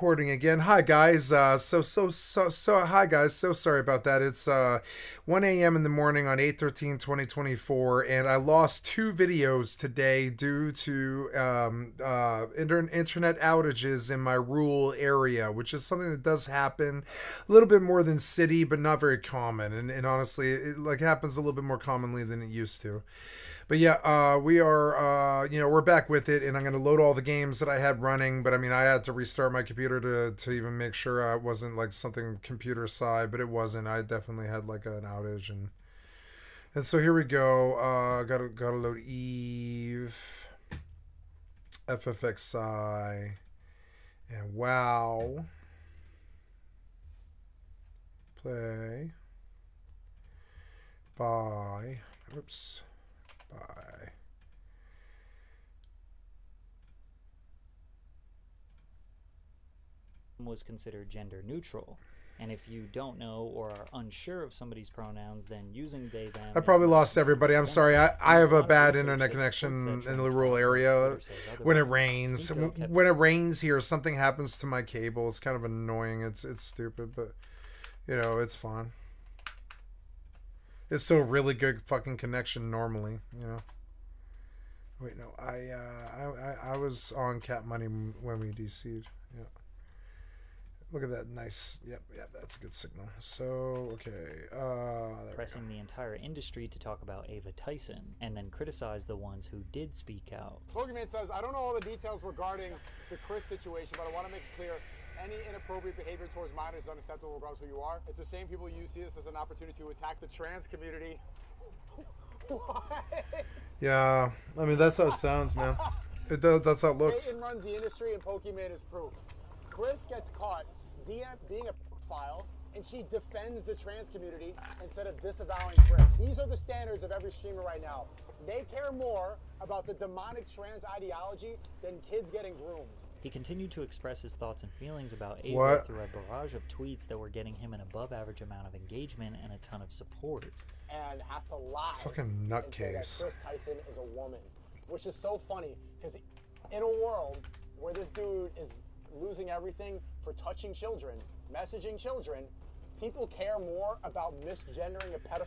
recording again. Hi guys. Uh, so so so so hi guys. So sorry about that. It's uh 1 a.m. in the morning on 8-13-2024 and I lost two videos today due to um, uh, inter- internet outages in my rural area, which is something that does happen a little bit more than city, but not very common. And, and honestly, it like happens a little bit more commonly than it used to but yeah, uh, we are, uh, you know, we're back with it, and I'm going to load all the games that I had running. But I mean, I had to restart my computer to to even make sure I wasn't like something computer side, but it wasn't. I definitely had like an outage, and and so here we go. Uh, gotta gotta load Eve, FFXI, and WoW. Play. Bye. Oops by was considered gender neutral. And if you don't know or are unsure of somebody's pronouns, then using they them. I probably lost everybody. I'm sorry. I, I have a bad internet connection in the rural area when it rains. When it rains here, something happens to my cable. It's kind of annoying. It's it's stupid, but you know it's fine. It's still a really good fucking connection normally, you know. Wait, no, I uh, I, I I was on Cat Money when we DC'd. Yeah. Look at that nice. Yep, yep, that's a good signal. So okay, uh, pressing the entire industry to talk about Ava Tyson and then criticize the ones who did speak out. Pokimane says, I don't know all the details regarding the Chris situation, but I want to make it clear any inappropriate behavior towards minors is unacceptable regardless of who you are. It's the same people you see this as an opportunity to attack the trans community. what? Yeah, I mean that's how it sounds, man. It does, that's how it looks. Satan runs the industry and Pokimane is proof. Chris gets caught DM being a file and she defends the trans community instead of disavowing Chris. These are the standards of every streamer right now. They care more about the demonic trans ideology than kids getting groomed. He continued to express his thoughts and feelings about Ava what? through a barrage of tweets that were getting him an above average amount of engagement and a ton of support. And has to lie. Fucking nutcase. Chris Tyson is a woman, which is so funny because in a world where this dude is losing everything for touching children, messaging children, people care more about misgendering a pedophile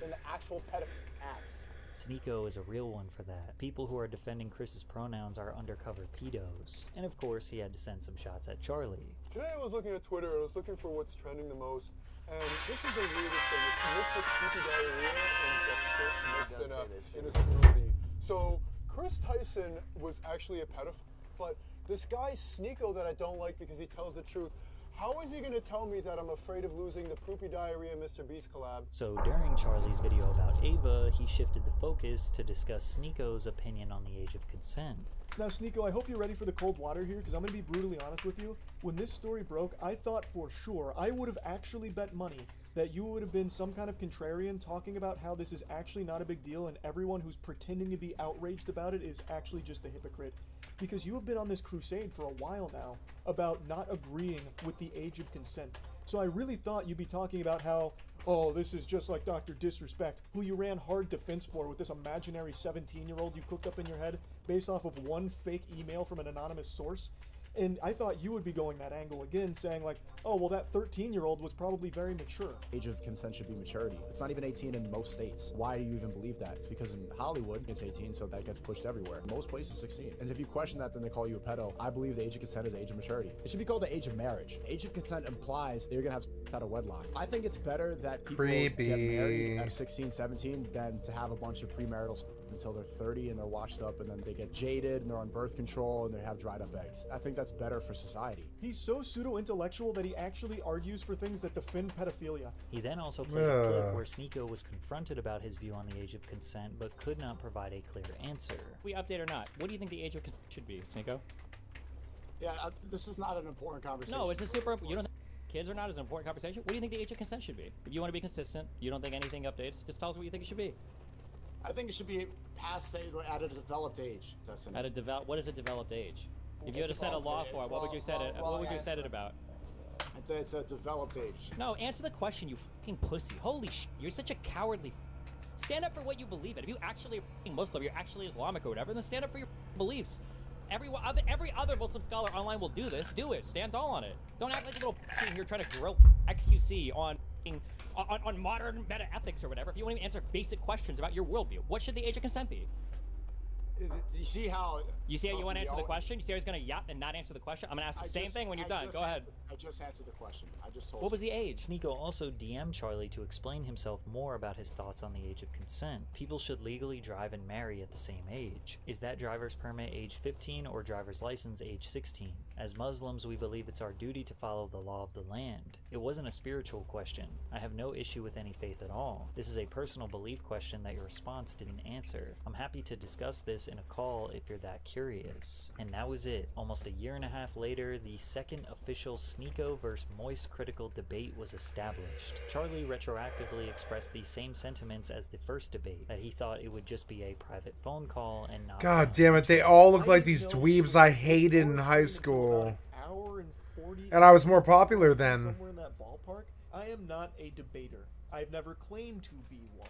than the actual pedophile acts. Sneako is a real one for that. People who are defending Chris's pronouns are undercover pedos. And of course, he had to send some shots at Charlie. Today I was looking at Twitter I was looking for what's trending the most. And this is the weirdest thing. It's mixed with creepy diarrhea and mixed in a, in a smoothie. So Chris Tyson was actually a pedophile, but this guy Sneako that I don't like because he tells the truth how is he going to tell me that I'm afraid of losing the Poopy Diarrhea Mr. Beast collab? So during Charlie's video about Ava, he shifted the focus to discuss Sneako's opinion on the age of consent. Now, Sneako, I hope you're ready for the cold water here, because I'm going to be brutally honest with you. When this story broke, I thought for sure I would have actually bet money that you would have been some kind of contrarian talking about how this is actually not a big deal and everyone who's pretending to be outraged about it is actually just a hypocrite because you have been on this crusade for a while now about not agreeing with the age of consent. So I really thought you'd be talking about how, oh, this is just like Dr. Disrespect, who you ran hard defense for with this imaginary 17 year old you cooked up in your head based off of one fake email from an anonymous source. And I thought you would be going that angle again, saying like, oh, well, that 13 year old was probably very mature. Age of consent should be maturity. It's not even 18 in most states. Why do you even believe that? It's because in Hollywood, it's 18, so that gets pushed everywhere. Most places 16. And if you question that, then they call you a pedo. I believe the age of consent is the age of maturity. It should be called the age of marriage. Age of consent implies that you're gonna have out of wedlock. I think it's better that people Creepy. get married at 16, 17 than to have a bunch of premarital until they're 30 and they're washed up and then they get jaded and they're on birth control and they have dried up eggs. I think that's better for society. He's so pseudo intellectual that he actually argues for things that defend pedophilia. He then also played uh. a clip where Sneako was confronted about his view on the age of consent but could not provide a clear answer. We update or not, what do you think the age of consent should be, Sneako? Yeah, uh, this is not an important conversation. No, it's a super. You don't kids are not as an important conversation? What do you think the age of consent should be? If you want to be consistent, you don't think anything updates, just tell us what you think it should be. I think it should be past at a developed age. At a develop, what is a developed age? If you had to set a law for it, what would you set it? What would you set it about? I'd say it's a developed age. No, answer the question, you fucking pussy. Holy sh! You're such a cowardly. Stand up for what you believe in. If you actually are Muslim, you're actually Islamic or whatever, then stand up for your beliefs. Every other, every other Muslim scholar online will do this. Do it. Stand tall on it. Don't act like a little sitting here trying to grill XQC on, on, on modern meta ethics or whatever. If you want to answer basic questions about your worldview, what should the age of consent be? You see how? You see how you want to answer the question? You see how he's going to yap and not answer the question? I'm going to ask the I same just, thing when you're I done. Go ahead. I just answered the question. I just told. What was the age? Sneako also DM'd Charlie to explain himself more about his thoughts on the age of consent. People should legally drive and marry at the same age. Is that driver's permit age 15 or driver's license age 16? As Muslims, we believe it's our duty to follow the law of the land. It wasn't a spiritual question. I have no issue with any faith at all. This is a personal belief question that your response didn't answer. I'm happy to discuss this in a call if you're that curious. And that was it. Almost a year and a half later, the second official Sneako vs. Moist critical debate was established. Charlie retroactively expressed the same sentiments as the first debate, that he thought it would just be a private phone call and not. God damn it, they all look like these dweebs I hated in high school. And I was more popular then. Somewhere in that ballpark. I am not a debater. I've never claimed to be one.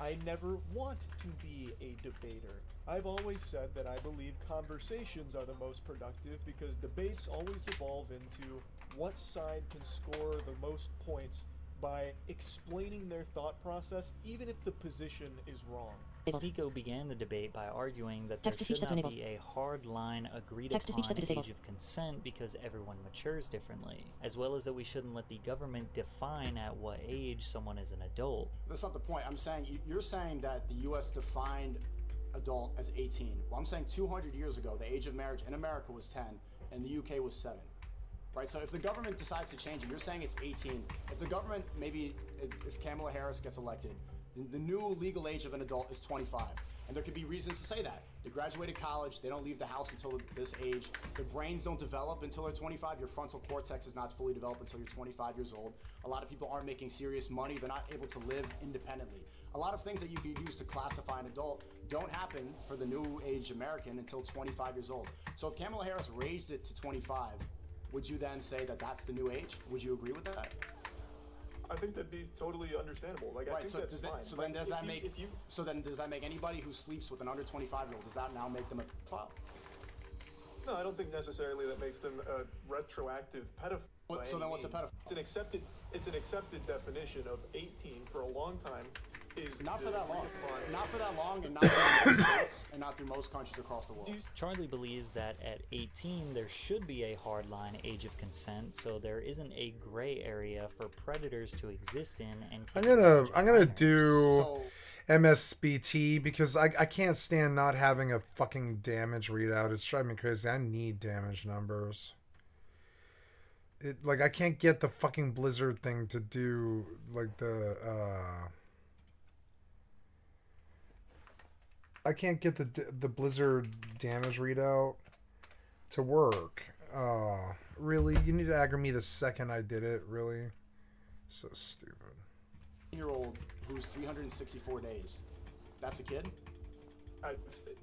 I never want to be a debater. I've always said that I believe conversations are the most productive because debates always devolve into what side can score the most points by explaining their thought process, even if the position is wrong. Sneako began the debate by arguing that there should not be a hard line agreed upon age of consent because everyone matures differently, as well as that we shouldn't let the government define at what age someone is an adult. That's not the point. I'm saying you're saying that the U.S. defined adult as 18. Well, I'm saying 200 years ago, the age of marriage in America was 10, and the UK was 7 right? So if the government decides to change it, you're saying it's 18. If the government, maybe if Kamala Harris gets elected, the new legal age of an adult is 25. And there could be reasons to say that. They graduated college, they don't leave the house until this age. Their brains don't develop until they're 25. Your frontal cortex is not fully developed until you're 25 years old. A lot of people aren't making serious money, they're not able to live independently. A lot of things that you can use to classify an adult don't happen for the new age American until 25 years old. So if Kamala Harris raised it to 25, would you then say that that's the new age? Would you agree with that? I think that'd be totally understandable. Like, right. so does that, so then does that make if you so then does that make anybody who sleeps with an under 25 year old does that now make them a pedophile? No, I don't think necessarily that makes them a retroactive pedophile. What, so then, what's a pedophile? It's an accepted it's an accepted definition of 18 for a long time is not for that long. Not for that long, and not through most states, and not through most countries across the world. Charlie believes that at 18 there should be a hardline age of consent, so there isn't a gray area for predators to exist in. And I'm gonna I'm gonna do. So, MSBT because I, I can't stand not having a fucking damage readout. It's driving me crazy. I need damage numbers. It like I can't get the fucking Blizzard thing to do like the uh I can't get the the Blizzard damage readout to work. Uh, really? You need to aggro me the second I did it. Really? So stupid. Year old who's 364 days. That's a kid. I,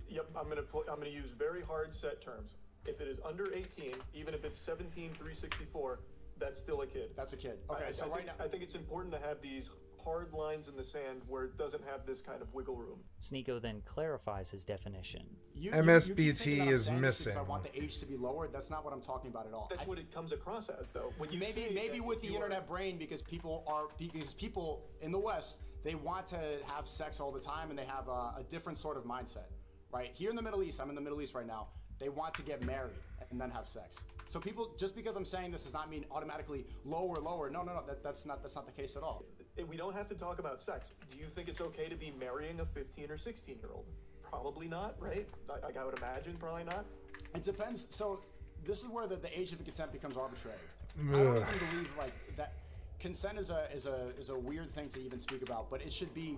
yep. I'm gonna put, I'm gonna use very hard set terms. If it is under 18, even if it's 17 364, that's still a kid. That's a kid. Okay, I, so I right think, now, I think it's important to have these hard lines in the sand where it doesn't have this kind of wiggle room. Sneako then clarifies his definition. You, MSBT you is missing. I want the age to be lowered. That's not what I'm talking about at all. That's I, what it comes across as, though. When you maybe maybe with the internet are... brain, because people are because people in the West they want to have sex all the time and they have a, a different sort of mindset. Right here in the Middle East, I'm in the Middle East right now. They want to get married and then have sex. So people, just because I'm saying this does not mean automatically lower, lower. No, no, no. That, that's not that's not the case at all. We don't have to talk about sex. Do you think it's okay to be marrying a 15 or 16 year old? Probably not, right? Like I would imagine, probably not. It depends. So this is where the, the age of consent becomes arbitrary. Ugh. I don't even believe like that. Consent is a is a is a weird thing to even speak about, but it should be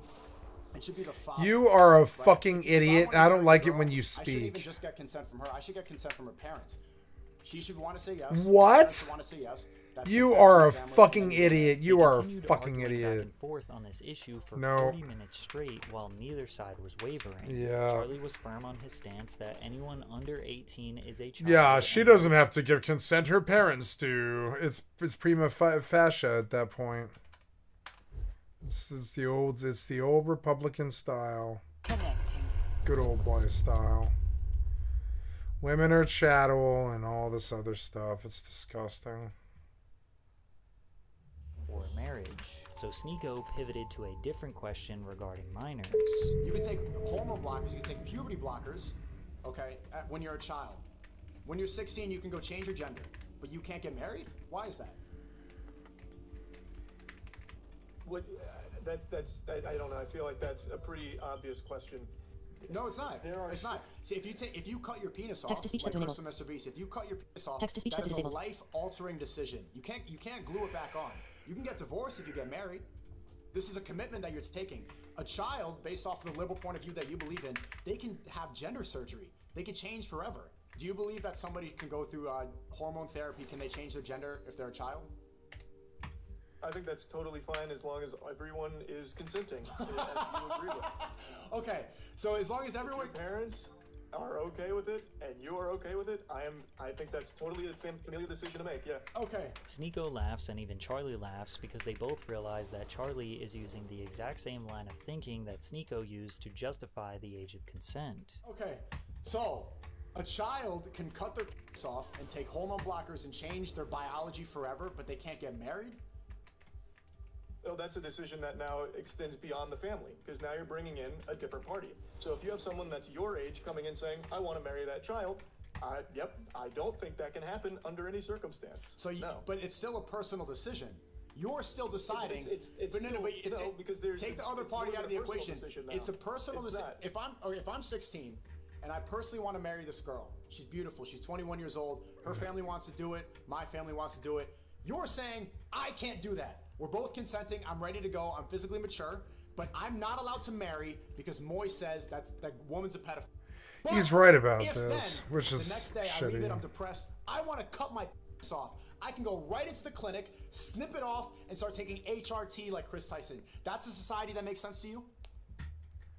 it should be the father. You are a right? fucking idiot. I, I don't like girl, it when you speak. I should even just get consent from her. I should get consent from her parents. She should want to say yes. What? Want to say yes. That's you are a fucking idiot. You are a fucking idiot. Back and forth on this issue for no. 40 minutes straight while neither side was wavering. Yeah. Charlie was firm on his stance that anyone under 18 is a child. Yeah, she doesn't have to give consent. Her parents do. It's it's prima facie at that point. It's, it's the old it's the old Republican style. Connecting. Good old boy style. Women are chattel and all this other stuff. It's disgusting. Or marriage. So Sneako pivoted to a different question regarding minors. You can take hormone blockers, you can take puberty blockers, okay, at, when you're a child. When you're 16, you can go change your gender, but you can't get married? Why is that? What? Uh, that that's I, I don't know. I feel like that's a pretty obvious question. No, it's not. There are it's not. See, if you take if you cut your penis off, Text-to-speech like set to Chris enable. from Mr. Beast, if you cut your penis off, Text-to-speech that set to is a life-altering decision. You can't you can't glue it back on. You can get divorced if you get married. This is a commitment that you're taking. A child, based off the liberal point of view that you believe in, they can have gender surgery. They can change forever. Do you believe that somebody can go through uh, hormone therapy? Can they change their gender if they're a child? I think that's totally fine as long as everyone is consenting. as you agree with. Okay, so as long as everyone parents are okay with it, and you are okay with it. I am. I think that's totally a fam- familial decision to make. Yeah. Okay. Sneako laughs and even Charlie laughs because they both realize that Charlie is using the exact same line of thinking that Sneako used to justify the age of consent. Okay, so a child can cut their penis off and take hormone blockers and change their biology forever, but they can't get married. Oh, that's a decision that now extends beyond the family because now you're bringing in a different party. So if you have someone that's your age coming in saying, "I want to marry that child," I, yep, I don't think that can happen under any circumstance. So, you, no. but it's still a personal decision. You're still deciding. it's- it's- it's but no, no, but it's, no, because there's take the other party out of the equation. It's a personal decision. If I'm or if I'm 16 and I personally want to marry this girl, she's beautiful. She's 21 years old. Her family wants to do it. My family wants to do it. You're saying I can't do that. We're both consenting. I'm ready to go. I'm physically mature, but I'm not allowed to marry because Moy says that's that woman's a pedophile. But He's right about this, then, which the next day I leave shitty. it, I'm depressed. I want to cut my off. I can go right into the clinic, snip it off, and start taking HRT like Chris Tyson. That's a society that makes sense to you?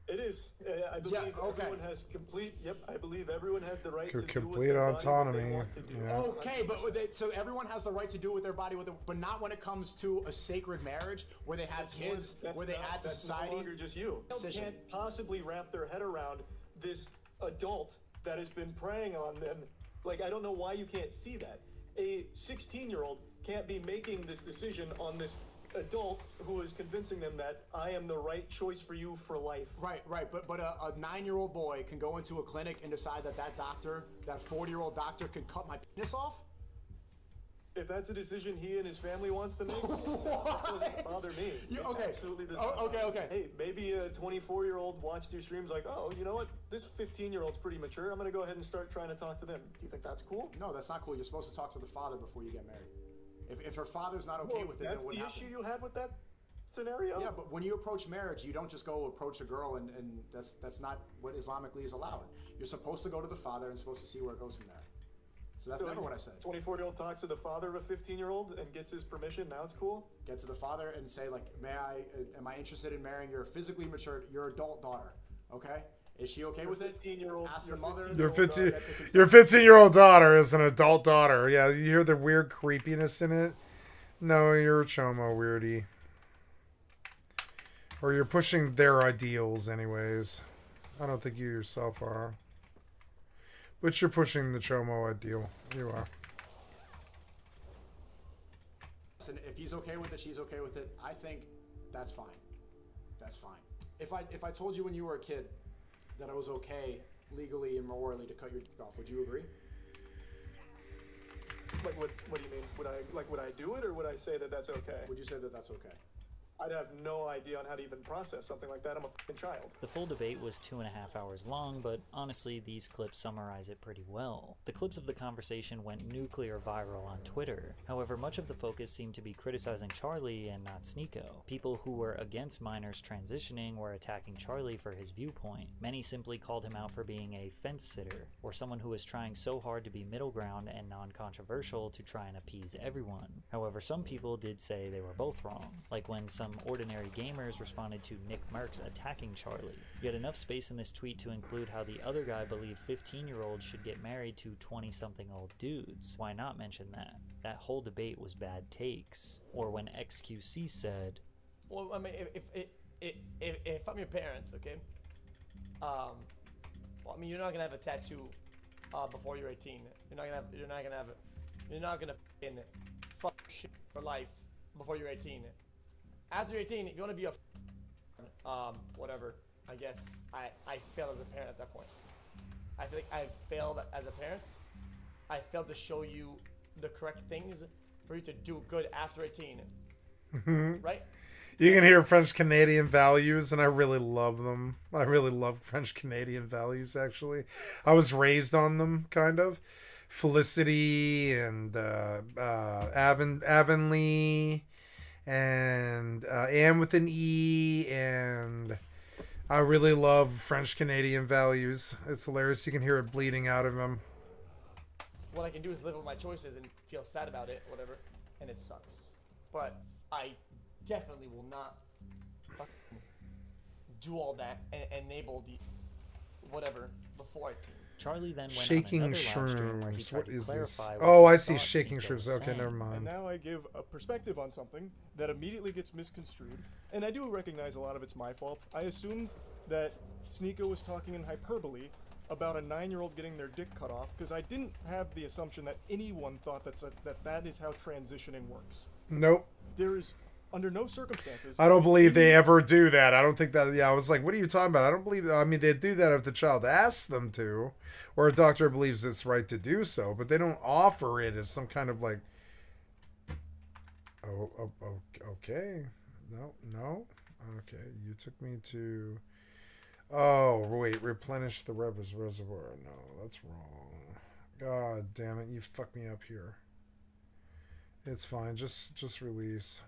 It is. Uh, I believe okay. everyone has complete. Yep, I believe everyone has the right Co- to do with complete their body what they autonomy, want to do. yeah. Okay, but with it, so everyone has the right to do with their body, with it, but not when it comes to a sacred marriage where they have That's kids, that's where they not- add to that's society. No longer just you. They Decision. can't possibly wrap their head around this adult that has been preying on them. Like I don't know why you can't see that. A 16-year-old can't be making this decision on this adult who is convincing them that I am the right choice for you for life. Right, right, but but a, a nine-year-old boy can go into a clinic and decide that that doctor, that forty-year-old doctor, can cut my penis off. If that's a decision he and his family wants to make, that doesn't bother me. You- It okay. absolutely does Oh, okay, okay. Hey, maybe a 24-year-old watched your streams like, oh, you know what? This 15-year-old's pretty mature. I'm gonna go ahead and start trying to talk to them. Do you think that's cool? No, that's not cool. You're supposed to talk to the father before you get married. If, if her father's not okay Well, with it, then that's what the happens? issue you had with that scenario. Yeah, but when you approach marriage, you don't just go approach a girl, and, and that's that's not what Islamically is allowed. You're supposed to go to the father and supposed to see where it goes from there. So that's So never what I said. 24-year-old talks to the father of a 15-year-old and gets his permission. Now it's cool. Get to the father and say like, "May I? Am I interested in marrying your physically mature, your adult daughter? Okay, is she okay Your with it? 15-year-old Ask the your mother. 15 Your Your 15 get the consent. your 15 year old daughter is an adult daughter. Yeah, you hear the weird creepiness in it. No, you're a chomo weirdy. Or you're pushing their ideals, anyways. I don't think you yourself are. But you're pushing the chomo ideal. You are. And if he's okay with it, she's okay with it. I think that's fine. That's fine. If I if I told you when you were a kid that it was okay legally and morally to cut your dick off, would you agree? Like, what? What do you mean? Would I like? Would I do it, or would I say that that's okay? Would you say that that's okay? I'd have no idea on how to even process something like that. I'm a fucking child. The full debate was two and a half hours long, but honestly, these clips summarize it pretty well. The clips of the conversation went nuclear viral on Twitter. However, much of the focus seemed to be criticizing Charlie and not Sneako. People who were against minors transitioning were attacking Charlie for his viewpoint. Many simply called him out for being a fence sitter, or someone who was trying so hard to be middle ground and non controversial to try and appease everyone. However, some people did say they were both wrong, like when some ordinary gamers responded to Nick Marks attacking Charlie. Yet enough space in this tweet to include how the other guy believed 15 year olds should get married to 20 something old dudes. Why not mention that? That whole debate was bad takes. Or when XQC said, Well, I mean, if if if, if, I'm your parents, okay, um, well, I mean, you're not gonna have a tattoo uh, before you're 18. You're not gonna have. You're not gonna have. You're not gonna fuck shit for life before you're 18. After 18, if you want to be a um whatever, I guess I I failed as a parent at that point. I feel like I failed as a parent. I failed to show you the correct things for you to do good after 18. right? You can hear French Canadian values, and I really love them. I really love French Canadian values, actually. I was raised on them, kind of. Felicity and uh, uh, Avon, Avonlea and uh, Anne with an E, and I really love French Canadian values. It's hilarious. You can hear it bleeding out of them. What I can do is live with my choices and feel sad about it, whatever, and it sucks. But I definitely will not do all that and enable the whatever before I. Charlie then went Shaking on another live stream where he shrooms. tried What to is this? Oh, I see. Shaking shrooms. Okay, saying. never And mind. now I give a perspective on something that immediately gets misconstrued. And I do recognize a lot of it's my fault. I assumed that Sneako was talking in hyperbole about a nine-year-old getting their dick cut off because I didn't have the assumption that anyone thought that's a, that that is how transitioning works. Nope. There is, under no circumstances. I don't believe they ever do that. I don't think that. Yeah, I was like, what are you talking about? I don't believe. I mean, they do that if the child asks them to, or a doctor believes it's right to do so, but they don't offer it as some kind of like. Oh, oh, oh okay. No, no. Okay, you took me to. Oh wait, replenish the rebels reservoir. No, that's wrong. God damn it! You fucked me up here. It's fine. Just just release.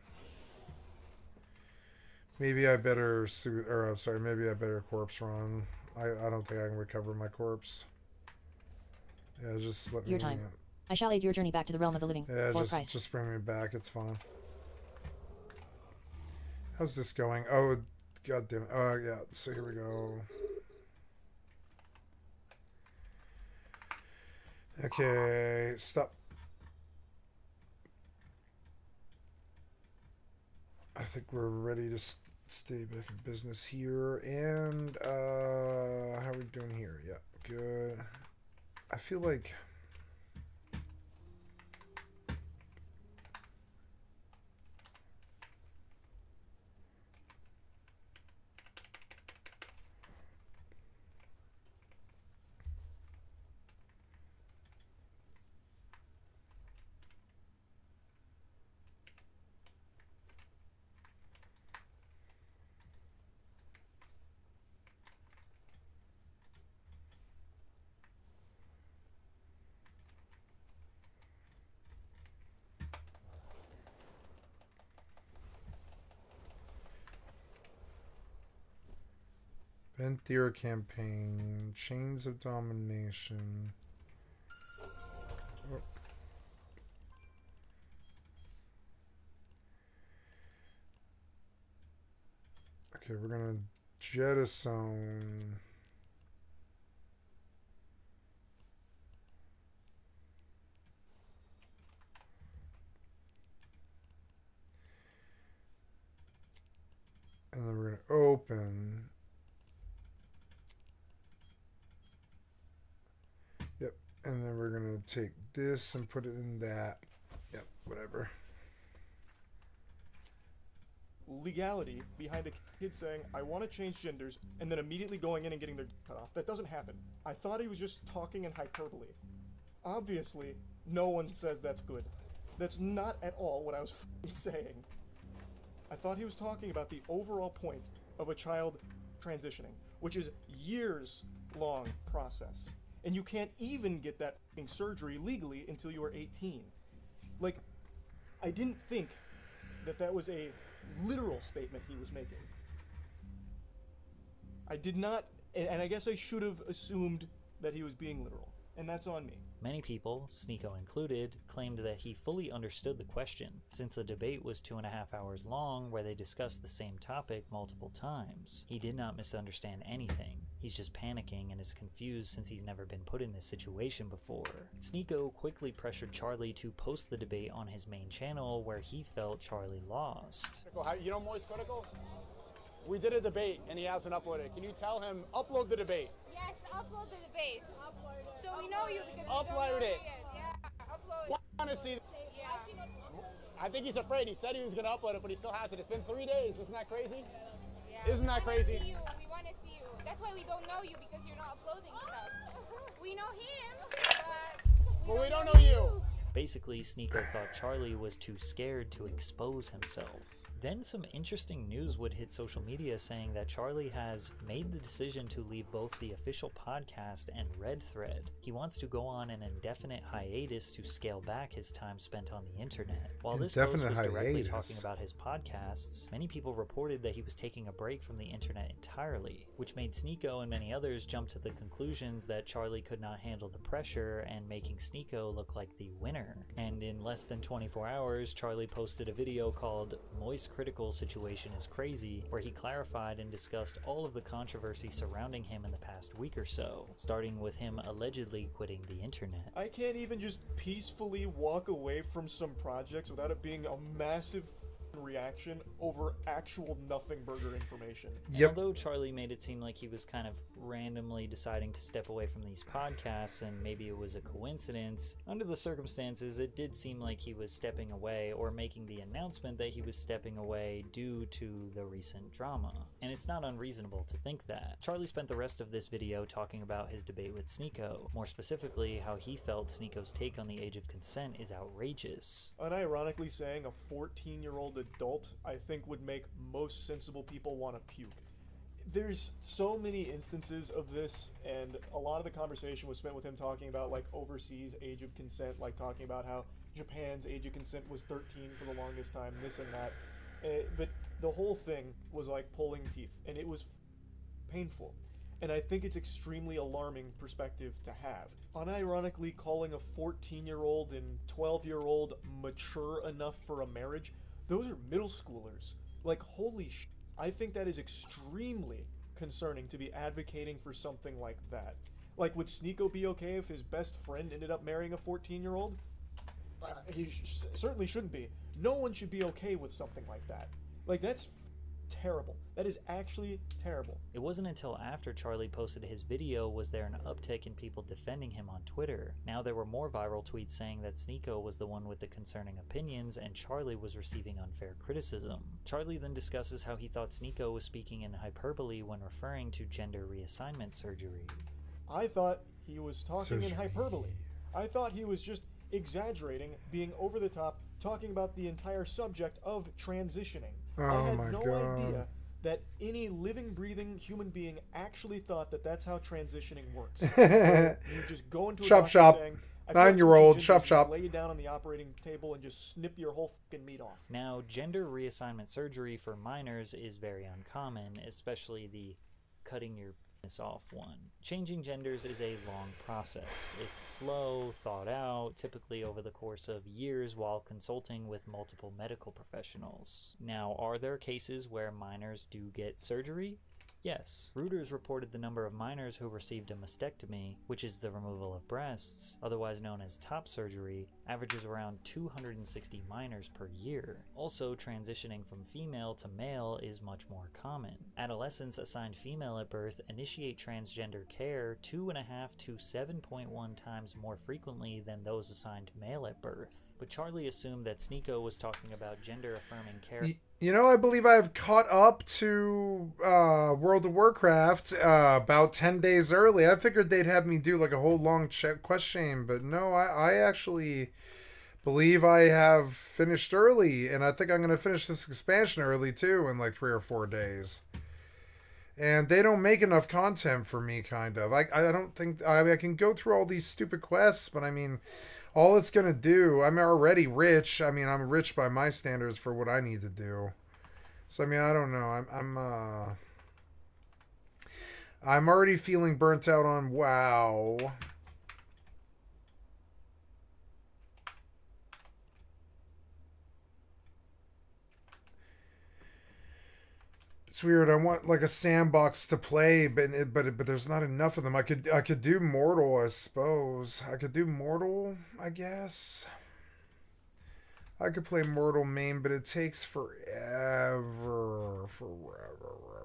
Maybe I better suit, or I'm sorry, maybe I better corpse run. I, I don't think I can recover my corpse. Yeah, just let Your me. time. I shall aid your journey back to the realm of the living. Yeah, just price. just bring me back. It's fine. How's this going? Oh, god damn it. Oh yeah. So here we go. Okay, stop. I think we're ready to st- stay back in business here. And uh, how are we doing here? Yeah, good. I feel like. Thier campaign, Chains of Domination. Okay, we're gonna jettison. And then we're gonna open. Yep. And then we're going to take this and put it in that. Yep, whatever. legality behind a kid saying, I want to change genders, and then immediately going in and getting their cut off. That doesn't happen. I thought he was just talking in hyperbole. Obviously, no one says that's good. That's not at all what I was saying. I thought he was talking about the overall point of a child transitioning, which is years long process. And you can't even get that surgery legally until you are 18. Like, I didn't think that that was a literal statement he was making. I did not, and, and I guess I should have assumed that he was being literal, and that's on me. Many people, Sneako included, claimed that he fully understood the question, since the debate was two and a half hours long where they discussed the same topic multiple times. He did not misunderstand anything. He's just panicking and is confused since he's never been put in this situation before. Sneako quickly pressured Charlie to post the debate on his main channel where he felt Charlie lost. You know Moist Critical? We did a debate and he hasn't uploaded it. Can you tell him upload the debate? Yes, upload the debate. Upload it. So we know you because Upload we don't know it. Yeah, upload I it. want to see. Yeah. I think he's afraid. He said he was going to upload it, but he still has it. It's been three days. Isn't that crazy? yeah. Isn't that We wanna crazy? See you. We want to see you. That's why we don't know you because you're not uploading stuff. we know him, but But we don't know you. Basically, Sneako thought Charlie was too scared to expose himself. Then some interesting news would hit social media saying that Charlie has made the decision to leave both the official podcast and Red Thread. He wants to go on an indefinite hiatus to scale back his time spent on the internet. While this post Indefinite was directly talking about his podcasts, many people reported that he was taking a break from the internet entirely, which made Sneako and many others jump to the conclusions that Charlie could not handle the pressure and making Sneako look like the winner. And in less than 24 hours, Charlie posted a video called Moist Critical Situation is Crazy, where he clarified and discussed all of the controversy surrounding him in the past week or so, starting with him allegedly quitting the internet. I can't even just peacefully walk away from some projects without it being a massive reaction over actual nothing burger information. Yep. although Charlie made it seem like he was kind of randomly deciding to step away from these podcasts and maybe it was a coincidence, under the circumstances, it did seem like he was stepping away or making the announcement that he was stepping away due to the recent drama. And it's not unreasonable to think that. Charlie spent the rest of this video talking about his debate with Sneako, more specifically, how he felt Sneako's take on the age of consent is outrageous. Unironically saying a 14 year old adult, I think would make most sensible people want to puke. There's so many instances of this, and a lot of the conversation was spent with him talking about like overseas age of consent, like talking about how Japan's age of consent was 13 for the longest time, this and that. Uh, but the whole thing was like pulling teeth, and it was painful. And I think it's extremely alarming perspective to have. Unironically, calling a 14 year old and 12 year old mature enough for a marriage, those are middle schoolers. Like, holy sh! I think that is extremely concerning to be advocating for something like that. Like, would Sneako be okay if his best friend ended up marrying a 14 year old? Uh, he sh- certainly shouldn't be. No one should be okay with something like that. Like, that's terrible. That is actually terrible. It wasn't until after Charlie posted his video was there an uptick in people defending him on Twitter. Now there were more viral tweets saying that Sneako was the one with the concerning opinions and Charlie was receiving unfair criticism. Charlie then discusses how he thought Sneako was speaking in hyperbole when referring to gender reassignment surgery. I thought he was talking in hyperbole. I thought he was just exaggerating, being over the top, talking about the entire subject of transitioning. I Oh had my no God. idea that any living, breathing human being actually thought that that's how transitioning works. You just go into a Chop shop. saying, Nine year old some chop shop. Lay you down on the operating table and just snip your whole fucking meat off. Now, gender reassignment surgery for minors is very uncommon, especially the cutting your penis off one. Changing genders is a long process. It's slow, thought out, typically over the course of years while consulting with multiple medical professionals. Now, are there cases where minors do get surgery? Yes. Reuters reported the number of minors who received a mastectomy, which is the removal of breasts, otherwise known as top surgery, averages around 260 minors per year. Also, transitioning from female to male is much more common. Adolescents assigned female at birth initiate transgender care 2.5 to 7.1 times more frequently than those assigned male at birth. But Charlie assumed that Sneako was talking about gender affirming care. You know, I believe I've caught up to uh, World of Warcraft uh, about 10 days early. I figured they'd have me do like a whole long check question, but no, I, I actually believe I have finished early, and I think I'm going to finish this expansion early too in like three or four days. And they don't make enough content for me, kind of. I, I don't think I, I can go through all these stupid quests, but I mean, all it's gonna do. I'm already rich. I mean, I'm rich by my standards for what I need to do. So I mean, I don't know. I'm I'm uh I'm already feeling burnt out on WoW. It's weird. I want like a sandbox to play, but but but there's not enough of them. I could I could do Mortal, I suppose. I could do Mortal, I guess. I could play Mortal main, but it takes forever. forever.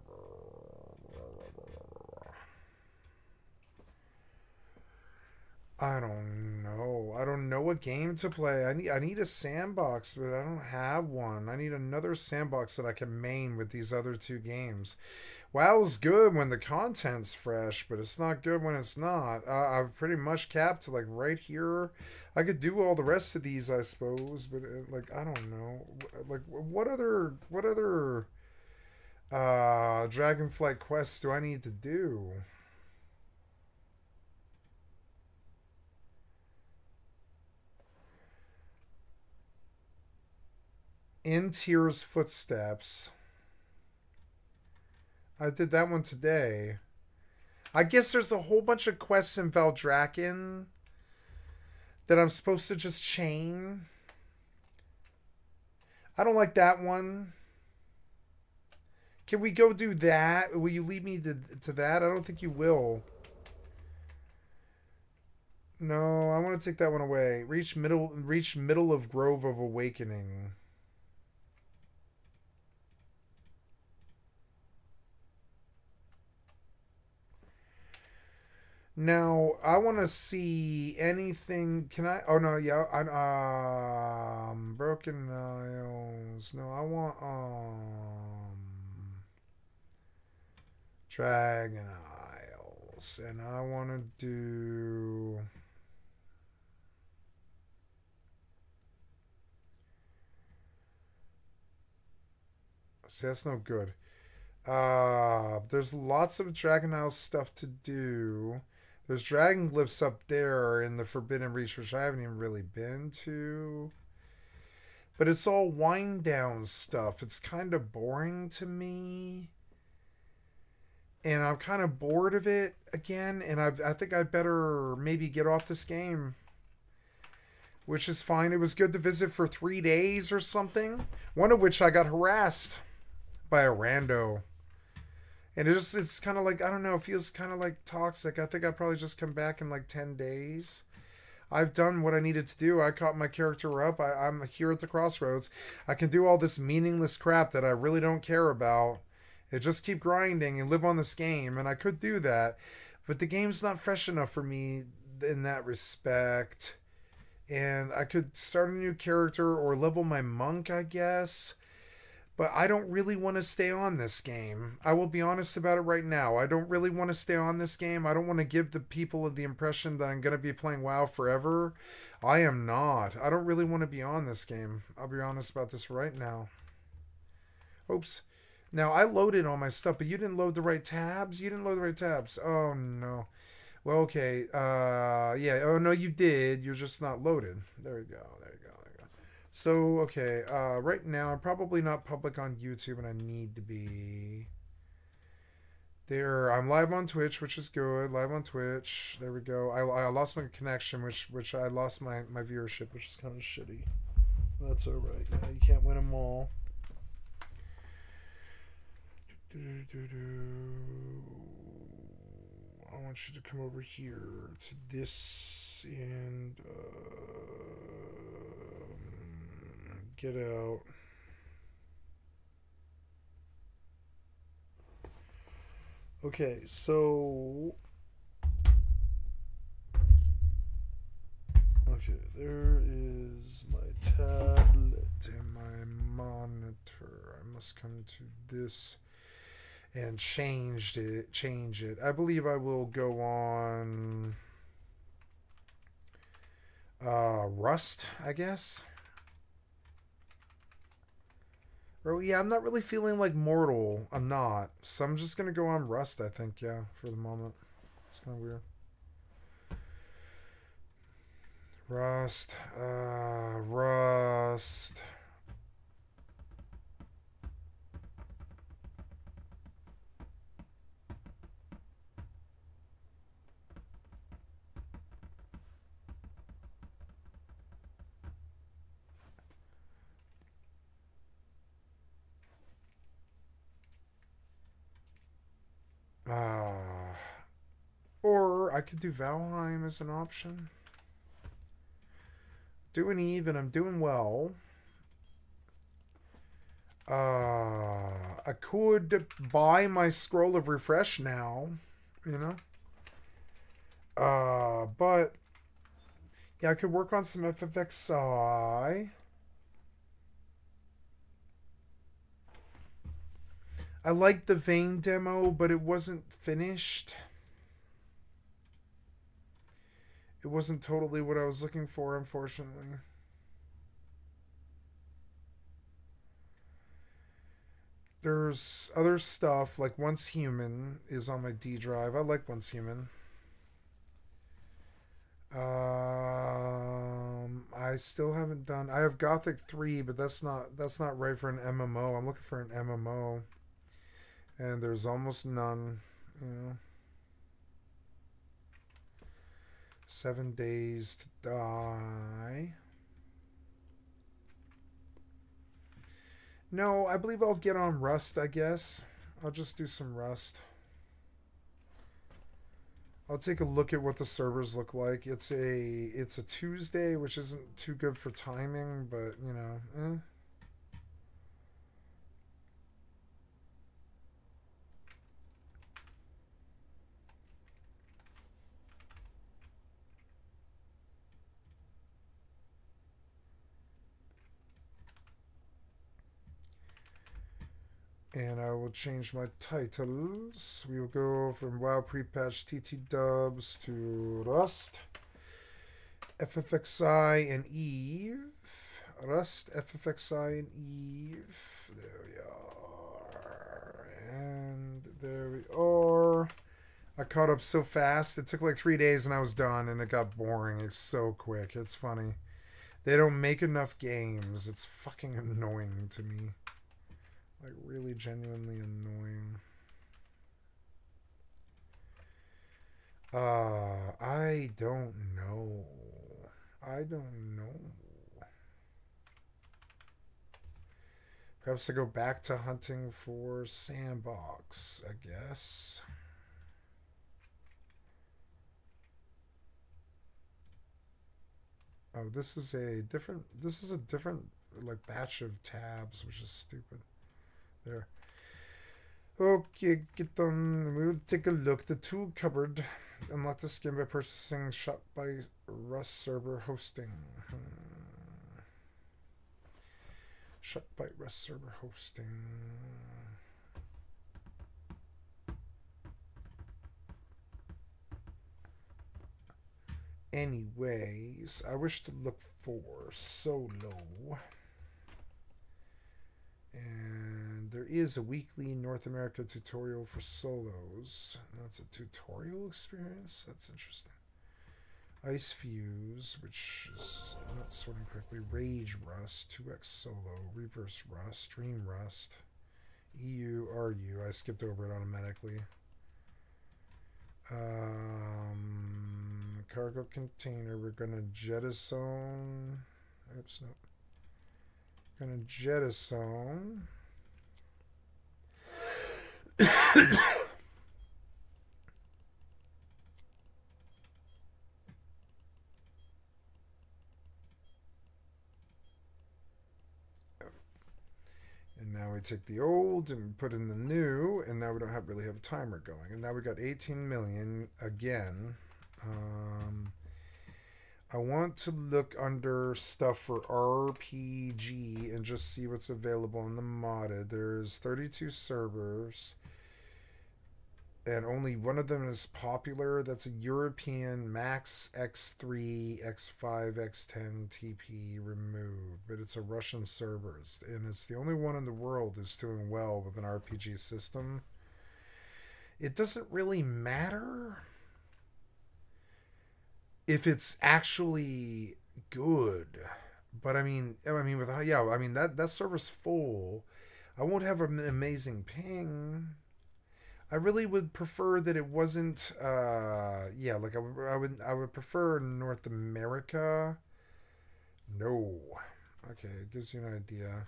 I don't know. I don't know what game to play. I need I need a sandbox, but I don't have one. I need another sandbox that I can main with these other two games. WoW's good when the content's fresh, but it's not good when it's not. Uh, I've pretty much capped to like right here. I could do all the rest of these, I suppose, but uh, like I don't know. Like what other what other uh Dragonflight quests do I need to do? In Tyr's footsteps. I did that one today. I guess there's a whole bunch of quests in Valdrakken that I'm supposed to just chain. I don't like that one. Can we go do that? Will you lead me to, to that? I don't think you will. No, I want to take that one away. Reach middle reach middle of Grove of Awakening. Now I want to see anything. Can I? Oh no, yeah. I, um, Broken Isles. No, I want um, Dragon Isles, and I want to do. See, that's no good. Uh, there's lots of Dragon Isles stuff to do. There's dragon glyphs up there in the Forbidden Reach, which I haven't even really been to. But it's all wind down stuff. It's kind of boring to me. And I'm kind of bored of it again. And I, I think I better maybe get off this game. Which is fine. It was good to visit for three days or something. One of which I got harassed by a rando and it just it's kind of like I don't know, it feels kind of like toxic. I think I probably just come back in like ten days. I've done what I needed to do. I caught my character up. I, I'm here at the crossroads. I can do all this meaningless crap that I really don't care about. And just keep grinding and live on this game, and I could do that, but the game's not fresh enough for me in that respect. And I could start a new character or level my monk, I guess but I don't really want to stay on this game. I will be honest about it right now. I don't really want to stay on this game. I don't want to give the people of the impression that I'm going to be playing WoW forever. I am not. I don't really want to be on this game. I'll be honest about this right now. Oops. Now, I loaded all my stuff, but you didn't load the right tabs? You didn't load the right tabs. Oh, no. Well, okay. Uh, yeah. Oh, no, you did. You're just not loaded. There we go. There you go. So, okay, uh, right now I'm probably not public on YouTube and I need to be. There, I'm live on Twitch, which is good. Live on Twitch. There we go. I, I lost my connection, which which I lost my, my viewership, which is kind of shitty. That's all right. You, you can't win them all. I want you to come over here to this and. Uh, get out. Okay, so Okay, there is my tablet and my monitor. I must come to this and changed it change it. I believe I will go on uh Rust, I guess. Or yeah, I'm not really feeling like mortal. I'm not. So I'm just gonna go on rust, I think, yeah, for the moment. It's kinda weird. Rust. Uh rust. Uh, or I could do Valheim as an option. Doing even, I'm doing well. Uh, I could buy my scroll of refresh now, you know. Uh, but yeah, I could work on some FFXI. I liked the Vane demo, but it wasn't finished. It wasn't totally what I was looking for, unfortunately. There's other stuff, like Once Human is on my D drive. I like Once Human. Um, I still haven't done. I have Gothic three, but that's not that's not right for an MMO. I'm looking for an MMO, and there's almost none. You know, seven days to die. No, I believe I'll get on Rust. I guess I'll just do some Rust. I'll take a look at what the servers look like. It's a it's a Tuesday, which isn't too good for timing, but you know, eh. And I will change my titles. We will go from WoW pre-patch TT dubs to Rust, FFXI, and Eve. Rust, FFXI, and Eve. There we are. And there we are. I caught up so fast. It took like three days and I was done and it got boring. It's so quick. It's funny. They don't make enough games. It's fucking annoying to me. Like, really genuinely annoying. Uh, I don't know. I don't know. Perhaps I go back to hunting for sandbox, I guess. Oh, this is a different, this is a different, like, batch of tabs, which is stupid. There. Okay, get them. We will take a look. The tool cupboard. Unlock the skin by purchasing shop by Rust server hosting. Hmm. By Rust server hosting. Anyways, I wish to look for solo. And there is a weekly North America tutorial for solos. That's a tutorial experience? That's interesting. Icefuse, which is not sorting correctly. Rage Rust, 2x Solo, Reverse Rust, Dream Rust, EU, RU. I skipped over it automatically. Um, cargo container, we're going to jettison. Oops, no. Gonna jettison. And now we take the old and put in the new, and now we don't have really have a timer going. And now we got 18 million again. Um, I want to look under stuff for RPG and just see what's available in the modded. There's 32 servers and only one of them is popular. That's a European Max X3, X5, X10 TP removed, but it's a Russian server, and it's the only one in the world that's doing well with an RPG system. It doesn't really matter if it's actually good. But I mean, I mean, with yeah, I mean that that server's full. I won't have an amazing ping. I really would prefer that it wasn't. Uh, yeah, like I would, I would, I would prefer North America. No, okay, it gives you an idea.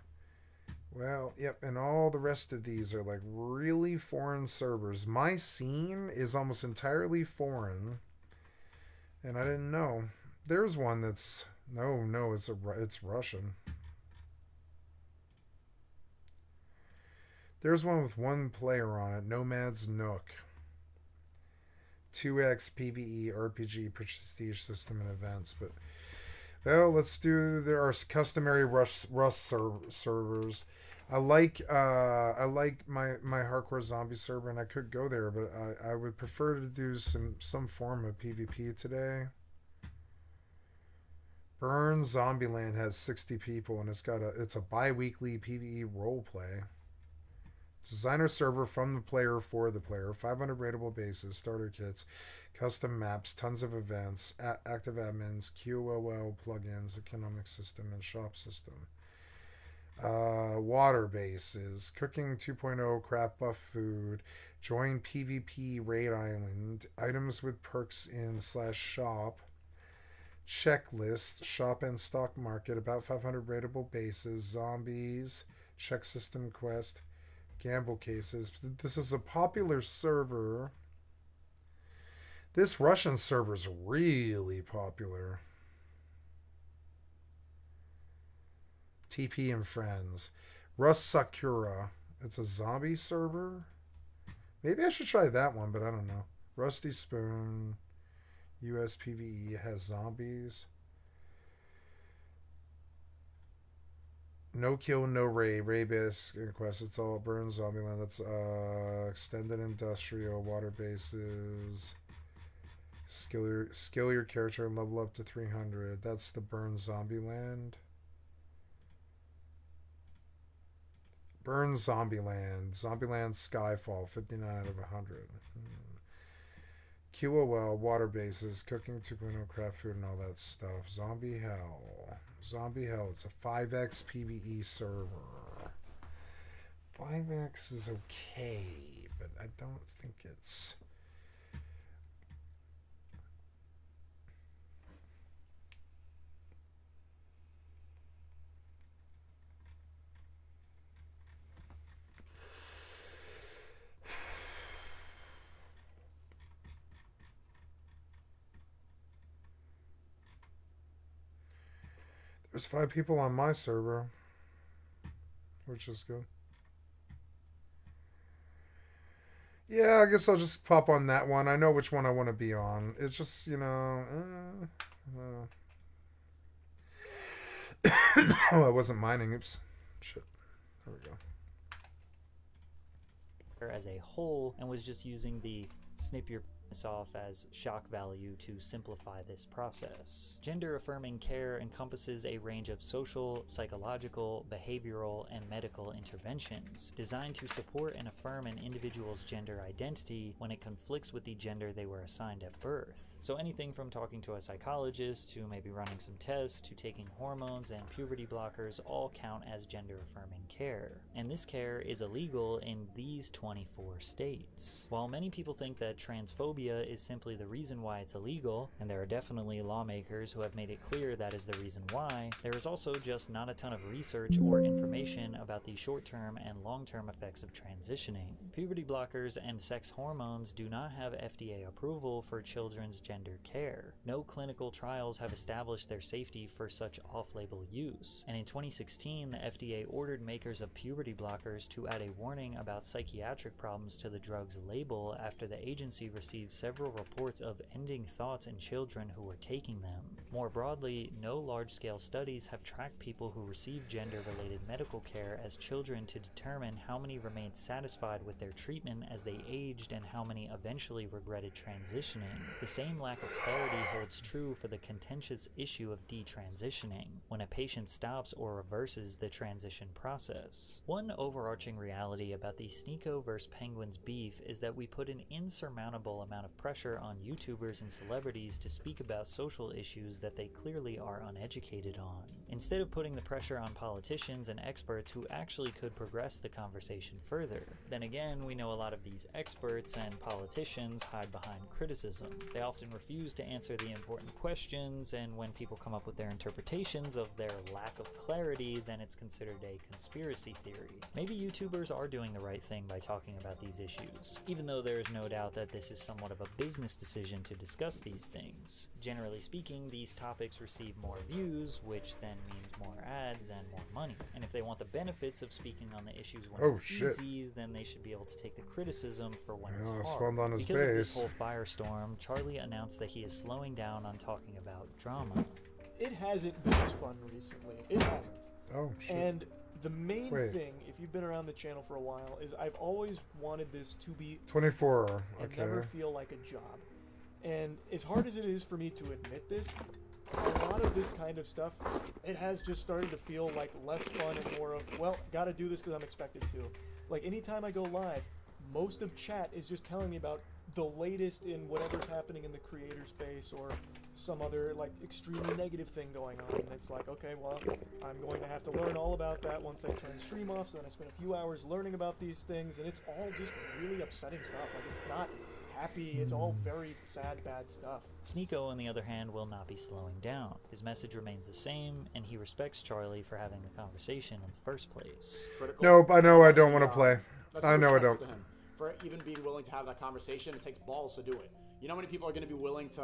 Well, yep, and all the rest of these are like really foreign servers. My scene is almost entirely foreign. And I didn't know. There's one that's no, no, it's a it's Russian. There's one with one player on it, Nomad's Nook. 2x PvE RPG prestige system and events, but well, let's do there are customary Rust Rust ser- servers. I like uh, I like my my hardcore zombie server, and I could go there, but I, I would prefer to do some some form of PvP today. Burn Zombieland has 60 people and it's got a it's a bi-weekly PvE role play. Designer server from the player for the player, 500 rateable bases, starter kits, custom maps, tons of events, active admins, QOL plugins, economic system, and shop system. Uh, water bases, cooking 2.0, crap buff food, join PvP raid island, items with perks in slash shop, checklist, shop and stock market, about 500 rateable bases, zombies, check system quest, gamble cases. This is a popular server. This Russian server is really popular. TP and Friends. Rust Sakura. It's a zombie server. Maybe I should try that one, but I don't know. Rusty Spoon. US PvE has zombies. No kill, no Ray, Raid base quest. It's all burn Zombieland. That's uh extended industrial water bases. Skill your skill your character and level up to 300. That's the burn Zombieland. Burn Zombieland. Zombieland Skyfall. 59 out of 100. Hmm. QOL, water bases, cooking 2.0 craft food, and all that stuff. Zombie Hell. Zombie Hell. It's a 5x PvE server. 5x is okay, but I don't think it's. There's five people on my server, which is good. Yeah, I guess I'll just pop on that one. I know which one I want to be on. It's just, you know. Uh, uh. oh, I wasn't mining. Oops. Shit. There we go. As a whole, and was just using the snip your this off as shock value to simplify this process. Gender affirming care encompasses a range of social, psychological, behavioral, and medical interventions designed to support and affirm an individual's gender identity when it conflicts with the gender they were assigned at birth. So anything from talking to a psychologist to maybe running some tests to taking hormones and puberty blockers all count as gender affirming care. And this care is illegal in these 24 states. While many people think that transphobia is simply the reason why it's illegal, and there are definitely lawmakers who have made it clear that is the reason why, there is also just not a ton of research or information about the short-term and long-term effects of transitioning. Puberty blockers and sex hormones do not have FDA approval for children's gender care. No clinical trials have established their safety for such off label use. And in 2016, the FDA ordered makers of puberty blockers to add a warning about psychiatric problems to the drug's label after the agency received several reports of ending thoughts in children who were taking them. More broadly, no large scale studies have tracked people who receive gender related medical care as children to determine how many remained satisfied with their treatment as they aged and how many eventually regretted transitioning. The same lack of clarity holds true for the contentious issue of detransitioning, when a patient stops or reverses the transition process. One overarching reality about the Sneako vs. Penguins beef is that we put an insurmountable amount of pressure on YouTubers and celebrities to speak about social issues that they clearly are uneducated on, instead of putting the pressure on politicians and experts who actually could progress the conversation further. Then again, we know a lot of these experts and politicians hide behind criticism. They often often refuse to answer the important questions, and when people come up with their interpretations of their lack of clarity, then it's considered a conspiracy theory. Maybe YouTubers are doing the right thing by talking about these issues, even though there is no doubt that this is somewhat of a business decision to discuss these things. Generally speaking, these topics receive more views, which then means more ads and more money. And if they want the benefits of speaking on the issues when Oh, it's shit. easy, then they should be able to take the criticism for when it's Yeah, hard. on his because of this whole firestorm, Charlie announced that he is slowing down on talking about drama. It hasn't been as fun recently. It hasn't. Oh, shit. And the main Wait. thing, if you've been around the channel for a while, is I've always wanted this to be 24, and never feel like a job. And as hard as it is for me to admit this, a lot of this kind of stuff, it has just started to feel like less fun and more of, well, gotta do this because I'm expected to. Like anytime I go live, most of chat is just telling me about the latest in whatever's happening in the creator space or some other like extremely negative thing going on. And it's like, okay, well, I'm going to have to learn all about that once I turn stream off. So then I spend a few hours learning about these things, and it's all just really upsetting stuff. Like it's not happy. It's all very sad, bad stuff. Sneako, on the other hand, will not be slowing down. His message remains the same, and he respects Charlie for having the conversation in the first place. Nope, I know I don't want to play. Let's I know I don't. To him. For even being willing to have that conversation, it takes balls to do it. You know how many people are going to be willing to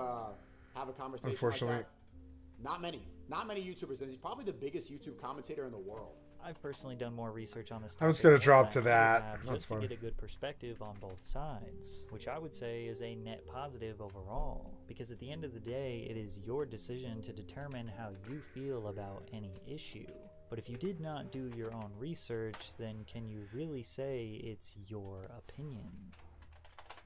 have a conversation Unfortunately. like that? Not many. Not many YouTubers, and he's probably the biggest YouTube commentator in the world. I've personally done more research on this. I'm just gonna than drop to that. have, That's just to fine. get a good perspective on both sides, which I would say is a net positive overall. Because at the end of the day, it is your decision to determine how you feel about any issue. But if you did not do your own research, then can you really say it's your opinion?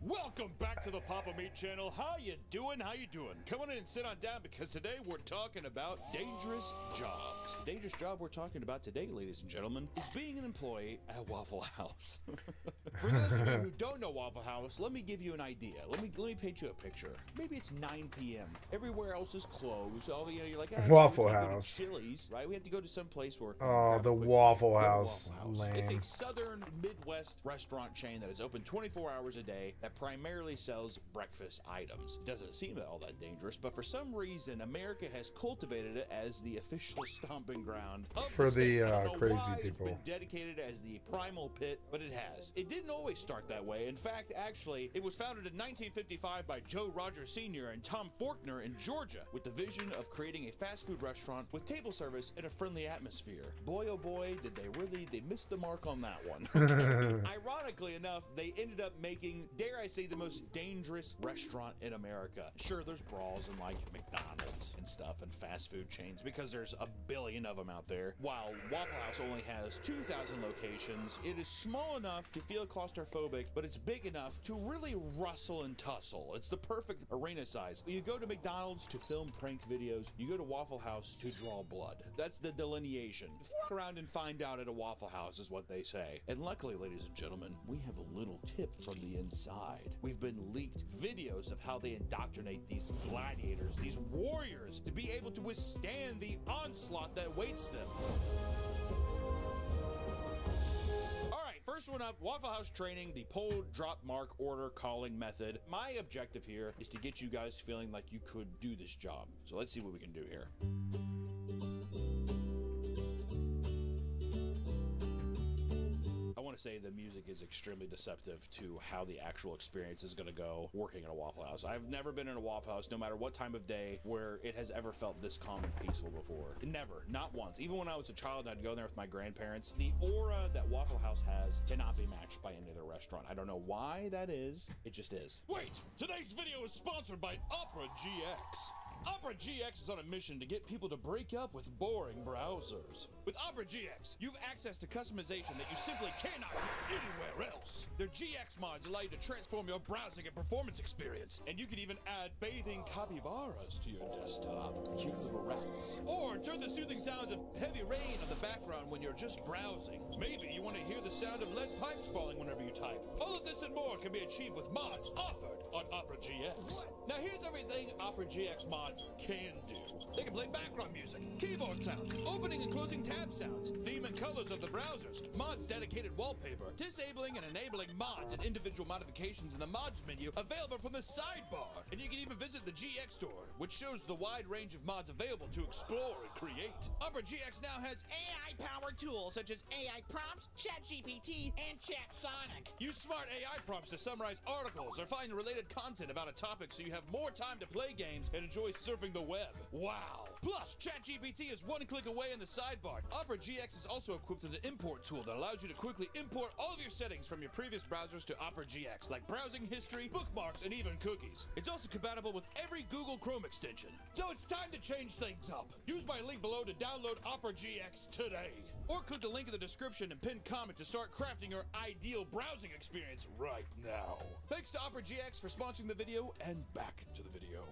Welcome back to the Papa Meat channel. How you doing? How you doing? Come on in and sit on down because today we're talking about dangerous jobs. The dangerous job we're talking about today, ladies and gentlemen, is being an employee at Waffle House. For those of you who don't know Waffle House, let me give you an idea. Let me let me paint you a picture. Maybe it's 9 p.m. Everywhere else is closed. All the you know, you're like ah, Waffle we can't go to House. Chili's, right? We have to go to some place where Oh, the Waffle House. Waffle House. It's a southern Midwest restaurant chain that is open 24 hours a day that primarily sells breakfast items. Doesn't seem all that dangerous, but for some reason, America has cultivated it as the official stomping ground of For state. the, uh, crazy why It's people. been dedicated as the primal pit, but it has. It didn't always start that way. In fact, actually, it was founded in 1955 by Joe Rogers Sr. and Tom Forkner in Georgia with the vision of creating a fast food restaurant with table service and a friendly atmosphere. Boy, oh boy, did they really, they missed the mark on that one. Ironically enough, they ended up making, I say, the most dangerous restaurant in America. Sure, there's brawls in like McDonald's and stuff and fast food chains because there's a billion of them out there. While Waffle House only has 2,000 locations, it is small enough to feel claustrophobic, but it's big enough to really rustle and tussle. It's the perfect arena size. You go to McDonald's to film prank videos, you go to Waffle House to draw blood. That's the delineation. Fuck around and find out at a Waffle House is what they say. And luckily, ladies and gentlemen, we have a little tip from the inside. We've been leaked videos of how they indoctrinate these gladiators, these warriors, to be able to withstand the onslaught that waits them. All right, first one up Waffle House training, the pole drop mark order calling method. My objective here is to get you guys feeling like you could do this job. So let's see what we can do here. To say the music is extremely deceptive to how the actual experience is going to go working in a Waffle House. I've never been in a Waffle House, no matter what time of day, where it has ever felt this calm and peaceful before. Never, not once. Even when I was a child I'd go there with my grandparents, the aura that Waffle House has cannot be matched by any other restaurant. I don't know why that is. It just is. Wait, today's video is sponsored by Opera GX. Opera GX is on a mission to get people to break up with boring browsers. With Opera GX, you have access to customization that you simply cannot get anywhere else. Their GX mods allow you to transform your browsing and performance experience, and you can even add bathing capybaras to your desktop. Cute little rats. Or turn the soothing sounds of heavy rain on the background when you're just browsing. Maybe you want to hear the sound of lead pipes falling whenever you type. All of this and more can be achieved with mods offered on Opera GX. Now here's everything Opera GX mods can do. They can play background music, keyboard sounds, opening and closing tab sounds, theme and colors of the browsers, mods dedicated wallpaper, disabling and enabling mods and individual modifications in the mods menu available from the sidebar. And you can even visit the GX store, which shows the wide range of mods available to explore and create. Opera GX now has AI powered tools such as AI prompts, ChatGPT, and ChatSonic. Use smart AI prompts to summarize articles or find related content about a topic so you have more time to play games and enjoy surfing the web. Wow! Plus, ChatGPT is one click away in the sidebar. Opera GX is also equipped with an import tool that allows you to quickly import all of your settings from your previous browsers to Opera GX, like browsing history, bookmarks, and even cookies. It's also compatible with every Google Chrome extension. So it's time to change things up. Use my link below to download Opera GX today. Or click the link in the description and pinned comment to start crafting your ideal browsing experience right now. Thanks to Opera GX for sponsoring the video, and back to the video.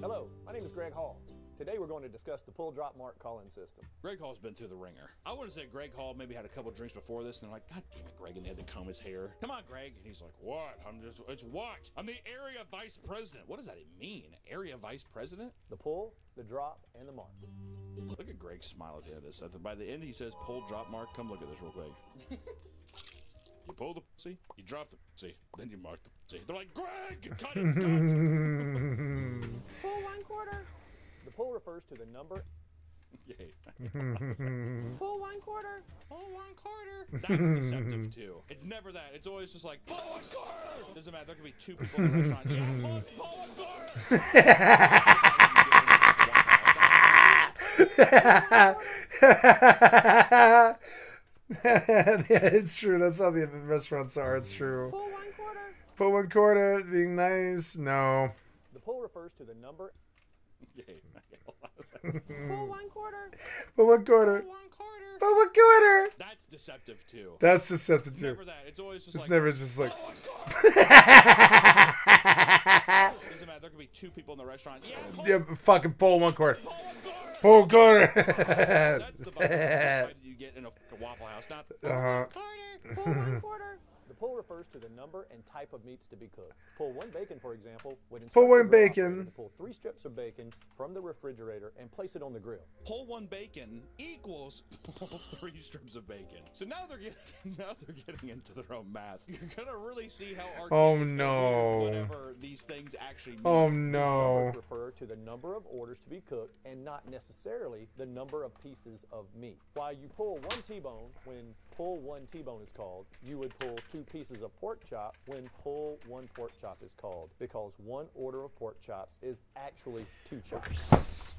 Hello, my name is Greg Hall. Today we're going to discuss the pull drop mark calling system. Greg Hall's been through the wringer. I want to say Greg Hall maybe had a couple drinks before this, and they're like, God damn it, Greg, and they had to comb his hair. Come on, Greg. And he's like, What? I'm just, it's what? I'm the area vice president. What does that mean? Area vice president? The pull, the drop, and the mark. Look at Greg smile at the end of this. By the end, he says, Pull, drop, mark. Come look at this real quick. You pull the pussy, you drop the pussy, then you mark the pussy. They're like, Greg, cut it, cut. Pull one quarter. The pull refers to the number. Yay. Pull one quarter. Pull one quarter. That's deceptive too. It's never that. It's always just like pull one quarter. Doesn't matter. There could be two people in the restaurant. Yeah, pull, pull one yeah, it's true. That's how the restaurants are. It's true. Pull one quarter. Put one quarter, being nice. No. The pull refers to the number. Yay. Pull one quarter. Put one quarter. Put one quarter. quarter. That's deceptive too. That's deceptive It's too. never that. It's always just It's like never just like. Doesn't matter. There could be two people in the restaurant. Yeah, pull, yeah, fucking pull one quarter. Pull one quarter. That's the vibe that you get in a Waffle House. Not Uh-huh. Pull one quarter. The pull refers to the number and type of meats to be cooked. Pull one bacon, for example, would instruct Pull one bacon. to pull three strips of bacon from the refrigerator and place it on the grill. pull one bacon equals pull three strips of bacon. So now they're getting now they're getting into their own math. You're gonna really see how archaic Oh, no. whatever these things actually mean. Oh no. numbers refer to the number of orders to be cooked and not necessarily the number of pieces of meat. While you pull one T-bone when pull one T-bone is called, you would pull two pieces of pork chop when pull one pork chop is called because one order of pork chops is actually two chops.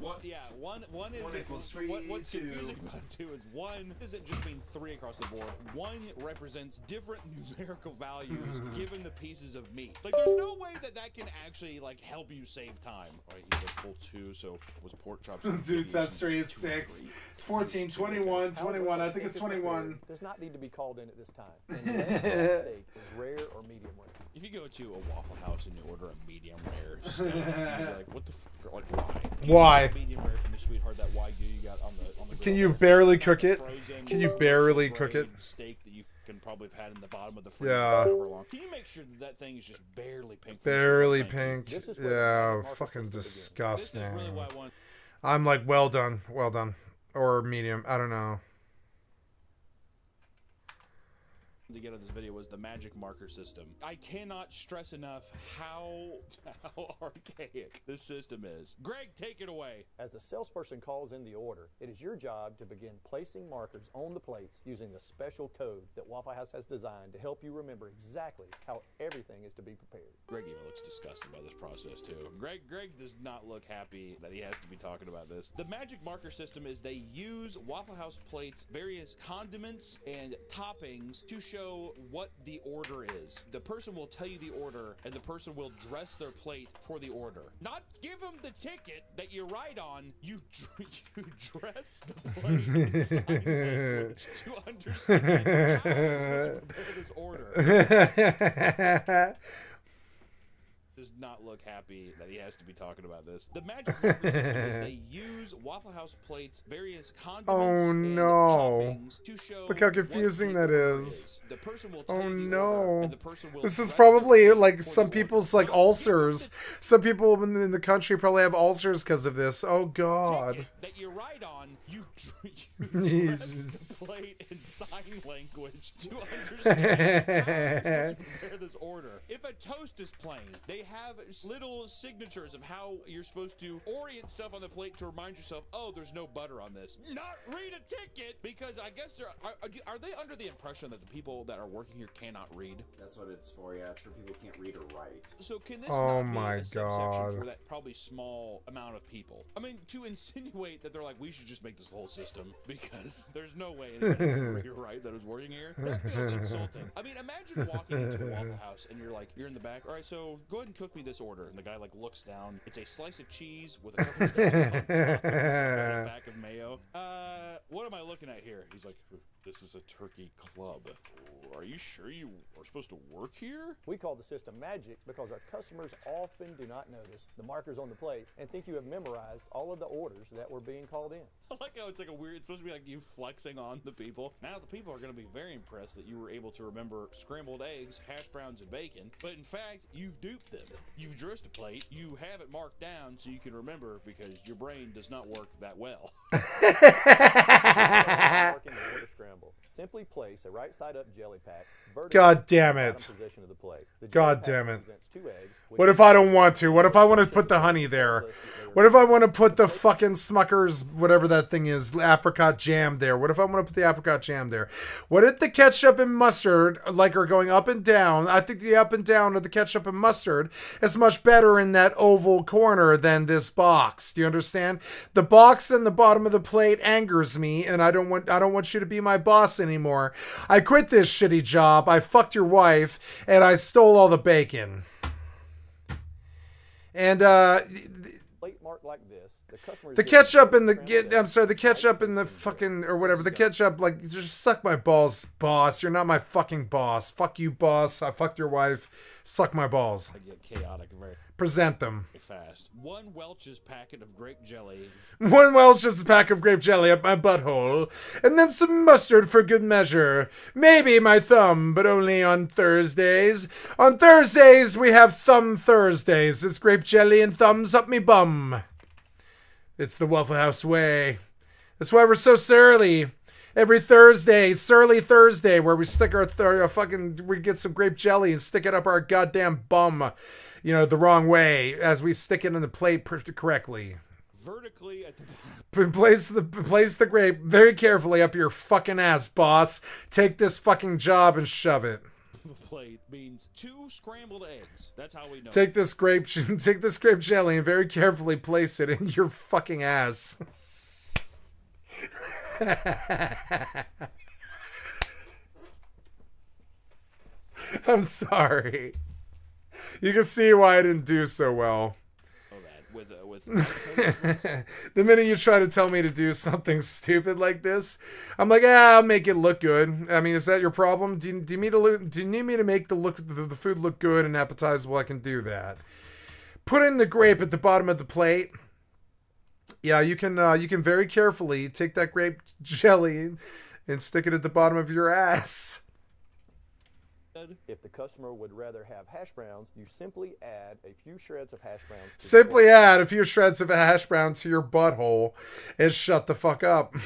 What? Yeah, one one is One equals three, What, what's two. confusing about two is one doesn't just mean three across the board. One represents different numerical values given the pieces of meat. Like, there's no way that that can actually like help you save time. Right? He said pull two, so was pork chops. and Dude, beans, that's three is two six. three. It's 14, 21, 21. I think it's 21. Does not need to be called in at this time. And steak is rare or medium rare. If you go to a Waffle House and you order a medium rare steak, you're like, what the fuck? Like, why? Can you Why? get a Medium rare from your sweetheart, that wagyu you got on the on the Can you barely cook it? Can you barely cook it? Steak that you can probably have had in the bottom of the freezer Yeah. Can you make sure that that thing is just barely pink? Barely start? Thank you. pink. Yeah, fucking system. This is disgusting. really why I want. I'm like, well done, well done, or medium. I don't know. To get out of this video was the magic marker system. I cannot stress enough how how archaic this system is. Greg, take it away. As the salesperson calls in the order, it is your job to begin placing markers on the plates using the special code that Waffle House has designed to help you remember exactly how everything is to be prepared. Greg even looks disgusted by this process too. Greg Greg does not look happy that he has to be talking about this. The magic marker system is they use Waffle House plates, various condiments and toppings to show what the order is. The person will tell you the order and the person will dress their plate for the order. Not give them the ticket that you write on. You dr- you dress the plate in sign language to understand how this order. Does not look happy that he has to be talking about this. The magic is they use Waffle House plates, various condiments, Oh and no. toppings to show Look how confusing that is. is. The person will Oh take the order, no. the person will This is probably like some people's like ulcers. Some people in in the country probably have ulcers because of this. Oh god. that you write on, you, you plate in sign language to understand how to prepare this order. If a toast is plain, they have little signatures of how you're supposed to orient stuff on the plate to remind yourself, oh, there's no butter on this. Not read a ticket because I guess they're are, are- are they under the impression that the people that are working here cannot read? That's what it's for, yeah. It's for people who can't read or write. So can this Oh not be my a subsection God. for that probably small amount of people? I mean, to insinuate that they're like, we should just make this whole system because there's no way anybody you're right that is working here. That feels insulting. I mean, imagine walking into a Waffle House and you're like, you're in the back. All right, so go ahead and cook me this order, and the guy like looks down. It's a slice of cheese with a couple of on top and a pack of mayo. Uh, what am I looking at here? He's like, this is a turkey club. Are you sure you are supposed to work here? We call the system magic because our customers often do not notice the markers on the plate and think you have memorized all of the orders that were being called in. I like how it's like a weird. It's supposed to be like you flexing on the people. Now the people are going to be very impressed that you were able to remember scrambled eggs, hash browns, and bacon. But in fact, you've duped them. You've dressed a plate. You have it marked down so you can remember because your brain does not work that well. Working the order scramble. Simply place a right side up jelly pack God damn it. the. The God damn it. eggs, What if I don't want to? What if I want to put the honey there? What if I want to put the fucking Smucker's, whatever that thing is, apricot jam there? What if I want to put the apricot jam there? What if the ketchup and mustard, like, are going up and down? I think the up and down of the ketchup and mustard is much better in that oval corner than this box. Do you understand? The box in the bottom of the plate angers me, and I don't want I don't want you to be my boss anymore. I quit this shitty job. I fucked your wife, and I stole all the bacon. And uh plate marked like this. The customer is the ketchup and the get, I'm sorry, the ketchup and the fucking or whatever. The ketchup like just suck my balls, boss. You're not my fucking boss. Fuck you, boss. I fucked your wife. Suck my balls. I get chaotic very Present them. fast. One Welch's packet of grape jelly. One Welch's pack of grape jelly up my butthole, and then some mustard for good measure. Maybe my thumb, but only on Thursdays. On Thursdays, we have Thumb Thursdays. It's grape jelly and thumbs up me bum. It's the Waffle House way. That's why we're so surly. Every Thursday, surly Thursday, where we stick our th- uh, fucking, we get some grape jelly and stick it up our goddamn bum, you know, the wrong way as we stick it in the plate per- correctly. Vertically at the Place the place the grape very carefully up your fucking ass, boss. Take this fucking job and shove it. The plate means two scrambled eggs. That's how we know. Take this grape take this grape jelly and very carefully place it in your fucking ass. I'm sorry. You can see why I didn't do so well. With uh, with. the minute you try to tell me to do something stupid like this, I'm like, ah, I'll make it look good. I mean, is that your problem? Do you, do you need to look, do you need me to make the look the, the food look good and appetizable? I can do that. Put in the grape at the bottom of the plate. Yeah, you can uh, you can very carefully take that grape jelly and stick it at the bottom of your ass. If the customer would rather have hash browns, you simply add a few shreds of hash browns. Simply plate. add a few shreds of hash brown to your butthole and shut the fuck up.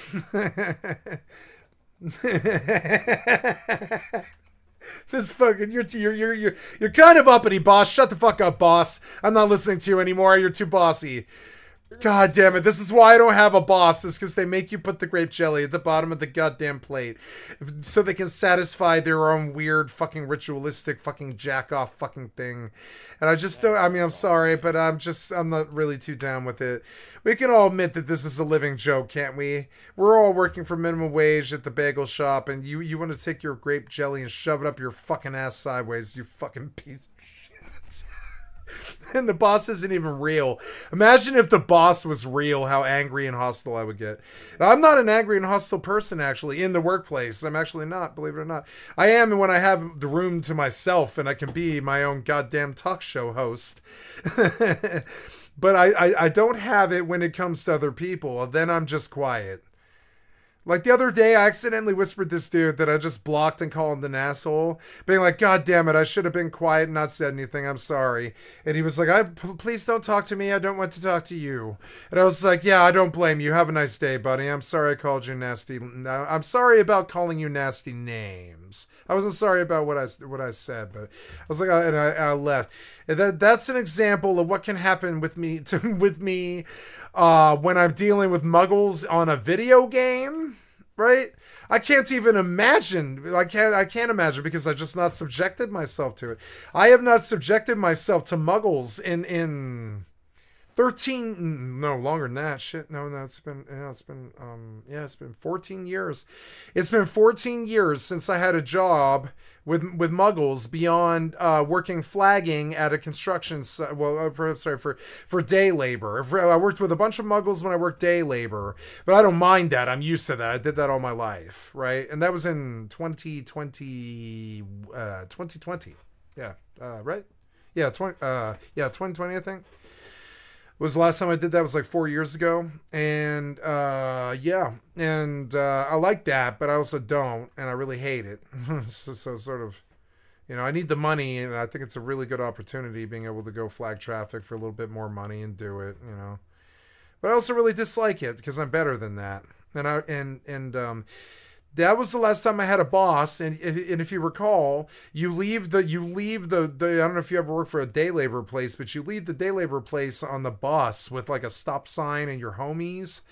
this fucking you're you're you're you're you're kind of uppity, boss. Shut the fuck up, boss. I'm not listening to you anymore. You're too bossy. God damn it. This is why I don't have a boss, is because they make you put the grape jelly at the bottom of the goddamn plate. So they can satisfy their own weird fucking ritualistic fucking jack off fucking thing. And I just don't I mean I'm sorry, but I'm just I'm not really too down with it. We can all admit that this is a living joke, can't we? We're all working for minimum wage at the bagel shop and you you want to take your grape jelly and shove it up your fucking ass sideways, you fucking piece. and the boss isn't even real. Imagine if the boss was real, how angry and hostile I would get. I'm not an angry and hostile person, actually, in the workplace. I'm actually not, believe it or not. I am when I have the room to myself and I can be my own goddamn talk show host. but I, I, I don't have it when it comes to other people. Then I'm just quiet. Like the other day, I accidentally whispered this dude that I just blocked and called him an asshole, being like, "God damn it, I should have been quiet and not said anything. I'm sorry." And he was like, "I please don't talk to me. I don't want to talk to you." And I was like, "Yeah, I don't blame you. Have a nice day, buddy. I'm sorry I called you nasty. I'm sorry about calling you nasty names. I wasn't sorry about what I what I said, but I was like, I, and I, I left. And that that's an example of what can happen with me to with me uh, when I'm dealing with muggles on a video game, right? I can't even imagine. I can't. I can't imagine because I just not subjected myself to it. I have not subjected myself to muggles in in 13 no longer than that. Shit no no it's been yeah it's been um yeah it's been 14 years. It's been 14 years since i had a job with with muggles beyond uh working flagging at a construction site well uh, for sorry for for day labor. For, i worked with a bunch of muggles when i worked day labor but i don't mind that. I'm used to that. I did that all my life right? And that was in 2020 uh 2020 yeah uh right? Yeah 20 uh yeah 2020 i think was the last time I did that was like four years ago, and uh, yeah, and uh, I like that, but I also don't, and I really hate it. so, so sort of, you know, I need the money, and I think it's a really good opportunity being able to go flag traffic for a little bit more money and do it, you know. But I also really dislike it because I'm better than that, and I and and um, that was the last time I had a boss, and if, and if you recall, you leave the you leave the, the I don't know if you ever work for a day labor place, but you leave the day labor place on the bus with like a stop sign and your homies,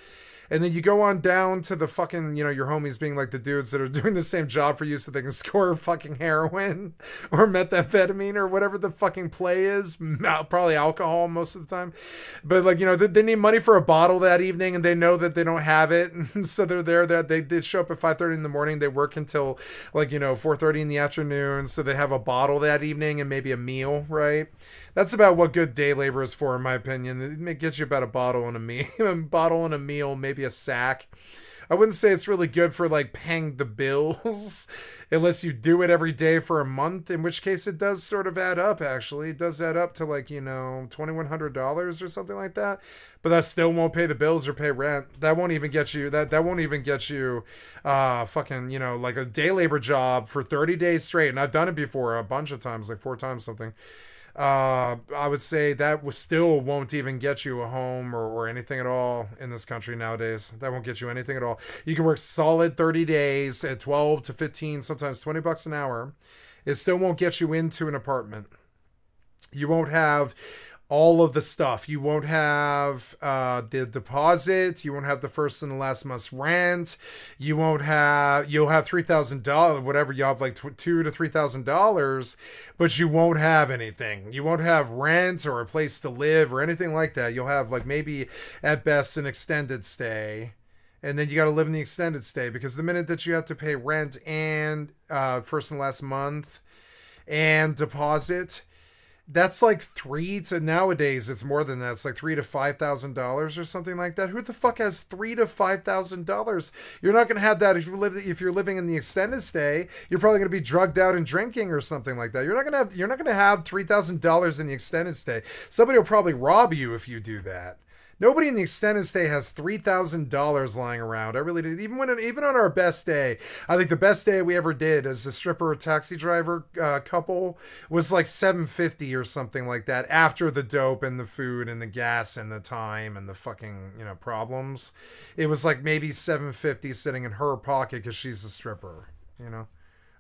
and then you go on down to the fucking you know your homies being like the dudes that are doing the same job for you so they can score fucking heroin or methamphetamine or whatever the fucking play is. Uh, probably alcohol most of the time. But like you know they, need money for a bottle that evening and they know that they don't have it. So they're there that they did show up at 5.30 in the morning. They work until like you know 4.30 in the afternoon. So they have a bottle that evening and maybe a meal right? That's about what good day labor is for, in my opinion. It gets you about a bottle and a meal, a bottle and a meal, maybe a sack. I wouldn't say it's really good for like paying the bills unless you do it every day for a month, in which case it does sort of add up actually. It does add up to like, you know, $2100 or something like that. But that still won't pay the bills or pay rent. That won't even get you that that won't even get you uh fucking, you know, like a day labor job for 30 days straight. And I've done it before a bunch of times, like four times something uh, I would say that was still won't even get you a home or, or anything at all in this country nowadays. That won't get you anything at all. You can work solid 30 days at 12 to 15, sometimes 20 bucks an hour. It still won't get you into an apartment. You won't have all of the stuff. You won't have uh, the deposit. You won't have the first and the last month's rent. You won't have. You'll have three thousand dollars, whatever. You have like tw- two to three thousand dollars, but you won't have anything. You won't have rent or a place to live or anything like that. You'll have like maybe at best an extended stay. And then you got to live in the extended stay because the minute that you have to pay rent and uh, first and last month and deposit, that's like three to nowadays it's more than that it's like three to five thousand dollars or something like that. Who the fuck has three to five thousand dollars? You're not going to have that if you live if you're living in the extended stay you're probably going to be drugged out and drinking or something like that. You're not going to have you're not going to have three thousand dollars in the extended stay. Somebody will probably rob you if you do that Nobody in the extended stay has three thousand dollars lying around. I really did. Even when even on our best day, I think the best day we ever did as a stripper taxi driver uh, couple was like seven fifty or something like that. After the dope and the food and the gas and the time and the fucking you know problems, it was like maybe seven fifty sitting in her pocket because she's a stripper. You know,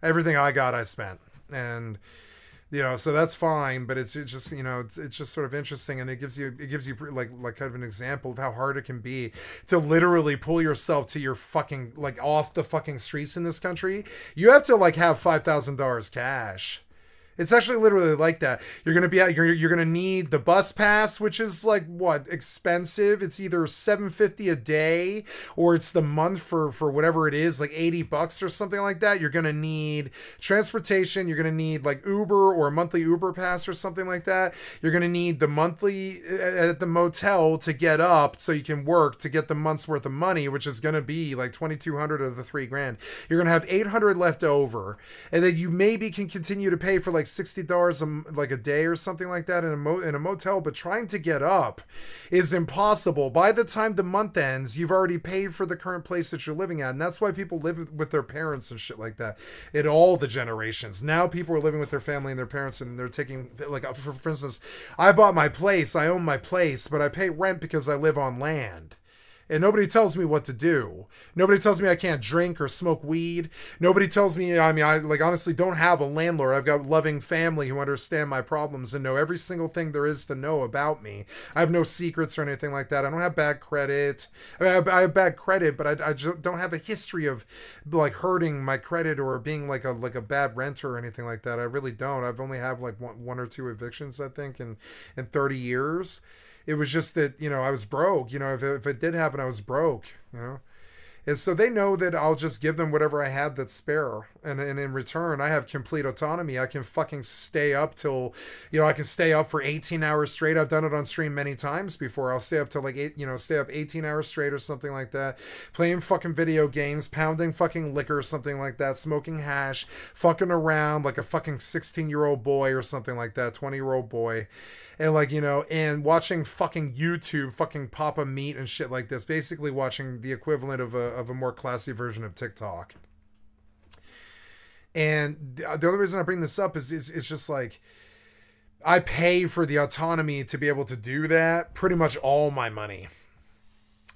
everything I got I spent and you know so that's fine but it's, it's just you know it's, it's just sort of interesting and it gives you it gives you like like kind of an example of how hard it can be to literally pull yourself to your fucking like off the fucking streets in this country. You have to like have $5000 cash It's actually literally like that. You're gonna be out. You're, you're gonna need the bus pass, which is like what expensive. It's either seven fifty a day or it's the month for for whatever it is, like eighty bucks or something like that. You're gonna need transportation. You're gonna need like Uber or a monthly Uber pass or something like that. You're gonna need the monthly at the motel to get up so you can work to get the month's worth of money, which is gonna be like twenty two hundred of the three grand. You're gonna have eight hundred left over, and then you maybe can continue to pay for like sixty dollars like a day or something like that in a mo- in a motel. But trying to get up is impossible. By the time the month ends, you've already paid for the current place that you're living at, and that's why people live with their parents and shit like that. In all the generations, now people are living with their family and their parents, and they're taking like uh, for, for instance, I bought my place, I own my place, but I pay rent because I live on land and nobody tells me what to do. Nobody tells me I can't drink or smoke weed. Nobody tells me, I mean, I like honestly don't have a landlord. I've got loving family who understand my problems and know every single thing there is to know about me. I have no secrets or anything like that. I don't have bad credit. I, mean, I have bad credit, but I, I don't have a history of like hurting my credit or being like a like a bad renter or anything like that. I really don't. I've only had like one, one or two evictions, I think, in in 30 years it was just that you know I was broke. You know, if if it did happen, I was broke. You know, and so they know that I'll just give them whatever I had that's spare, and, and in return, I have complete autonomy. I can fucking stay up till, you know, I can stay up for 18 hours straight. I've done it on stream many times before. I'll stay up till like eight, you know, stay up 18 hours straight or something like that, playing fucking video games, pounding fucking liquor or something like that, smoking hash, fucking around like a fucking 16 year old boy or something like that, 20 year old boy and like you know and watching fucking youtube fucking papa meat and shit like this basically watching the equivalent of a, of a more classy version of tiktok. And the other reason i bring this up is, is it's just like i pay for the autonomy to be able to do that pretty much all my money.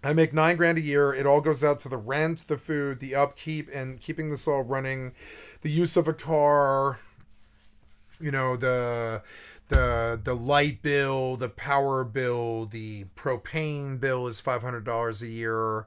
I make nine grand a year. It all goes out to the rent, the food, the upkeep, and keeping this all running, the use of a car, you know, the the the light bill, the power bill, the propane bill is five hundred dollars a year.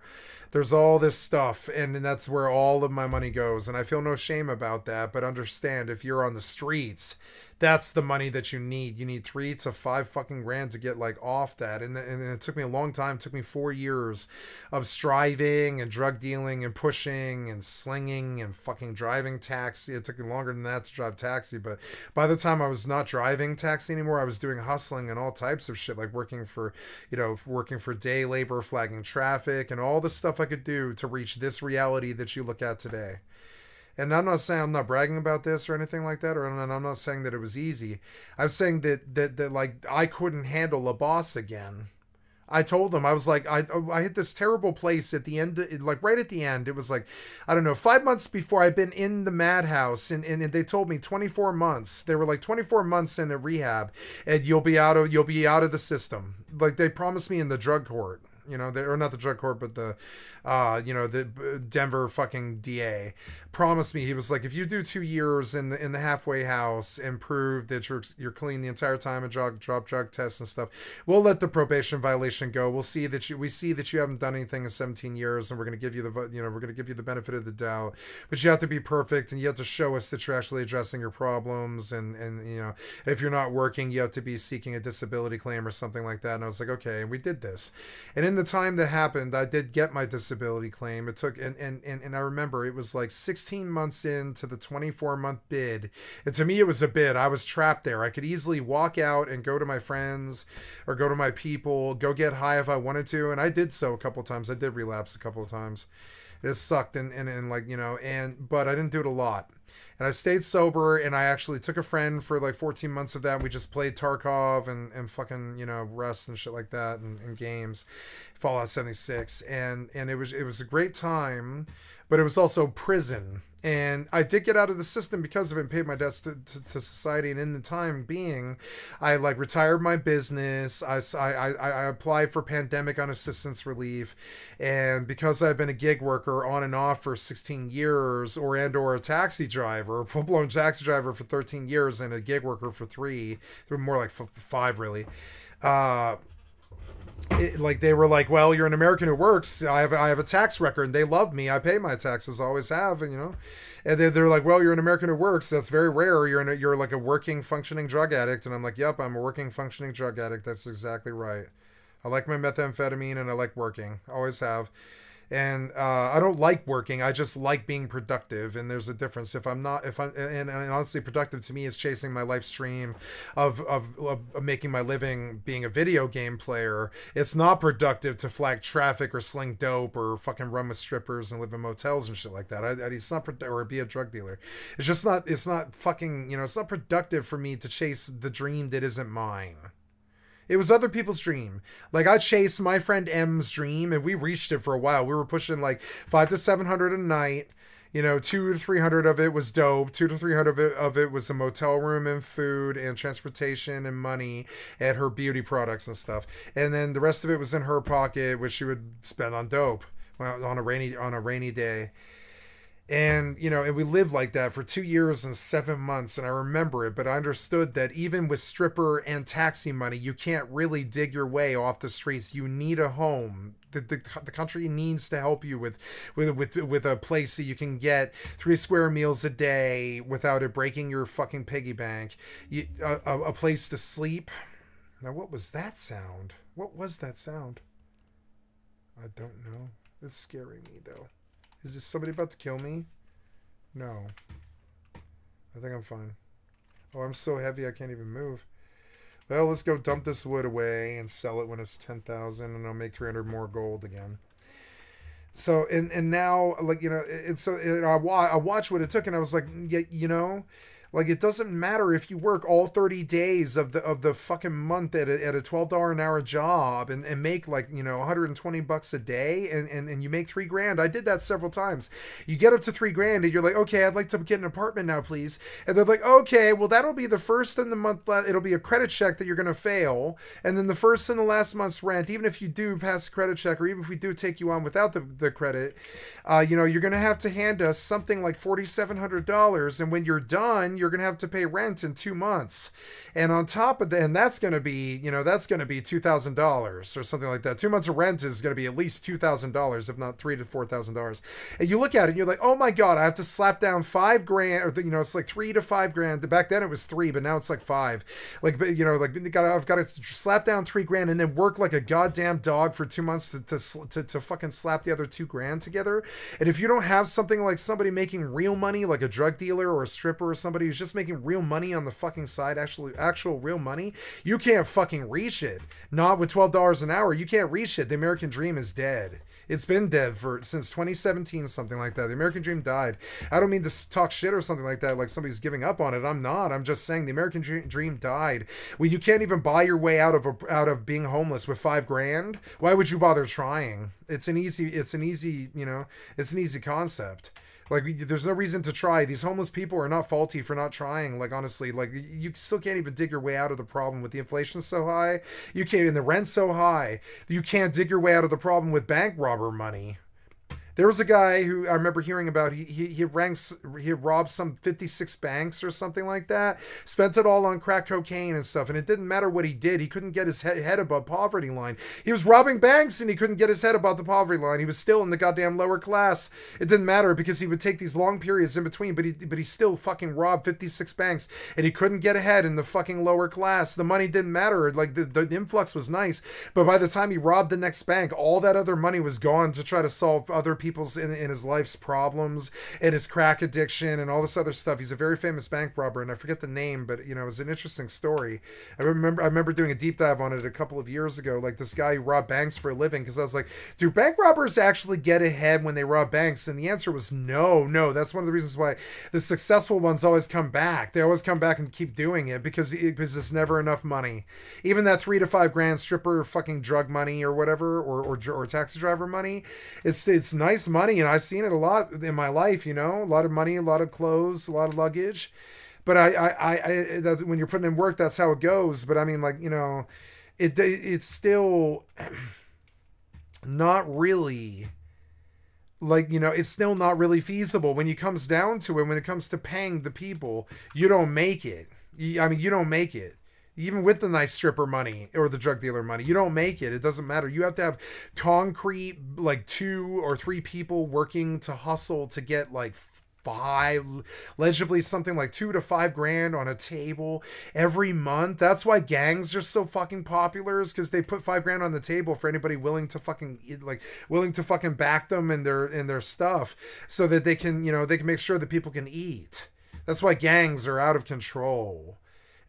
There's all this stuff, and, and that's where all of my money goes. And I feel no shame about that. But understand, if you're on the streets, that's the money that you need. You need three to five fucking grand to get like off that. And, and it took me a long time. It took me four years of striving and drug dealing and pushing and slinging and fucking driving taxi. It took me longer than that to drive taxi. But by the time I was not driving taxi anymore, I was doing hustling and all types of shit, like working for, you know, working for day labor, flagging traffic, and all the stuff I could do to reach this reality that you look at today. And I'm not saying I'm not bragging about this or anything like that, or and I'm not saying that it was easy. I'm saying that that that like I couldn't handle a boss again. I told them I was like I oh, I hit this terrible place at the end like right at the end it was like I don't know 5 months before I'd been in the madhouse and, and, and they told me 24 months they were like 24 months in a rehab and you'll be out of you'll be out of the system like they promised me in the drug court you know, they, or not the drug court, but the, uh, you know, the Denver fucking DA promised me he was like, if you do two years in the in the halfway house and prove that you're you're clean the entire time and drug drop drug tests and stuff, we'll let the probation violation go. We'll see that you we see that you haven't done anything in 17 years, and we're gonna give you the you know we're gonna give you the benefit of the doubt, but you have to be perfect and you have to show us that you're actually addressing your problems and and you know if you're not working, you have to be seeking a disability claim or something like that. And I was like, okay, and we did this, and in the time that happened, I did get my disability claim. It took, and, and, and, and I remember it was like 16 months into the 24 month bid. And to me, it was a bid. I was trapped there. I could easily walk out and go to my friends or go to my people, go get high if I wanted to. And I did so a couple times. I did relapse a couple of times. It sucked. And, and, and like, you know, and, but I didn't do it a lot and I stayed sober and I actually took a friend for like 14 months of that. We just played Tarkov and, and fucking, you know, Rust and shit like that and, and games, Fallout 76. And, and it was, it was a great time, but it was also prison and I did get out of the system because of it and paid my debts to, to, to, society. And in the time being, I like retired my business. I, I, I applied for pandemic on assistance relief. And because I've been a gig worker on and off for 16 years or and or a taxi driver, full blown taxi driver for 13 years and a gig worker for three, more like five really. Uh, it, like they were like, well, you're an American who works. I have I have a tax record. And They love me. I pay my taxes. Always have. And you know, and they're, they're like, well, you're an American who works. That's very rare. You're in a, you're like a working functioning drug addict. And I'm like, yep, I'm a working functioning drug addict. That's exactly right. I like my methamphetamine and I like working. Always have and uh, I don't like working. I just like being productive, and there's a difference. If I'm not, if I'm, and, and honestly, productive to me is chasing my life stream of, of, of making my living being a video game player. It's not productive to flag traffic or sling dope or fucking run with strippers and live in motels and shit like that. I, I, it's not or be a drug dealer. It's just not. It's not fucking. You know, it's not productive for me to chase the dream that isn't mine. It was other people's dream. Like I chased my friend M's dream, and we reached it for a while. We were pushing like five to seven hundred a night. You know, two to three hundred of it was dope. Two to three hundred of it, of it was a motel room and food and transportation and money and her beauty products and stuff. And then the rest of it was in her pocket, which she would spend on dope on a rainy on a rainy day and you know and we lived like that for two years and seven months and i remember it but i understood that even with stripper and taxi money you can't really dig your way off the streets. You need a home. The, the, the country needs to help you with, with with with a place that you can get three square meals a day without it breaking your fucking piggy bank. You, a, a, a place to sleep. Now what was that sound? What was that sound? I don't know. It's scaring me though is this somebody about to kill me? No. I think I'm fine. Oh, I'm so heavy I can't even move. Well, let's go dump this wood away and sell it when it's 10,000 and I'll make 300 more gold again. So, and, and now, like, you know, it's so it, I, I watched what it took and I was like, mm, yeah, you know, like it doesn't matter if you work all 30 days of the of the fucking month at a, at a $12 an hour job and, and make like, you know, 120 bucks a day and, and, and you make three grand. I did that several times. You get up to three grand and you're like, okay, I'd like to get an apartment now, please. And they're like, okay, well, that'll be the first in the month. It'll be a credit check that you're going to fail. And then the first in the last month's rent, even if you do pass the credit check or even if we do take you on without the, the credit, uh, you know, you're going to have to hand us something like $4,700. And when you're done, you're going to have to pay rent in two months. And on top of that, and that's going to be, you know, that's going to be $2,000 or something like that. Two months of rent is going to be at least $2,000, if not three to $4,000. And you look at it and you're like, oh my God, I have to slap down five grand, or, you know, it's like three to five grand. Back then it was three, but now it's like five. Like, you know, like I've got to slap down three grand and then work like a goddamn dog for two months to, to, to, to fucking slap the other two grand together. And if you don't have something like somebody making real money, like a drug dealer or a stripper or somebody who's just making real money on the fucking side, actually actual real money, you can't fucking reach it. Not with twelve dollars an hour. You can't reach it. The American dream is dead. It's been dead for since 2017, something like that. The American dream died. I don't mean to talk shit or something like that, like somebody's giving up on it. I'm not. I'm just saying the American dream died. Well, you can't even buy your way out of a, out of being homeless with five grand. Why would you bother trying? It's an easy. It's an easy. You know. It's an easy concept. Like, there's no reason to try. These homeless people are not faulty for not trying. Like, honestly, like you still can't even dig your way out of the problem with the inflation so high. You can't, and the rent so high. You can't dig your way out of the problem with bank robber money. There was a guy who I remember hearing about. He he he ranks he robbed some 56 banks or something like that. Spent it all on crack cocaine and stuff, and it didn't matter what he did. He couldn't get his head above poverty line. He was robbing banks and he couldn't get his head above the poverty line. He was still in the goddamn lower class. It didn't matter because he would take these long periods in between, but he but he still fucking robbed 56 banks and he couldn't get ahead in the fucking lower class. The money didn't matter. Like the, the influx was nice, but by the time he robbed the next bank, all that other money was gone to try to solve other people people's in, in his life's problems and his crack addiction and all this other stuff. He's a very famous bank robber, and I forget the name, but you know, it was an interesting story. I remember I remember doing a deep dive on it a couple of years ago, like this guy who robbed banks for a living, because I was like, do bank robbers actually get ahead when they rob banks? And the answer was no, no. That's one of the reasons why the successful ones always come back. They always come back and keep doing it because because there's never enough money. Even that three to five grand stripper fucking drug money or whatever, or or, or taxi driver money, it's it's nice nice money, and I've seen it a lot in my life. You know, a lot of money, a lot of clothes, a lot of luggage. But I, I, I, I that's, when you're putting in work, that's how it goes. But I mean, like you know, it it's still not really like you know it's still not really feasible when it comes down to it when it comes to paying the people you don't make it i mean you don't make it even with the nice stripper money or the drug dealer money you don't make it. It doesn't matter. You have to have concrete like two or three people working to hustle to get like five legibly something like two to five grand on a table every month. That's why gangs are so fucking popular is because they put five grand on the table for anybody willing to fucking like willing to fucking back them in their in their stuff so that they can you know they can make sure that people can eat. That's why gangs are out of control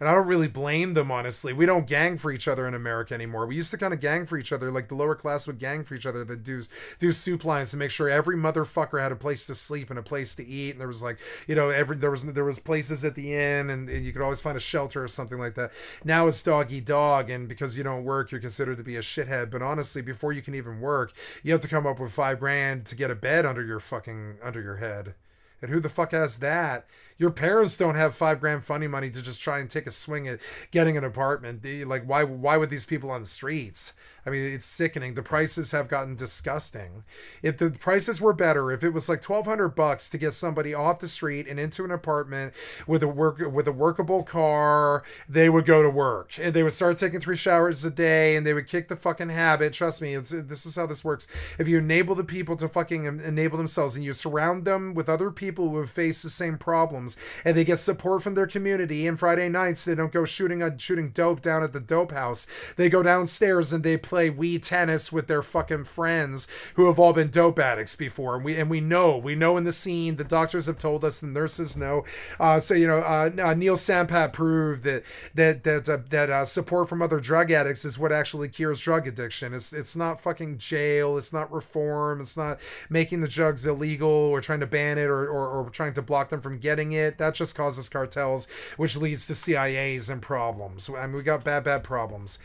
and I don't really blame them, honestly. We don't gang for each other in America anymore. We used to kind of gang for each other, like the lower class would gang for each other that do, do soup lines to make sure every motherfucker had a place to sleep and a place to eat. And there was like, you know, every there was there was places at the inn and, and you could always find a shelter or something like that. Now it's dog eat dog, and because you don't work, you're considered to be a shithead. But honestly, before you can even work, you have to come up with five grand to get a bed under your fucking under your head. And who the fuck has that? Your parents don't have five grand funny money to just try and take a swing at getting an apartment. Like, why? Why would these people on the streets? I mean, it's sickening. The prices have gotten disgusting. If the prices were better, if it was like twelve hundred bucks to get somebody off the street and into an apartment with a work with a workable car, they would go to work and they would start taking three showers a day and they would kick the fucking habit. Trust me, this is how this works. If you enable the people to fucking enable themselves and you surround them with other people who have faced the same problems and they get support from their community. And Friday nights they don't go shooting shooting dope down at the dope house. They go downstairs and they play Wii tennis with their fucking friends who have all been dope addicts before. And we and we know we know in the scene the doctors have told us the nurses know. Uh, so you know uh, uh, Neil Sampat proved that that that uh, that uh, support from other drug addicts is what actually cures drug addiction. It's it's not fucking jail. It's not reform. It's not making the drugs illegal or trying to ban it or, or, or trying to block them from getting it. That just causes cartels, which leads to CIAs and problems. I mean, we got bad, bad problems.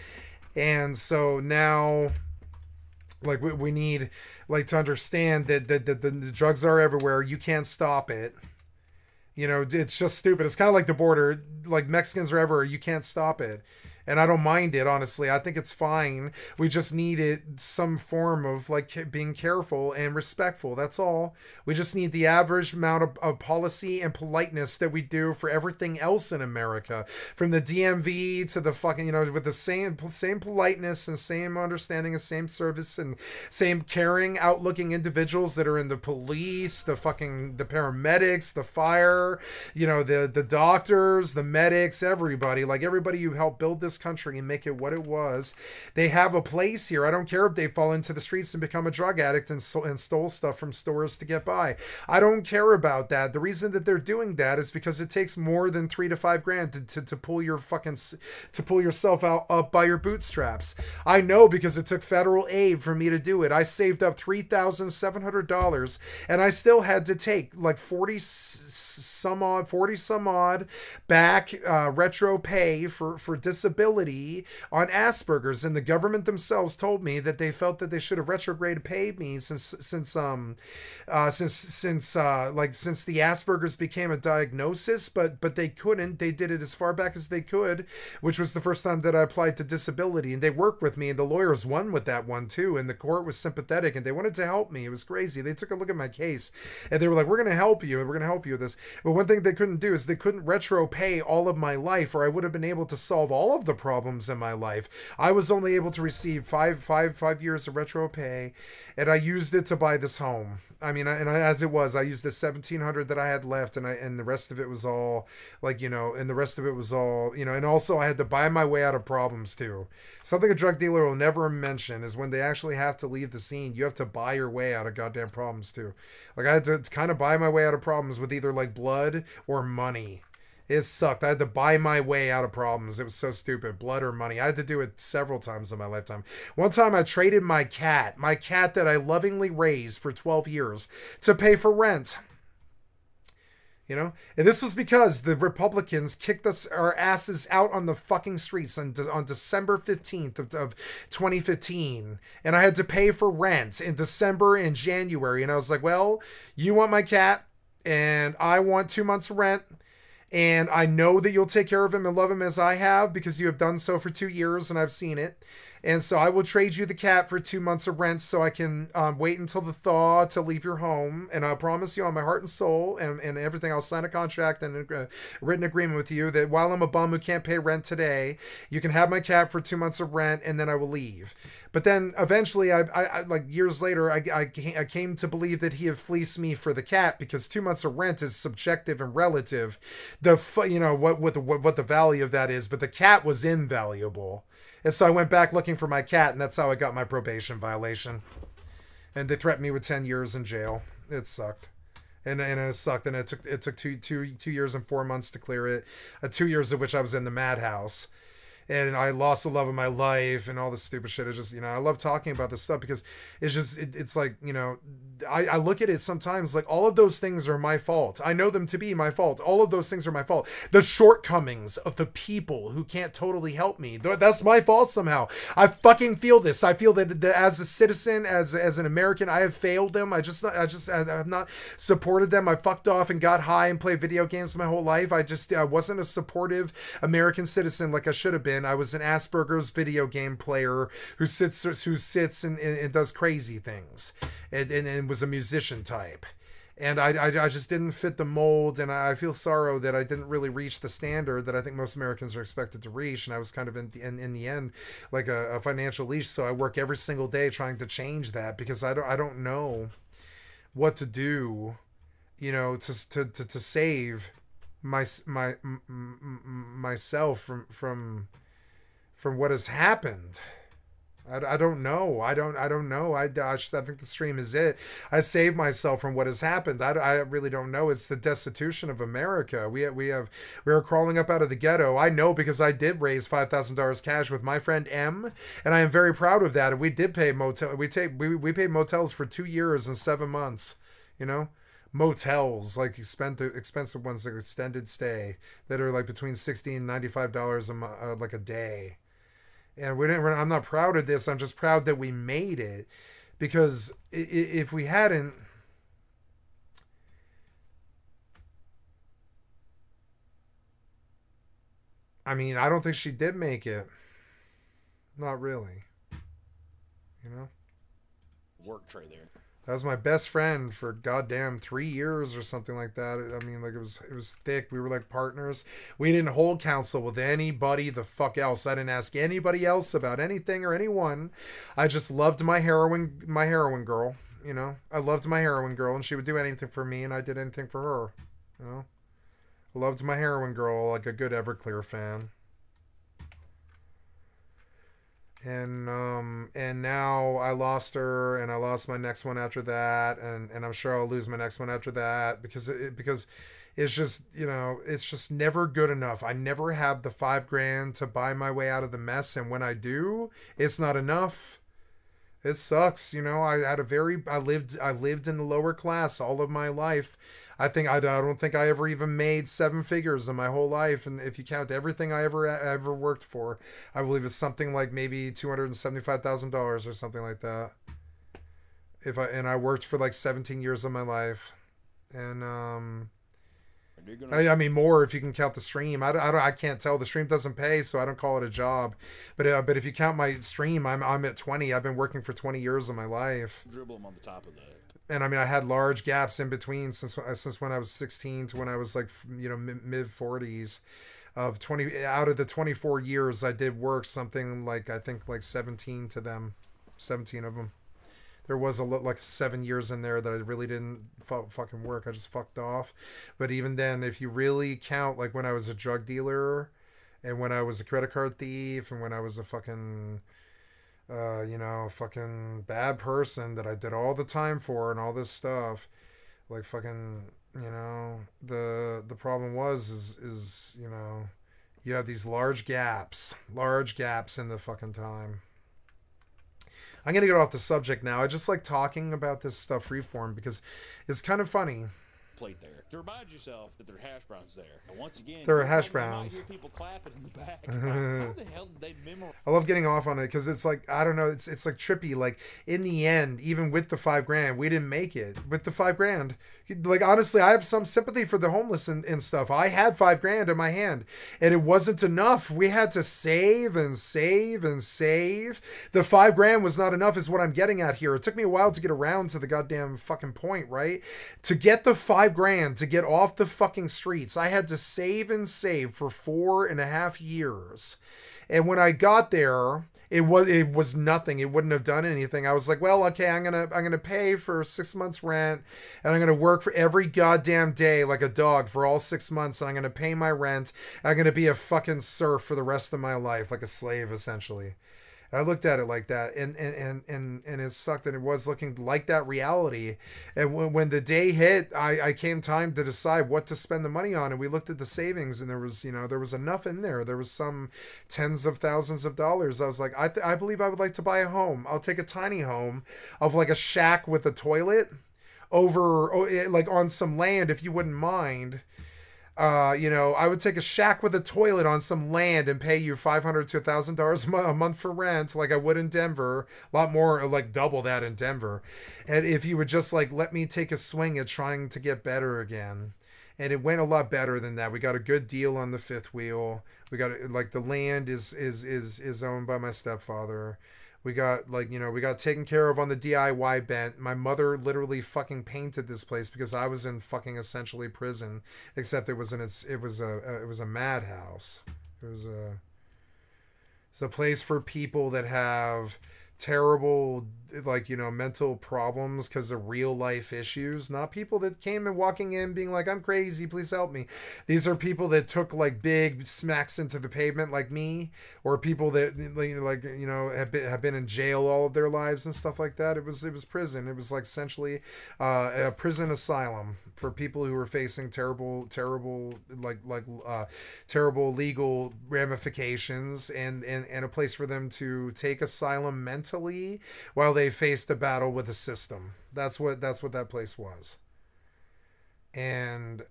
And so now like we, we need like to understand that, that, that the, the drugs are everywhere. You can't stop it. You know it's just stupid. It's kind of like the border. Like mexicans are everywhere. You can't stop it and I don't mind it honestly. I think it's fine. We just need it some form of like being careful and respectful. That's all. We just need the average amount of, of policy and politeness that we do for everything else in America, from the DMV to the fucking you know with the same same politeness and same understanding and same service and same caring, outlooking individuals that are in the police, the fucking the paramedics, the fire, you know the the doctors, the medics, everybody like everybody who helped build this this country and make it what it was. They have a place here. I don't care if they fall into the streets and become a drug addict and, so, and stole stuff from stores to get by. I don't care about that. The reason that they're doing that is because it takes more than three to five grand to, to, to pull your fucking to pull yourself out up by your bootstraps. I know because it took federal aid for me to do it. I saved up three thousand seven hundred dollars, and I still had to take like forty some odd, forty some odd back uh, retro pay for for disability on Asperger's, and the government themselves told me that they felt that they should have retrograde paid me since since um uh, since since uh, like since the Asperger's became a diagnosis, but but they couldn't. They did it as far back as they could, which was the first time that I applied to disability, and they worked with me, and the lawyers won with that one too, and the court was sympathetic, and they wanted to help me. It was crazy. They took a look at my case, and they were like, "We're going to help you, and we're going to help you with this." But one thing they couldn't do is they couldn't retro pay all of my life, or I would have been able to solve all of the problems in my life. I was only able to receive five five five years of retro pay, and I used it to buy this home. I mean, and as it was, I used the seventeen hundred that I had left, and I and the rest of it was all like you know, and the rest of it was all you know, and also I had to buy my way out of problems too. Something a drug dealer will never mention is when they actually have to leave the scene, you have to buy your way out of goddamn problems too. Like I had to kind of buy my way out of problems with either like blood or money. It sucked. I had to buy my way out of problems. It was so stupid. Blood or money. I had to do it several times in my lifetime. One time I traded my cat, my cat that I lovingly raised for 12 years, to pay for rent. You know, and this was because the Republicans kicked us our asses out on the fucking streets on, on December 15th of, of 2015. And I had to pay for rent in December and January. And I was like, well, you want my cat, and I want two months' rent and I know that you'll take care of him and love him as I have because you have done so for two years and I've seen it. And so I will trade you the cat for two months of rent so I can um, wait until the thaw to leave your home. And I promise you on my heart and soul and, and everything, I'll sign a contract and a written agreement with you that while I'm a bum who can't pay rent today, you can have my cat for two months of rent and then I will leave. But then eventually, I, I, I like years later, I, I, I came to believe that he had fleeced me for the cat because two months of rent is subjective and relative. The you know what what the what the value of that is, but the cat was invaluable. And so I went back looking for my cat, and that's how I got my probation violation. And they threatened me with ten years in jail. It sucked. And, and it sucked, and it took it took two two two years and four months to clear it. Uh, two years of which I was in the madhouse, and I lost the love of my life and all this stupid shit. It's just you know I love talking about this stuff because it's just it, it's like you know I, I look at it sometimes like all of those things are my fault. I know them to be my fault. All of those things are my fault. The shortcomings of the people who can't totally help me. th- That's my fault somehow. I fucking feel this. I feel that, that as a citizen, as as an American, I have failed them. I just I just I have not supported them. I fucked off and got high and played video games my whole life. I just I wasn't a supportive American citizen like I should have been. I was an Asperger's video game player who sits who sits and, and, and does crazy things and, and, and was a musician type. And I, I, I just didn't fit the mold and I feel sorrow that I didn't really reach the standard that I think most Americans are expected to reach and I was kind of in the, in, in the end like a, a financial leash so I work every single day trying to change that because I don't I don't know what to do you know to to to, to save my my m- myself from from from what has happened I, I don't know. I don't. I don't know. I, I. I think the stream is it. I saved myself from what has happened. I, I really don't know. It's the destitution of America. We we have we are crawling up out of the ghetto. I know because I did raise five thousand dollars cash with my friend M, and I am very proud of that. We did pay motel. We take we we paid motels for two years and seven months. You know motels like expensive expensive ones like extended stay that are like between 60 and 95 dollars a uh, like a day and we didn't. I'm not proud of this. I'm just proud that we made it, because if we hadn't, I mean, I don't think she did make it. Not really. You know. Work tray there. That was my best friend for goddamn three years or something like that. I mean, like it was it was thick. We were like partners. We didn't hold counsel with anybody the fuck else. I didn't ask anybody else about anything or anyone. I just loved my heroin my heroin girl. You know, I loved my heroin girl, and she would do anything for me, and I did anything for her. You know, I loved my heroin girl like a good Everclear fan. And um and now I lost her and I lost my next one after that and and I'm sure I'll lose my next one after that because it because it's just you know it's just never good enough. I never have the 5 grand to buy my way out of the mess and when I do, it's not enough. It sucks, you know. I had a very I lived I lived in the lower class all of my life. I think I, don't think I ever even made seven figures in my whole life, and if you count everything I ever ever worked for, I believe it's something like maybe two hundred and seventy five thousand dollars or something like that. If I and I worked for like seventeen years of my life, and um, You're gonna- I, I mean more if you can count the stream. I, don't- I, don't, I can't tell. The stream doesn't pay, so I don't call it a job. But uh, but if you count my stream, I'm I'm at twenty. I've been working for twenty years of my life dribble him on the top of that. and I mean, I had large gaps in between since since when I was 16 to when I was like you know mid 40s. Of 20 out of the 24 years I did work, something like I think like 17 to them, 17 of them. There was a like seven years in there that I really didn't fu- fucking work. I just fucked off. But even then, if you really count, like when I was a drug dealer, and when I was a credit card thief, and when I was a fucking uh, you know, fucking bad person that I did all the time for and all this stuff. Like fucking, you know, the the problem was is is, you know, you have these large gaps, large gaps in the fucking time. I'm gonna get off the subject now. I just like talking about this stuff freeform because it's kind of funny. Plate there to remind yourself that there are hash browns there. And once again, There are hash browns. people clapping in the back. How the hell did they memorize? I love getting off on it because it's like I don't know, it's it's like trippy. Like in the end, even with the five grand, we didn't make it. With the five grand, like honestly, I have some sympathy for the homeless and, and stuff. I had five grand in my hand, and it wasn't enough. We had to save and save and save. The five grand was not enough, is what I'm getting at here. It took me a while to get around to the goddamn fucking point, right? To get the five grand to get off the fucking streets, I had to save and save for four and a half years. And when I got there, it was it was nothing. It wouldn't have done anything. I was like, well, okay, I'm gonna I'm gonna pay for six months rent, and I'm gonna work for every goddamn day like a dog for all six months, and I'm gonna pay my rent. I'm gonna be a fucking serf for the rest of my life, like a slave, essentially. I looked at it like that, and and and and, and it sucked, and it was looking like that reality. And when, when the day hit, I, I came time to decide what to spend the money on, and we looked at the savings, and there was you know there was enough in there. There was some tens of thousands of dollars. I was like, I th- I believe I would like to buy a home. I'll take a tiny home of like a shack with a toilet over oh, eh, like on some land if you wouldn't mind uh, you know, I would take a shack with a toilet on some land and pay you five hundred to thousand dollars a month for rent, like I would in Denver. A lot more, like double that in Denver. And if you would just like let me take a swing at trying to get better again, and it went a lot better than that. We got a good deal on the fifth wheel. We got like the land is is is is owned by my stepfather. We got like you know we got taken care of on the DIY bent. My mother literally fucking painted this place because I was in fucking essentially prison, except it was in its it was a uh, it was a madhouse. It was a it's a place for people that have terrible like you know mental problems because of real life issues not people that came and walking in being like i'm crazy please help me. These are people that took like big smacks into the pavement like me or people that like you know have been, have been in jail all of their lives and stuff like that. It was it was prison. It was like essentially uh, a prison asylum for people who were facing terrible terrible like like uh, terrible legal ramifications and, and and a place for them to take asylum mentally while they faced a battle with the system. That's what that's what that place was. And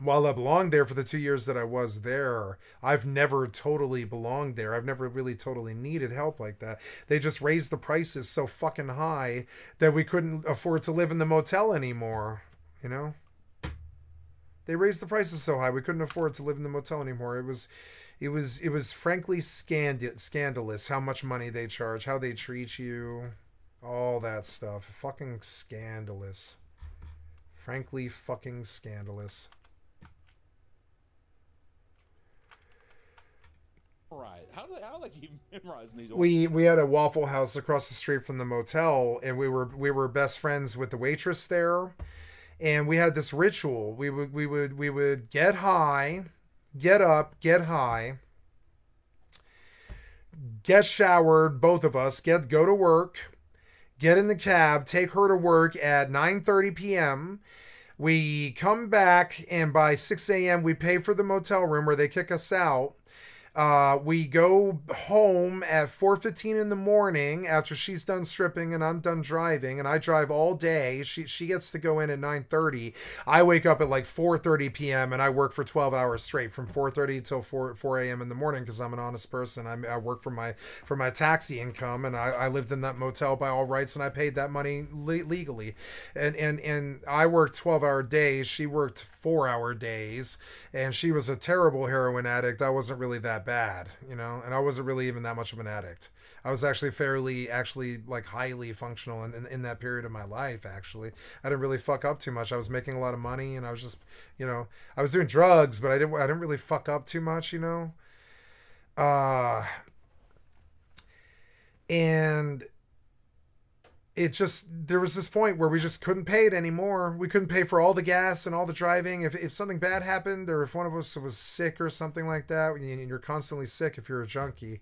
while I belonged there for the two years that I was there, I've never totally belonged there. I've never really totally needed help like that. They just raised the prices so fucking high that we couldn't afford to live in the motel anymore, you know? They raised the prices so high we couldn't afford to live in the motel anymore. It was it was it was frankly scand- scandalous how much money they charge, how they treat you, all that stuff. Fucking scandalous. Frankly fucking scandalous. Right. How do they, how do they keep memorizing these? we we had a waffle house across the street from the motel and we were we were best friends with the waitress there and we had this ritual we would we would we would get high get up get high get showered both of us get go to work get in the cab take her to work at 9:30 p.m. we come back and by 6 a.m. we pay for the motel room where they kick us out uh, we go home at 4:15 in the morning after she's done stripping and I'm done driving and I drive all day. She she gets to go in at 9:30. I wake up at like 4:30 p.m. and I work for 12 hours straight from 4:30 till 4 4 a.m. in the morning because I'm an honest person. I, I work for my for my taxi income and I, I lived in that motel by all rights and I paid that money le- legally. And and and I worked 12 hour days. She worked 4 hour days and she was a terrible heroin addict. I wasn't really that bad, you know, and I wasn't really even that much of an addict. I was actually fairly, actually, like highly functional in, in, in that period of my life, actually. I didn't really fuck up too much. I was making a lot of money and I was just, you know, I was doing drugs, but I didn't, I didn't really fuck up too much, you know. Uh, and it just there was this point where we just couldn't pay it anymore. We couldn't pay for all the gas and all the driving. If, if something bad happened or if one of us was sick or something like that, and you're constantly sick if you're a junkie.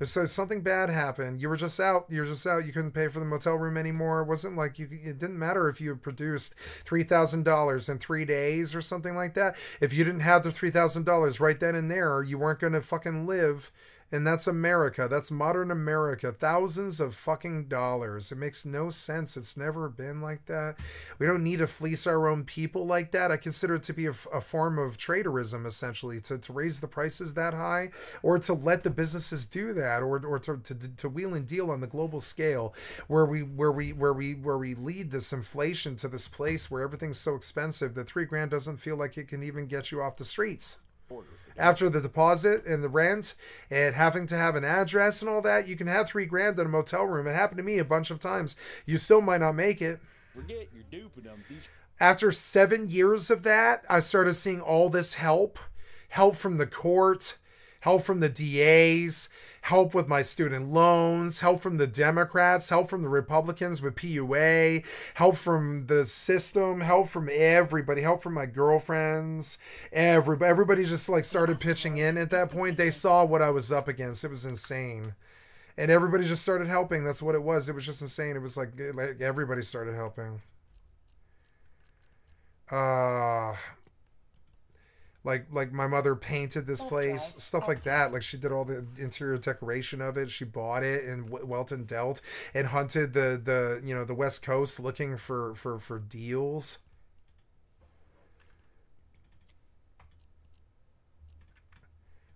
If so something bad happened, you were just out. You were just out. You couldn't pay for the motel room anymore. It wasn't like you. It didn't matter if you produced three thousand dollars in three days or something like that. If you didn't have the three thousand dollars right then and there, you weren't going to fucking live And that's America. That's modern America. Thousands of fucking dollars. It makes no sense. It's never been like that. We don't need to fleece our own people like that. I consider it to be a, a form of traitorism, essentially, to, to raise the prices that high or to let the businesses do that or, or to, to, to wheel and deal on the global scale where we where we where we where we lead this inflation to this place where everything's so expensive that three grand doesn't feel like it can even get you off the streets after the deposit and the rent and having to have an address and all that, you can have three grand in a motel room. It happened to me a bunch of times. You still might not make it. Forget you're duping them. After seven years of that, I started seeing all this help help from the court, help from the DAs, help with my student loans, help from the Democrats, help from the Republicans with PUA, help from the system, help from everybody, help from my girlfriends. Everybody, everybody just like started pitching in at that point. They saw what I was up against. It was insane. And everybody just started helping. That's what it was. It was just insane. It was like like everybody started helping. Uh like like my mother painted this place stuff like that. like she did all the interior decoration of it. She bought it in W- welton dealt and hunted the the you know the west coast looking for for for deals.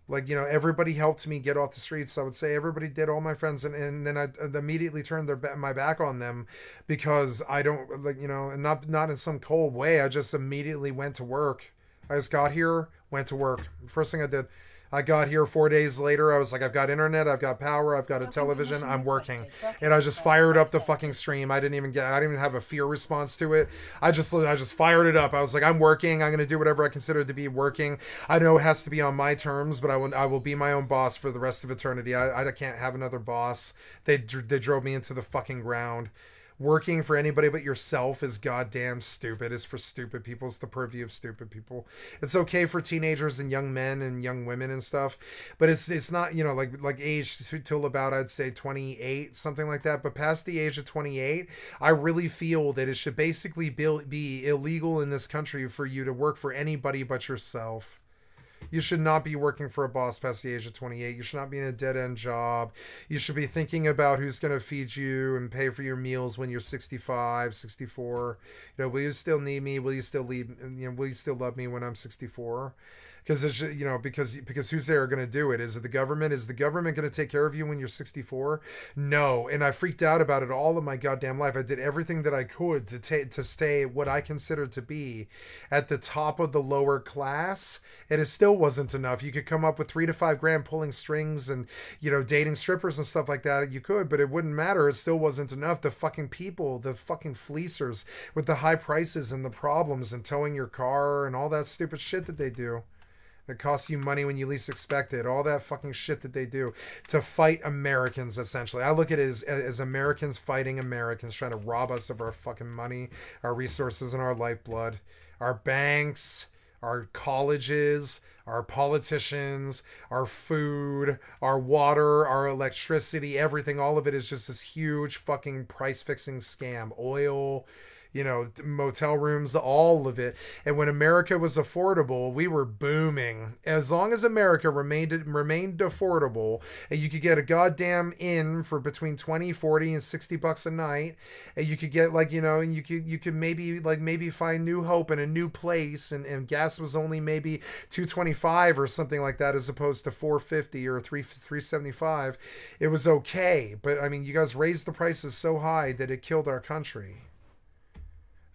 Like you know everybody helped me get off the streets. I would say everybody did all my friends and, and then i immediately turned their my back on them because i don't like you know and not not in some cold way. I just immediately went to work I just got here, went to work. First thing I did, I got here four days later. I was like, I've got internet, I've got power, I've got a television, I'm working. And I just fired up the fucking stream. I didn't even get, I didn't even have a fear response to it. I just, I just fired it up. I was like, I'm working. I'm gonna do whatever I consider to be working. I know it has to be on my terms, but I will, I will be my own boss for the rest of eternity. I, I can't have another boss. They, they drove me into the fucking ground working for anybody but yourself is goddamn stupid. It's for stupid people. It's the purview of stupid people. It's okay for teenagers and young men and young women and stuff, but it's it's not you know like like age till about I'd say twenty eight something like that. But past the age of twenty eight, I really feel that it should basically be illegal in this country for you to work for anybody but yourself. You should not be working for a boss past the age of 28. You should not be in a dead end job. You should be thinking about who's going to feed you and pay for your meals when you're 65, 64. You know, will you still need me? Will you still leave? You know, will you still love me when I'm 64? Because it's you know because because who's there going to do it? Is it the government? Is the government going to take care of you when you're 64 no. And i freaked out about it all of my goddamn life. I did everything that i could to take to stay what i considered to be at the top of the lower class and it still wasn't enough. You could come up with three to five grand pulling strings and you know dating strippers and stuff like that you could but it wouldn't matter. It still wasn't enough. The fucking people the fucking fleecers with the high prices and the problems and towing your car and all that stupid shit that they do that costs you money when you least expect it. All that fucking shit that they do to fight Americans, essentially. I look at it as, as Americans fighting Americans, trying to rob us of our fucking money, our resources, and our lifeblood. Our banks, our colleges, our politicians, our food, our water, our electricity, everything. All of it is just this huge fucking price fixing scam. Oil you know, motel rooms, all of it. And when America was affordable, we were booming. As long as America remained remained affordable, and you could get a goddamn inn for between 20, 40 and 60 bucks a night, and you could get like, you know, and you could you could maybe like maybe find new hope in a new place and, and gas was only maybe 225 or something like that as opposed to 450 or 3 375. It was okay, but I mean, you guys raised the prices so high that it killed our country.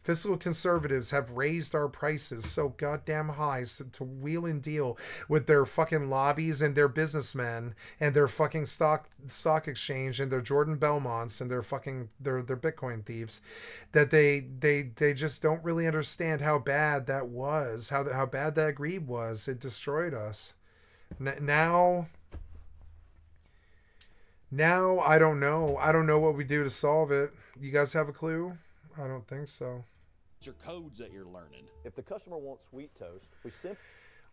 Fiscal conservatives have raised our prices so goddamn high to wheel and deal with their fucking lobbies and their businessmen and their fucking stock stock exchange and their Jordan Belforts and their fucking their their Bitcoin thieves that they they they just don't really understand how bad that was how how bad that greed was. It destroyed us. N- now now I don't know. I don't know what we do to solve it. You guys have a clue? I don't think so your codes that you're learning. If the customer wants sweet toast, we simply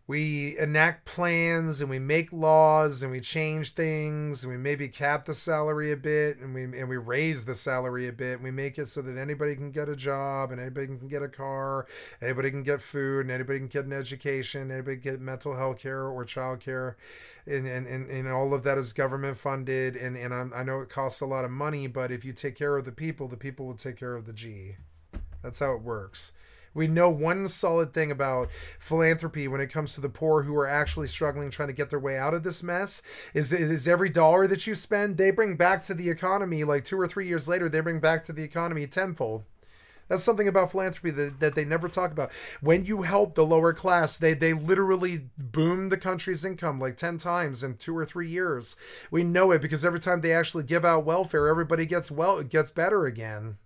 we enact plans and we make laws and we change things and we maybe cap the salary a bit and we and we raise the salary a bit and we make it so that anybody can get a job and anybody can get a car, anybody can get food and anybody can get an education, anybody can get mental health care or child care and, and, and, and all of that is government funded and, and I'm, I know it costs a lot of money, but if you take care of the people, the people will take care of the G. That's how it works. We know one solid thing about philanthropy when it comes to the poor who are actually struggling trying to get their way out of this mess is is every dollar that you spend they bring back to the economy like 2 or 3 years later they bring back to the economy tenfold. That's something about philanthropy that, that they never talk about. When you help the lower class, they, they literally boom the country's income like 10 times in two or three years. We know it because every time they actually give out welfare, everybody gets well, it gets better again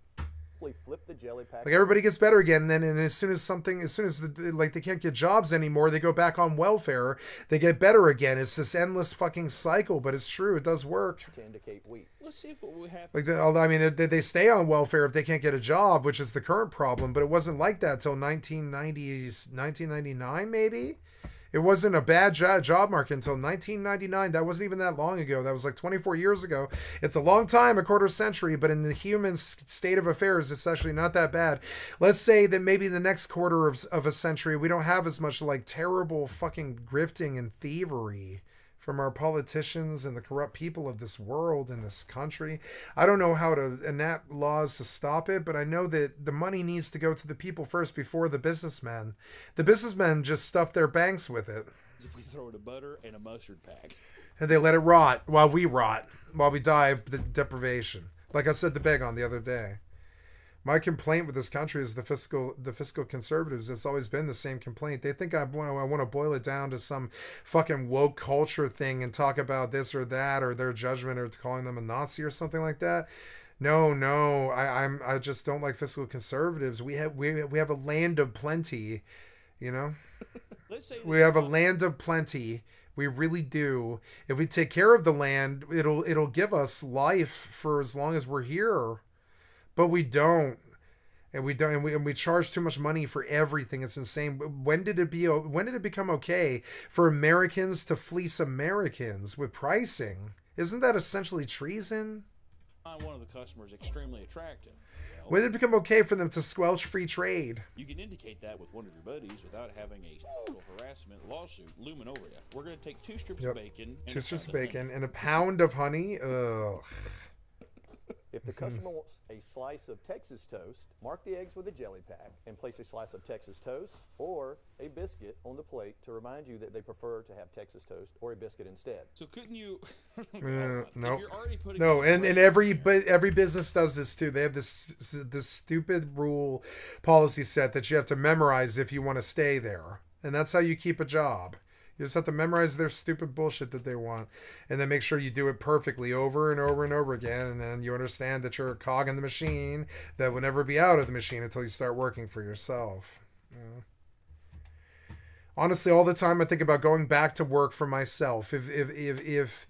Like everybody gets better again, and then and as soon as something, as soon as the, like they can't get jobs anymore, they go back on welfare. They get better again. It's this endless fucking cycle, but it's true. It does work. To indicate wheat. Let's see if what we have. Like the, I mean, they, they stay on welfare if they can't get a job, which is the current problem. But it wasn't like that till 1990s, 1999 maybe. It wasn't a bad job, market until 1999. That wasn't even that long ago. That was like 24 years ago. It's a long time, a quarter century, but in the human state of affairs, it's actually not that bad. Let's say that maybe the next quarter of, of a century, we don't have as much like terrible fucking grifting and thievery from our politicians and the corrupt people of this world and this country. I don't know how to enact laws to stop it, but I know that the money needs to go to the people first before the businessmen. The businessmen just stuff their banks with it. If we throw in a butter and a mustard pack. And they let it rot while we rot, while we die of the deprivation. Like I said to Beg on the other day my complaint with this country is the fiscal the fiscal conservatives. It's always been the same complaint. They think I want to I want to boil it down to some fucking woke culture thing and talk about this or that or their judgment or calling them a Nazi or something like that. No, no, I, I'm I just don't like fiscal conservatives. We have we we have a land of plenty, you know. we have a land of plenty. We really do. If we take care of the land, it'll it'll give us life for as long as we're here but we don't. And we don't and we, and we charge too much money for everything. It's insane. When did it be when did it become okay for americans to fleece americans with pricing? Isn't that essentially treason? One of the customers extremely attractive. When did it become okay for them to squelch free trade? you can indicate that with one of your buddies without having a sexual harassment lawsuit looming over you we're going to take two strips yep. of bacon two strips of bacon and a pound of honey. Ugh if the customer wants a slice of Texas toast, mark the eggs with a jelly pack and place a slice of Texas toast or a biscuit on the plate to remind you that they prefer to have Texas toast or a biscuit instead. So couldn't you? uh, no, no, and, and every but every business does this too. They have this this stupid rule policy set that you have to memorize if you want to stay there, and that's how you keep a job. You just have to memorize their stupid bullshit that they want, and then make sure you do it perfectly over and over and over again. And then you understand that you're a cog in the machine that will never be out of the machine until you start working for yourself. Honestly, all the time I think about going back to work for myself. If if if if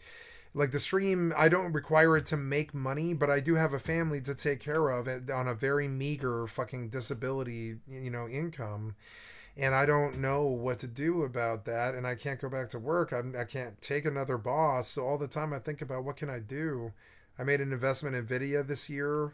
like the stream i don't require it to make money but i do have a family to take care of on a very meager fucking disability you know income and I don't know what to do about that, and I can't go back to work. I'm, I can't take another boss. So all the time I think about what can I do. I made an investment in Nvidia this year.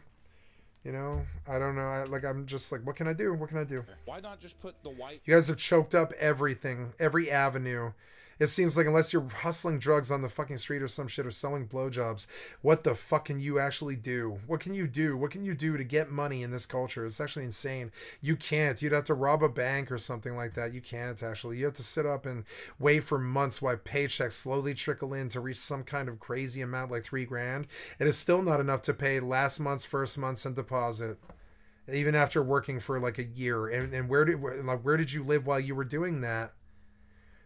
You know, I don't know. I, like I'm just like, what can I do? What can I do? Why not just put the white? You guys have choked up everything, every avenue it seems like unless you're hustling drugs on the fucking street or some shit or selling blowjobs, what the fuck can you actually do? What can you do? What can you do to get money in this culture? It's actually insane. You can't. You'd have to rob a bank or something like that. You can't actually. You have to sit up and wait for months while paychecks slowly trickle in to reach some kind of crazy amount like three grand. It is still not enough to pay last month's, first month's, and deposit even after working for like a year and, and where did like where did you live while you were doing that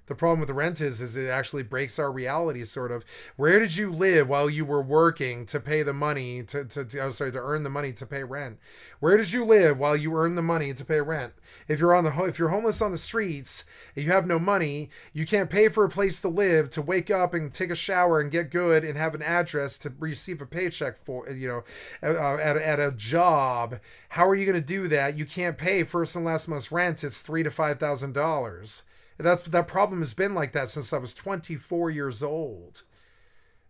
the problem with the rent is is it actually breaks our reality sort of. Where did you live while you were working to pay the money to to, to oh, sorry to earn the money to pay rent? Where did you live while you earn the money to pay rent? If you're on the if you're homeless on the streets you have no money you can't pay for a place to live to wake up and take a shower and get good and have an address to receive a paycheck for you know uh, at, at a job. How are you going to do that? You can't pay first and last month's rent. It's three to five thousand dollars That's that problem has been like that since I was 24 years old.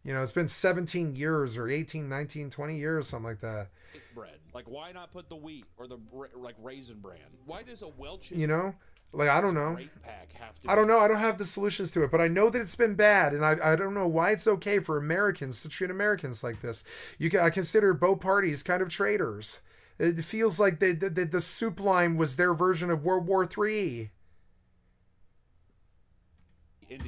You know, it's been 17 years or 18, 19, 20 years, something like that. bread. Like, why not put the wheat or the like raisin bran? Why does a Welch You know, like I don't know. grape pack have to? I don't know. I don't have the solutions to it, but I know that it's been bad, and I, I don't know why it's okay for Americans to treat Americans like this. You can, I consider both parties kind of traitors. It feels like they, the, the, the soup line was their version of World War Three.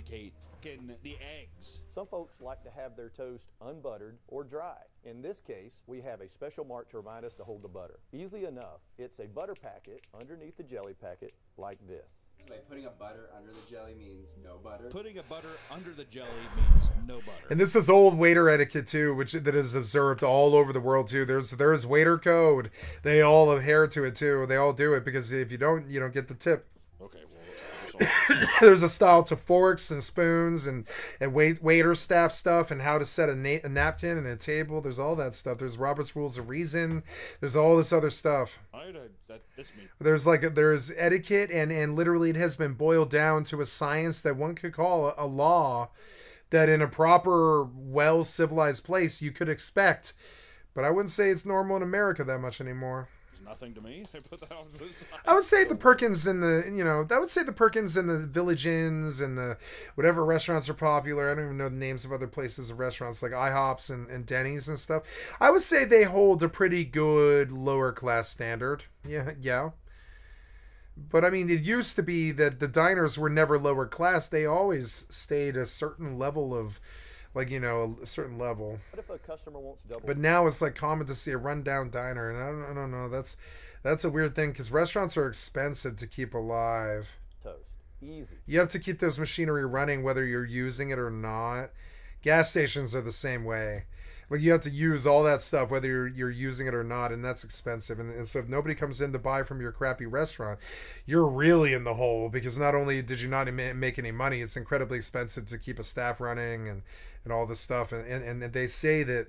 Indicate fucking the eggs. Some folks like to have their toast unbuttered or dry. In this case, we have a special mark to remind us to hold the butter. Easily enough, it's a butter packet underneath the jelly packet like this. Like putting a butter under the jelly means no butter. Putting a butter under the jelly means no butter. And this is old waiter etiquette too, which that is observed all over the world too. There's there's waiter code. They all adhere to it too. They all do it because if you don't, you don't get the tip. There's a style to forks and spoons and and wait waiter staff stuff and how to set a, na- a napkin and a table. There's all that stuff. There's Robert's Rules of Reason. There's all this other stuff. That There's like a, there's etiquette and and literally it has been boiled down to a science that one could call a, a law that in a proper well civilized place you could expect. But I wouldn't say it's normal in America that much anymore. Nothing to me. I put that on the side. I would say the Perkins and the you know I would say the Perkins and the Village Inns and the whatever restaurants are popular. I don't even know the names of other places of restaurants like IHOPs and, and Denny's and stuff. I would say they hold a pretty good lower class standard. Yeah, yeah. But I mean, it used to be that the diners were never lower class. They always stayed a certain level of, like you know, a certain level. What if a customer wants double? But now it's like common to see a rundown diner, and I don't, I don't know. That's that's a weird thing because restaurants are expensive to keep alive. toast. Easy. You have to keep those machinery running whether you're using it or not. Gas stations are the same way. Like you have to use all that stuff whether you're, you're using it or not, and that's expensive. And, and so if nobody comes in to buy from your crappy restaurant, you're really in the hole because not only did you not make any money, it's incredibly expensive to keep a staff running and and all this stuff. And, and and they say that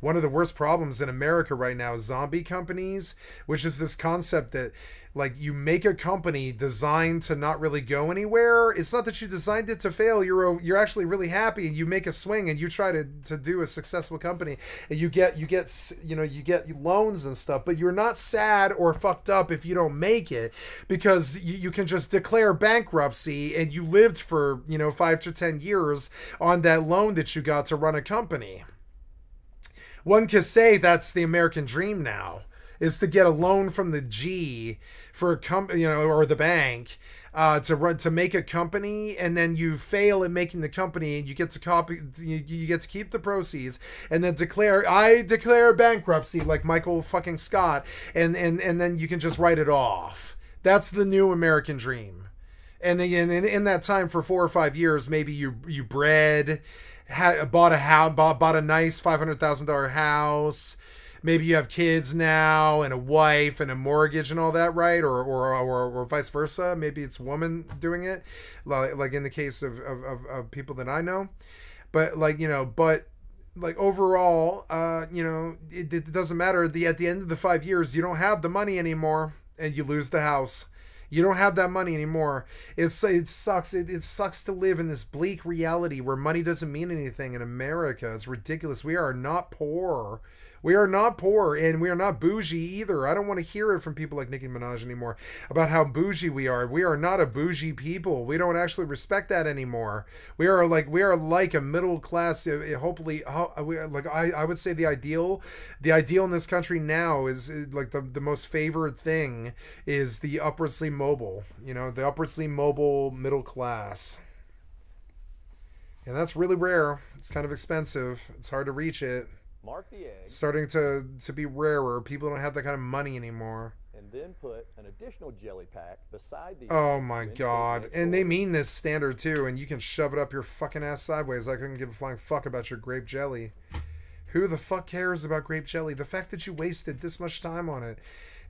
one of the worst problems in America right now is zombie companies, which is this concept that like you make a company designed to not really go anywhere. It's not that you designed it to fail. You're you're actually really happy and you make a swing and you try to, to do a successful company and you get you get you know you get loans and stuff, but you're not sad or fucked up if you don't make it because you, you can just declare bankruptcy and you lived for you know five to ten years on that loan that you got to run a company one could say that's the American dream now is to get a loan from the G for a company, you know, or the bank uh, to run to make a company, and then you fail at making the company, and you get to copy, you, you get to keep the proceeds, and then declare I declare bankruptcy like Michael fucking Scott, and and and then you can just write it off. That's the new American dream and then in, in that time for four or five years, maybe you you bred, had bought a house, bought, bought a nice five hundred thousand dollar house. Maybe you have kids now and a wife and a mortgage and all that, right? Or or or, or vice versa. Maybe it's woman doing it, like, like in the case of, of, of, of people that I know. But like you know, but like overall, uh, you know, it, it doesn't matter. The at the end of the five years, you don't have the money anymore, and you lose the house. You don't have that money anymore. It's it sucks. It, it sucks to live in this bleak reality where money doesn't mean anything in America. It's ridiculous. We are not poor. We are not poor and we are not bougie either. I don't want to hear it from people like Nicki Minaj anymore about how bougie we are. We are not a bougie people. We don't actually respect that anymore. We are like we are like a middle class. uh, Hopefully, ho- we are like I, I would say the ideal, the ideal in this country now is uh, like the the most favored thing is the upwardly mobile. You know, the upwardly mobile middle class. And that's really rare. It's kind of expensive. It's hard to reach it. Mark the egg starting to to be rarer. People don't have that kind of money anymore. and then put an additional jelly pack beside the Oh my god. next And they mean this standard too, and you can shove it up your fucking ass sideways. I couldn't give a flying fuck about your grape jelly. Who the fuck cares about grape jelly? The fact that you wasted this much time on it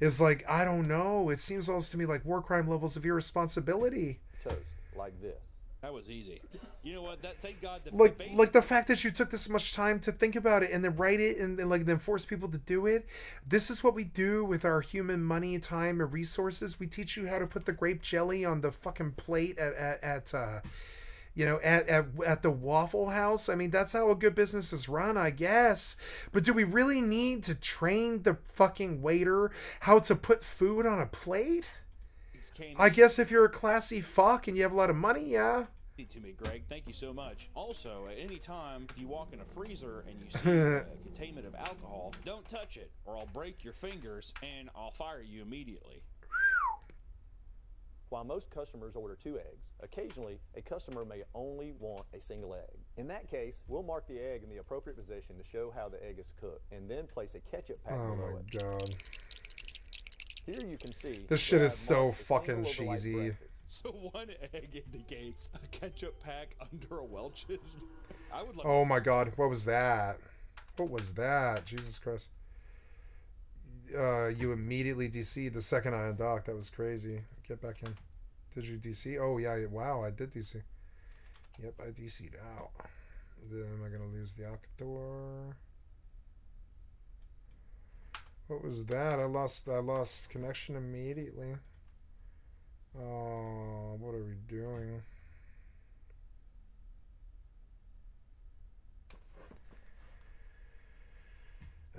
is like, I don't know. It seems almost to me like war crime levels of irresponsibility. toast like this. That was easy. You know what? That thank God. The, like the like the fact that you took this much time to think about it and then write it and then like then force people to do it this is what we do with our human money time and resources. We teach you how to put the grape jelly on the fucking plate at at, at uh you know at, at at the waffle house. I mean that's how a good business is run i guess. But do we really need to train the fucking waiter how to put food on a plate? I guess if you're a classy fuck and you have a lot of money yeah to me, Greg. Thank you so much. Also, at any time, if you walk in a freezer and you see a containment of alcohol, don't touch it, or I'll break your fingers and I'll fire you immediately. While most customers order two eggs, occasionally a customer may only want a single egg. In that case, we'll mark the egg in the appropriate position to show how the egg is cooked, and then place a ketchup pack oh below my it. god Here you can see this shit is so fucking cheesy breakfast. So one egg indicates a ketchup pack under a Welch's. I would love. Oh my god, what was that? What was that? Jesus Christ. Uh, you immediately DC the second I undocked. That was crazy. Get back in. Did you DC? Oh yeah, wow, I did DC. Yep, I DC'd out. Then am I gonna lose the Akator? What was that? I lost I lost connection immediately. Oh, what are we doing?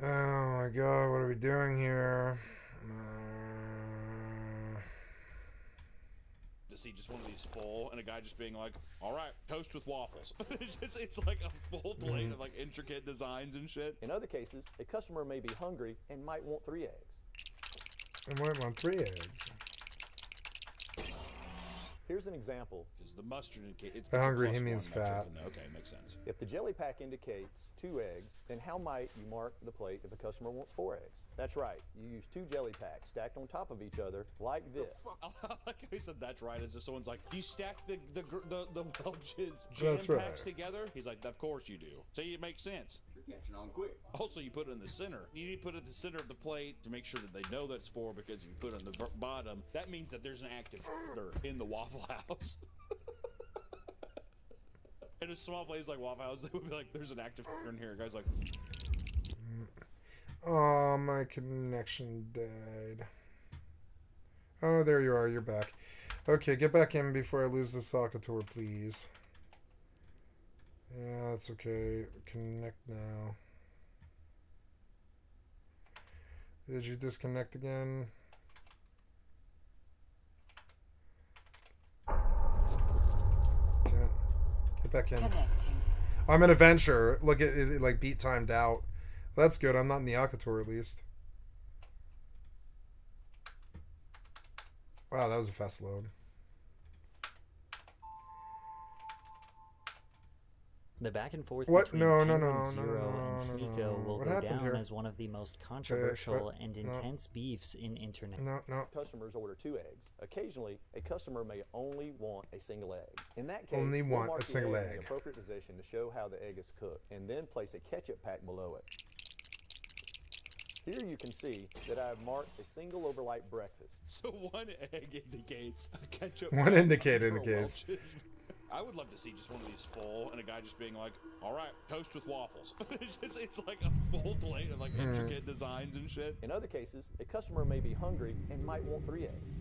Oh my god, what are we doing here? Uh, to see just one of these full and a guy just being like, "All right, toast with waffles." it's just it's like a full plate of like intricate designs and shit. In other cases, a customer may be hungry and might want three eggs. I might want three eggs. Here's an example. Because the mustard indicates it's By it's a hungry, he means fat. the- Okay, makes sense. If the jelly pack indicates two eggs, then how might you mark the plate if a customer wants four eggs? That's right. You use two jelly packs stacked on top of each other like this. I like how he said that's right. It's just someone's like, "Do you stack the the the, the Welch's jam That's packs right. together?" He's like, "Of course you do." So it makes sense. You're catching on quick. Also, you put it in the center. You need to put it at the center of the plate to make sure that they know that's four. Because if you put it on the bottom, that means that there's an active in the Waffle House. in a small place like Waffle House, they would be like, "There's an active in here." Guys like, mm. Oh, my connection died. Oh, there you are. You're back. Okay, get back in before I lose the Sakator, please. Yeah, that's okay. Connect now. Did you disconnect again? Damn it. Get back in. Connecting. I'm an adventure. Look at it, like beat timed out. That's good. I'm not in the Akator at least. Wow, that was a fast load. The back and forth What? between No, no, Penguin no, no, Zero no, and no, Sneako no. will What go down here? as one of the most eh, controversial and no. intense beefs in internet. No, no. Customers order two eggs. Occasionally, a customer may only want a single egg. In that case, Only we'll want mark a the single egg in the appropriate position to show how the egg is cooked, and then place a ketchup pack below it. Here you can see that I have marked a single overnight breakfast. So one egg indicates a ketchup. One pack indicate under indicates. Welch's. I would love to see just one of these full and a guy just being like, "All right, toast with waffles." it's just it's like a full plate of like Hmm. intricate designs and shit. In other cases, a customer may be hungry and might want three eggs.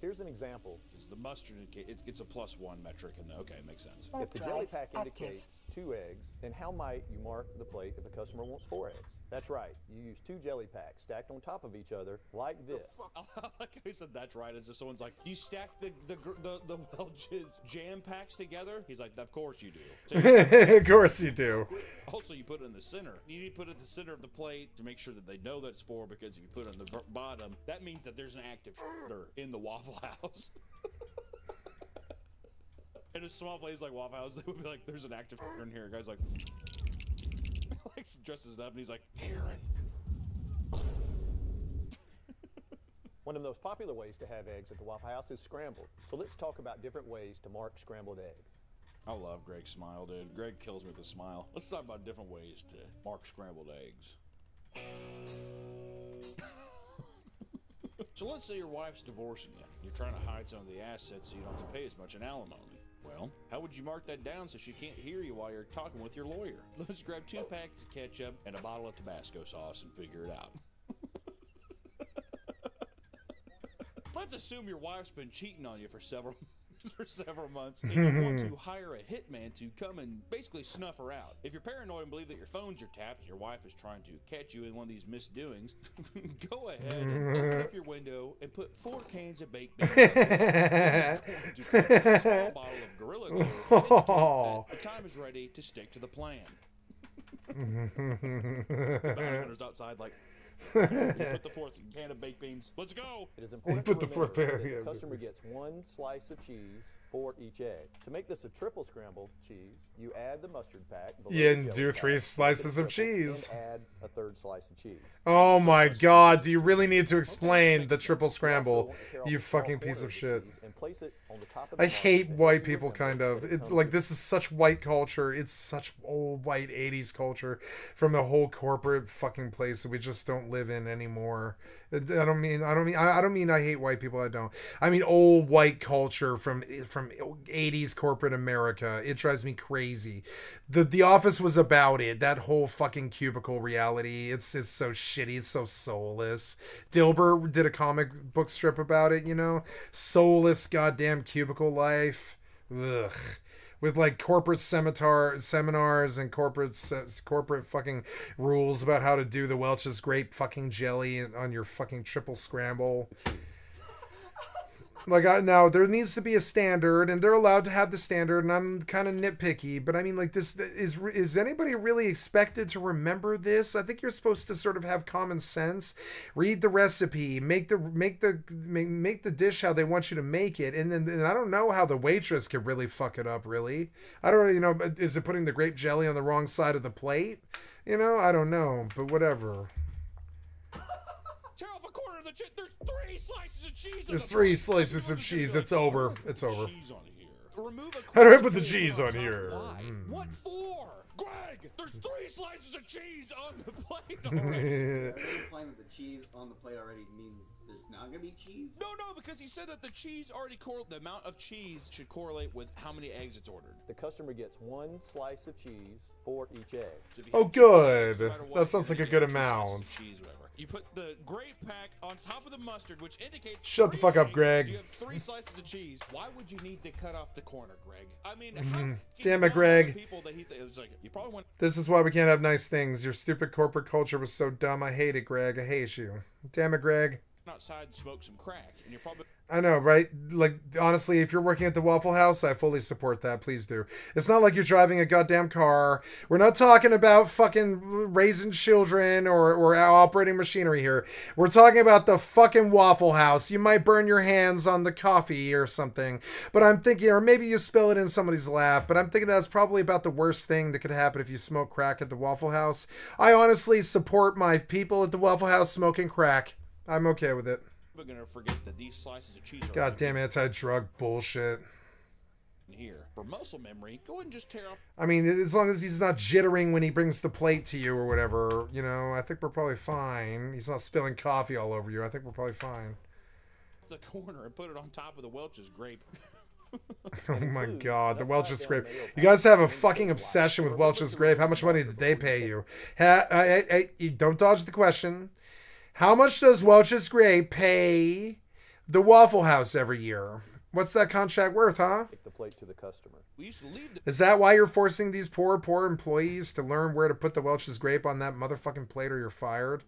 Here's an example. Is the mustard indicate it, it's a plus one metric in the okay, makes sense. If the jelly pack indicates two eggs, then how might you mark the plate if a customer wants four eggs? That's right. You use two jelly packs stacked on top of each other like this. I like how he said that's right. It's just someone's like, you stack the the gr- the, the Welch's jam packs together?" He's like, "Of course you do." So of course you do. Also, you put it in the center. You need to put it at the center of the plate to make sure that they know that it's four. Because if you put it on the bottom, that means that there's an active shooter in the Waffle House. in a small place like Waffle House, they would be like, "There's an active in here." Guys like, like dresses it up, and he's like, "Karen." One of the most popular ways to have eggs at the Waffle House is scrambled. So let's talk about different ways to mark scrambled eggs. I love Greg's smile, dude. Greg kills me with a smile. Let's talk about different ways to mark scrambled eggs. So let's say your wife's divorcing you. You're trying to hide some of the assets so you don't have to pay as much in alimony. Well, how would you mark that down so she can't hear you while you're talking with your lawyer? Let's grab two packs of ketchup and a bottle of Tabasco sauce and figure it out. Let's assume your wife's been cheating on you for several for several months and you want to hire a hitman to come and basically snuff her out. If you're paranoid and believe that your phones are tapped and your wife is trying to catch you in one of these misdoings, go ahead and open up your window and put four cans of baked beans. a small bottle of Gorilla Glue. that The time is ready to stick to the plan. the bounty hunter's outside like put the fourth can of baked beans. Let's go. It is important Put to the fourth remember pair- that yeah, the customer it's- gets one slice of cheese for each egg. To make this a triple scrambled cheese, you add the mustard pack. Yeah, and do three make it slices of cheese. And add a third slice of cheese. Oh my god, do you really need to explain the triple scramble? You fucking piece of shit. And place it on the top of I hate white people, kind of. that it It, like, this is such white culture. It's such old white 80s culture from the whole corporate fucking place that we just don't live in anymore. I don't mean, I don't mean, I I don't mean I hate white people. I don't. I mean old white culture from from 80s corporate America. It drives me crazy. The The Office was about it. That whole fucking cubicle reality. It's it's so shitty. It's so soulless. Dilbert did a comic book strip about it. You know, soulless goddamn cubicle life. Ugh. With like corporate seminar seminars and corporate se- corporate fucking rules about how to do the Welch's grape fucking jelly on your fucking triple scramble. Like I now there needs to be a standard and they're allowed to have the standard and I'm kind of nitpicky, but I mean like this is is anybody really expected to remember this? I think you're supposed to sort of have common sense, read the recipe, make the make the make, make the dish how they want you to make it and then and I don't know how the waitress could really fuck it up really. I don't know, you know is it putting the grape jelly on the wrong side of the plate? You know, I don't know, but whatever. The chicken. There's three slices of cheese. There's the three plate. slices of cheese. It's over. It's over. Cheese on here. Remove a How do I put the cheese on here? Mm. What for? Greg, there's three slices of cheese on the plate already. You're implying that the cheese on the plate already means there's not gonna be cheese? no, no, because he said that the cheese already cor- the amount of cheese should correlate with how many eggs it's ordered. The customer gets one slice of cheese for each egg. So Oh, have eggs, good. no what, That sounds like a good get two slices of amount. Cheese, whatever. You put the grape pack on top of the mustard, which indicates Shut the fuck up. Greg. You have three slices of cheese. Why would you need to cut off the corner, Greg? I mean, Mhm. Damn it, Greg. People that he th- it's like you probably This is why we can't have nice things. Your stupid corporate culture was so dumb. I hate it, Greg. I hate you. Damn it, Greg. Outside and smoke some crack, and you're probably I know, right? Like, honestly, if you're working at the Waffle House, I fully support that. Please do. It's not like you're driving a goddamn car. We're not talking about fucking raising children or, or operating machinery here. We're talking about the fucking Waffle House. You might burn your hands on the coffee or something. But I'm thinking, or maybe you spill it in somebody's lap, but I'm thinking that's probably about the worst thing that could happen if you smoke crack at the Waffle House. I honestly support my people at the Waffle House smoking crack. I'm okay with it. We're gonna forget that these slices of cheese God damn anti drug bullshit. here. For muscle memory, go ahead and just tear off I mean, as long as he's not jittering when he brings the plate to you or whatever, you know, I think we're probably fine. He's not spilling coffee all over you. I think we're probably fine. the corner and put it on top of the Welch's grape. Oh my god, the Welch's grape. You guys have a fucking obsession with Welch's grape. How much money did they pay you? Ha, I, I, don't dodge the question. How much does Welch's grape pay the Waffle House every year? What's that contract worth, huh? Take the plate to the customer. We used to leave the Is that why you're forcing these poor, poor employees to learn where to put the Welch's grape on that motherfucking plate or you're fired?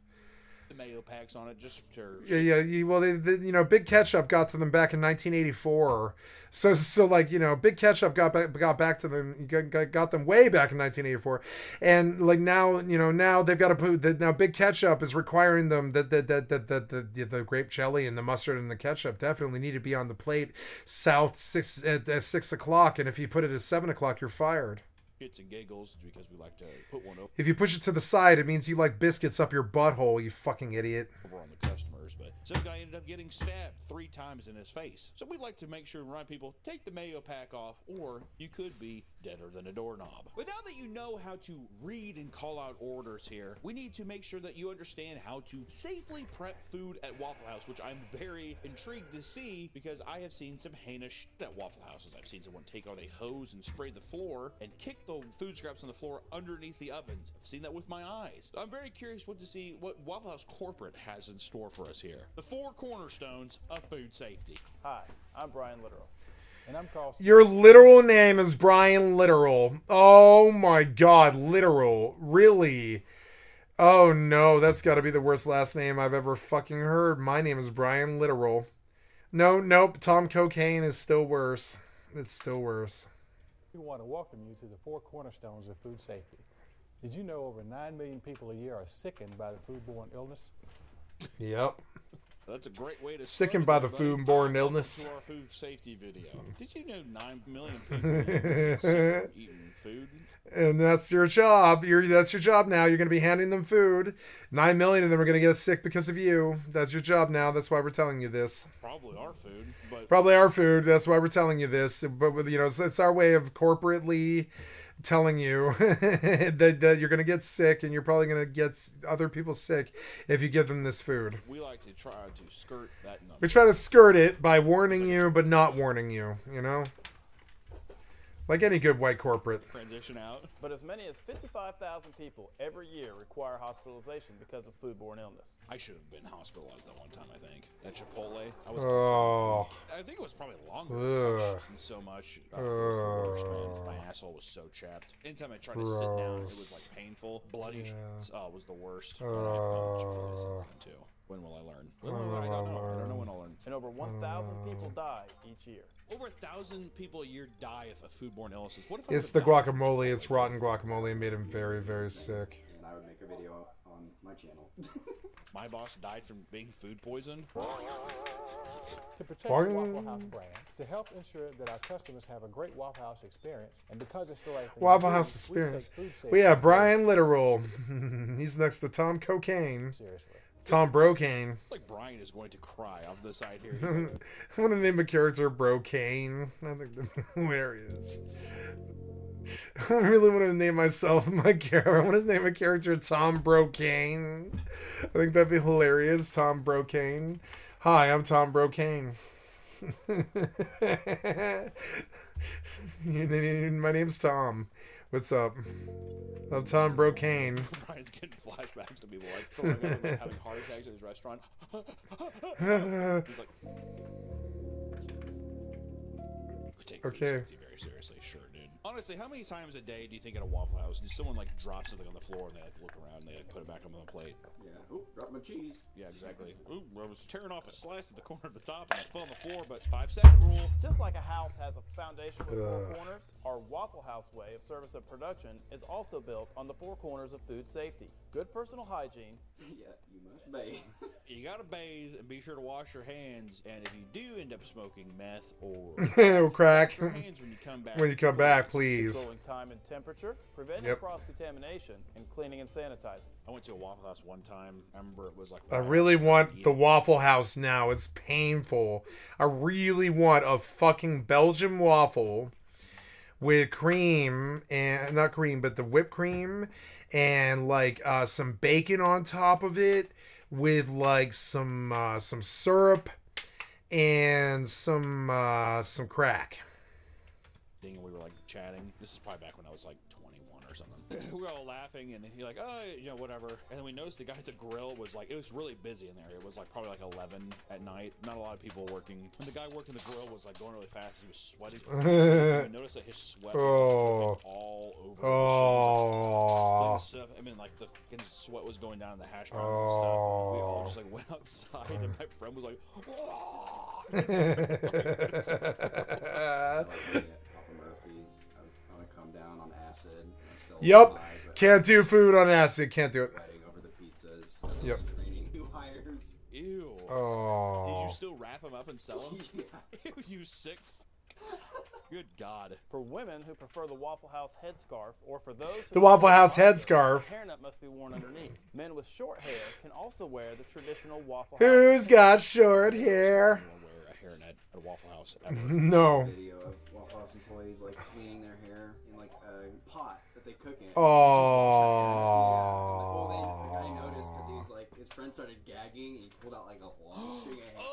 The mayo packs on it just to Yeah, yeah. Well, they, they, you know, Big Ketchup got to them back in 1984. So, so like, you know, Big Ketchup got back, got back to them, got, got, them way back in 1984, and like now, you know, now they've got to put that now. Big Ketchup is requiring them that that that that that the, the, the grape jelly and the mustard and the ketchup definitely need to be on the plate south six at, at six o'clock, and if you put it at seven o'clock, you're fired. Shits and giggles because we like to put one If you push it to the side, it means you like biscuits up your butthole, you fucking idiot. over on the But Some guy ended up getting stabbed three times in his face. So we'd like to make sure and remind people take the mayo pack off, or you could be deader than a doorknob. But now that you know how to read and call out orders here, we need to make sure that you understand how to safely prep food at Waffle House, which I'm very intrigued to see because I have seen some heinous shit at Waffle Houses. I've seen someone take out a hose and spray the floor and kick the food scraps on the floor underneath the ovens. I've seen that with my eyes. I'm very curious what to see what Waffle House corporate has in store for us here. The four cornerstones of food safety. Hi, I'm Brian Literal. And I'm Carl. Your literal name is Brian Literal. Oh my god, literal. Really? Oh no, that's got to be the worst last name I've ever fucking heard. My name is Brian Literal. No, nope, Tom Cocaine is still worse. It's still worse. We want to welcome you to the four cornerstones of food safety. Did you know over 9 million people a year are sickened by the foodborne illness? Yep. That's a great way to Sickened by the foodborne illness. To our food safety video. Did you know nine million people eating food? And that's your job. You're that's your job now. You're going to be handing them food. Nine million of them are going to get sick because of you. That's your job now. That's why we're telling you this. Probably our food, but Probably our food. That's why we're telling you this. But with- you know, it's, it's our way of corporately telling you that, that you're going to get sick, and you're probably going to get other people sick if you give them this food. we like to try to skirt that number. We try to skirt it by warning you, but not warning you. You know, like any good white corporate. Transition out. But as many as 55,000 people every year require hospitalization because of foodborne illness. I should have been hospitalized that one time. I think at Chipotle. I was. Oh. I think it was probably longer. Ugh. than So much. Uh, it was the worst, man. Ugh. My asshole was so chapped. Anytime I tried to sit down, it was like painful, bloody. Yeah. shit. Oh, was the worst. But I've gone Chipotle since Uh. Then too. When will I learn? When will I, I don't know. I don't know when I'll learn. And over 1,000 people die each year. Over a thousand people a year die of a foodborne illness. What if It's the guacamole. It's rotten guacamole. It made him very, very sick. And I would make a video on my channel. My boss died from being food poisoned. To protect Boing. the Waffle House brand, to help ensure that our customers have a great Waffle House experience, and because it's the right thing to Waffle do, House we experience. take food We have Brian Literal. He's next to Tom Cocaine. Seriously. Tom Brocaine. Like Brian is going to cry off the side here. I like, want to name a character Brocane. I think that's hilarious. I really want to name myself my character. I want to name a character Tom Brocane. I think that'd be hilarious. Tom Brocane. Hi, I'm Tom Brocane. Name- my name's Tom. What's up? I'm Tom Brocane. Brian's getting flashbacks to people like throwing up and having heart attacks at his restaurant. He's like, we take Okay. very seriously, sure. Honestly, how many times a day do you think at a Waffle House does someone like drop something on the floor and they like look around and they like put it back on the plate? yeah. Oop, drop my cheese. Yeah, exactly. Ooh, I was tearing off a slice at the corner of the top and it fell on the floor, but five second rule. Just like a house has a foundation with four Ugh. corners, our Waffle House way of service and production is also built on the four corners of food safety. Good personal hygiene, yeah, you must bathe. You gotta bathe and be sure to wash your hands. And if you do end up smoking meth or Oh, crack. wash your hands when you come back. When you come back, please. controlling time and temperature, preventing Yep. cross-contamination, and cleaning and sanitizing. I went to a Waffle House one time. I remember it was like. I really want eating. the Waffle House now. It's painful. I really want a fucking Belgian waffle with cream and not cream, but the whipped cream and like uh, some bacon on top of it with like some uh, some syrup and some uh, some crack. and we were like chatting. This is probably back when I was like 21 or something. We were all laughing, and he like, oh, you know, whatever. And then we noticed the guy at the grill was like, it was really busy in there. It was like probably like 11 at night. Not a lot of people working. And the guy working the grill was like going really fast. He was sweating. we noticed that his sweat was Oh. like, all over. Oh. The machine. Stuff. I mean, like the sweat was going down in the hash browns and stuff. And we all just like went outside, and my friend was like, Like, yeah, Yep. Can't do food on acid. Can't do it. Writing over the pizzas. Yep. Training new oh. Did Oh. you still wrap them up and sell them? Yeah. Ew, you sick. Good God. For women who prefer the Waffle House headscarf, or for those who The Waffle House headscarf. the hairnet must be worn underneath. Men with short hair can also wear the traditional Waffle House. Who's got short hair? Wear a hairnet at a Waffle House. No. Video of Waffle House employees like cleaning their hair in like a pot that they cook in. Oh. The whole the guy noticed because he was like, his friend started gagging and he pulled out like a long string of hair.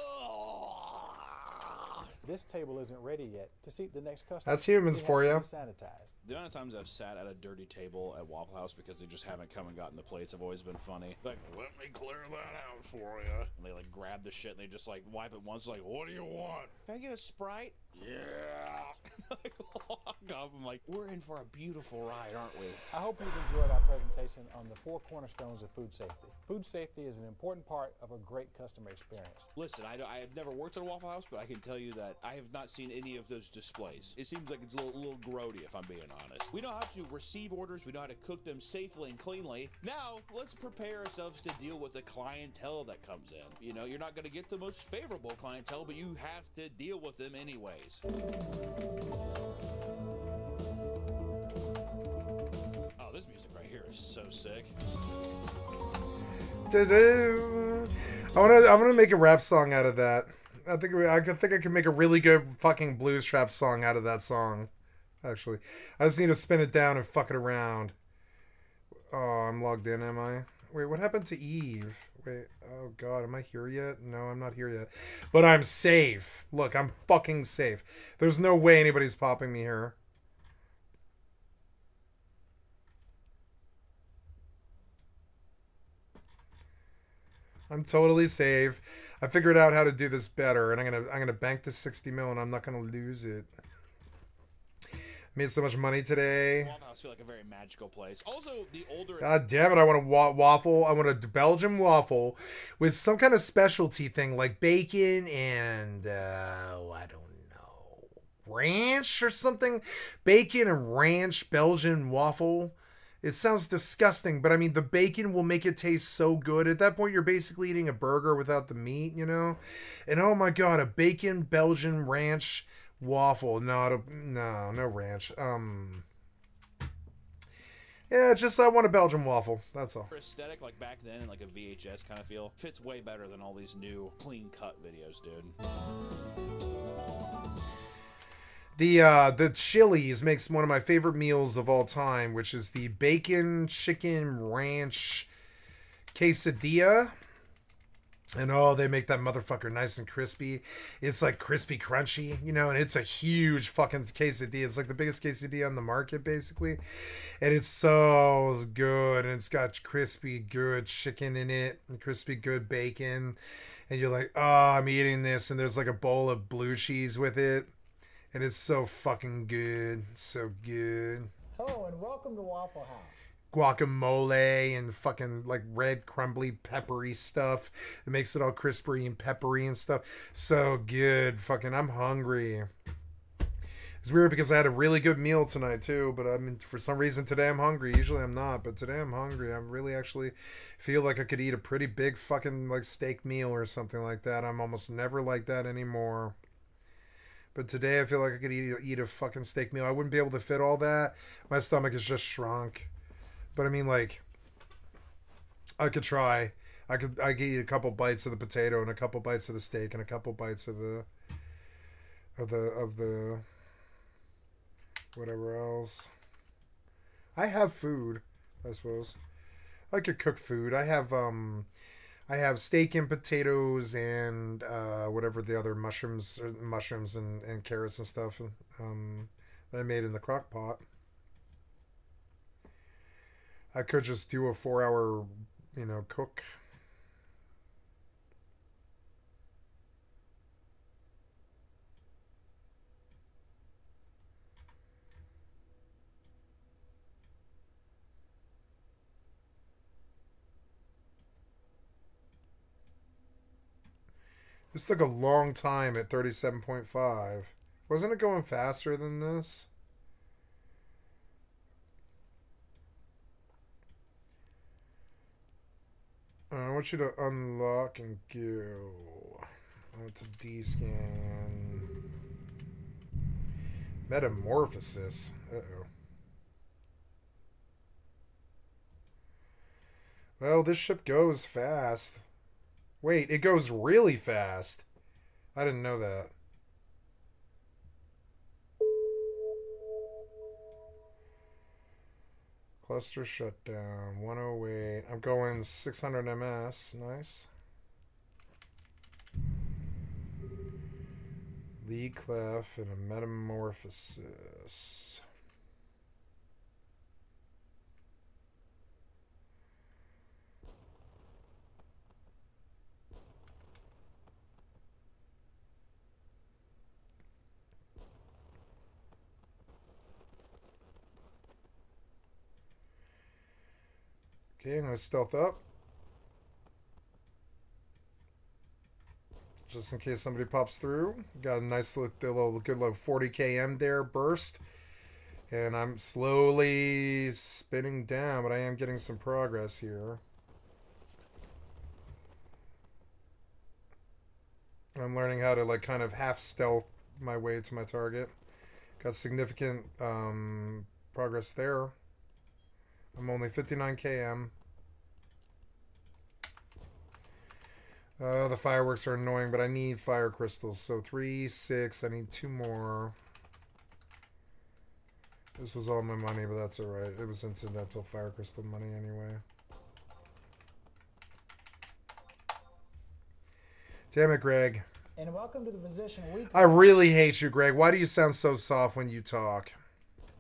This table isn't ready yet to seat the next customer. That's humans for you. Sanitized. The amount of times I've sat at a dirty table at Waffle House because they just haven't come and gotten the plates have always been funny. Like, let me clear that out for you. And they like grab the shit and they just like wipe it once, like, what do you want? Can I get a Sprite? Yeah. like, walk off. I'm like, we're in for a beautiful ride, aren't we? I hope you've enjoyed our presentation on the four cornerstones of food safety. Food safety is an important part of a great customer experience. Listen, I, I have never worked at a Waffle House, but I can tell you that I have not seen any of those displays. It seems like it's a little, little grody, if I'm being honest. We know how to receive orders, we know how to cook them safely and cleanly. Now, let's prepare ourselves to deal with the clientele that comes in. You know, you're not going to get the most favorable clientele, but you have to deal with them Oh, this music right here is so sick. I want to. I want to make a rap song out of that. I think I think I could make a really good fucking blues trap song out of that song. Actually, I just need to spin it down and fuck it around. Oh, I'm logged in. Am I? Wait, what happened to Eve? Wait. Oh God, am I here yet? No, I'm not here yet. But I'm safe. Look, I'm fucking safe. There's no way anybody's popping me here. I'm totally safe. I figured out how to do this better, and I'm gonna I'm gonna bank the 60 mil, and I'm not gonna lose it. Made so much money today. Waffle feel like a very magical place. Also, the older God damn it! I want a wa- waffle. I want a Belgian waffle with some kind of specialty thing like bacon and uh, I don't know, ranch or something. Bacon and ranch Belgian waffle. It sounds disgusting, but I mean the bacon will make it taste so good. At that point, you're basically eating a burger without the meat, you know. And oh my god, a bacon Belgian ranch waffle. No, no, no ranch. Um. Yeah, just I want a Belgian waffle. That's all. aesthetic like back then like a VHS kind of feel fits way better than all these new clean cut videos, dude. The uh the Chili's makes one of my favorite meals of all time, which is the bacon chicken ranch quesadilla. And oh, they make that motherfucker nice and crispy. It's like crispy crunchy, you know, and it's a huge fucking quesadilla. It's like the biggest quesadilla on the market, basically. And it's so good. And it's got crispy, good chicken in it, and crispy, good bacon. And you're like, oh, I'm eating this. And there's like a bowl of blue cheese with it. And it's so fucking good. So good. Hello and welcome to Waffle House. Guacamole and fucking like red crumbly peppery stuff. It makes it all crispy and peppery and stuff. So good. Fucking I'm hungry. It's weird because I had a really good meal tonight too, but I mean for some reason today I'm hungry. Usually I'm not, but today I'm hungry. I really actually feel like I could eat a pretty big fucking like steak meal or something like that. I'm almost never like that anymore. But today I feel like I could eat eat a fucking steak meal. I wouldn't be able to fit all that. My stomach is just shrunk. But I mean like I could try. I could I could eat a couple bites of the potato and a couple bites of the steak and a couple bites of the of the of the whatever else. I have food, I suppose. I could cook food. I have um I have steak and potatoes and uh, whatever the other mushrooms, mushrooms and, and carrots and stuff um, that I made in the crock pot. I could just do a four hour, you know, cook. This took a long time at 37.5. Wasn't it going faster than this? Uh, I want you to unlock and go. I want to D-scan. Metamorphosis. Uh-oh. Well, this ship goes fast. Wait, it goes really fast. I didn't know that. Cluster shutdown, 108. I'm going 600 ms. Nice. Lee Clef and a metamorphosis. Okay, I'm going to stealth up. Just in case somebody pops through. Got a nice little, good little 40 km there burst. And I'm slowly spinning down, but I am getting some progress here. I'm learning how to like kind of half stealth my way to my target. Got significant um, progress there. I'm only 59 km. Uh, the fireworks are annoying, but I need fire crystals. So three, six, I need two more. This was all my money, but that's alright. It was incidental fire crystal money anyway. Damn it, Greg. And welcome to the position we I really hate you, Greg. Why do you sound so soft when you talk?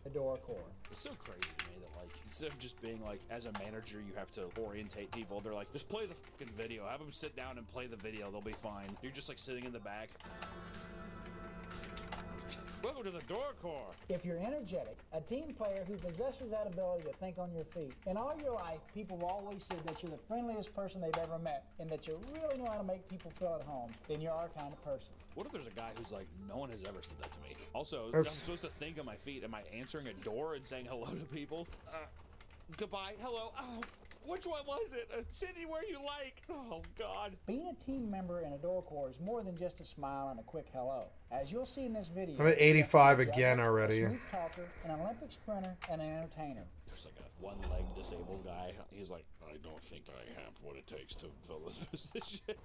Adore Core. It's so crazy to me that like instead of just being like as a manager you have to orientate people, they're like just play the fucking video. Have them sit down and play the video. They'll be fine. You're just like sitting in the back. Welcome to the Door Corps. If you're energetic, a team player who possesses that ability to think on your feet, In all your life, people have always said that you're the friendliest person they've ever met, and that you really know how to make people feel at home, then you're our kind of person. What if there's a guy who's like, no one has ever said that to me? Also, Oops. I'm supposed to think on my feet. Am I answering a door and saying hello to people? Uh, goodbye, hello. Oh, which one was it? Uh, sit anywhere you like. Oh, God. Being a team member in a door Corps is more than just a smile and a quick hello. As you'll see in this video, I'm at 85 again already. A smooth talker, an Olympic sprinter, and an entertainer. There's like a one-leg disabled guy. He's like, I don't think I have what it takes to fill this position.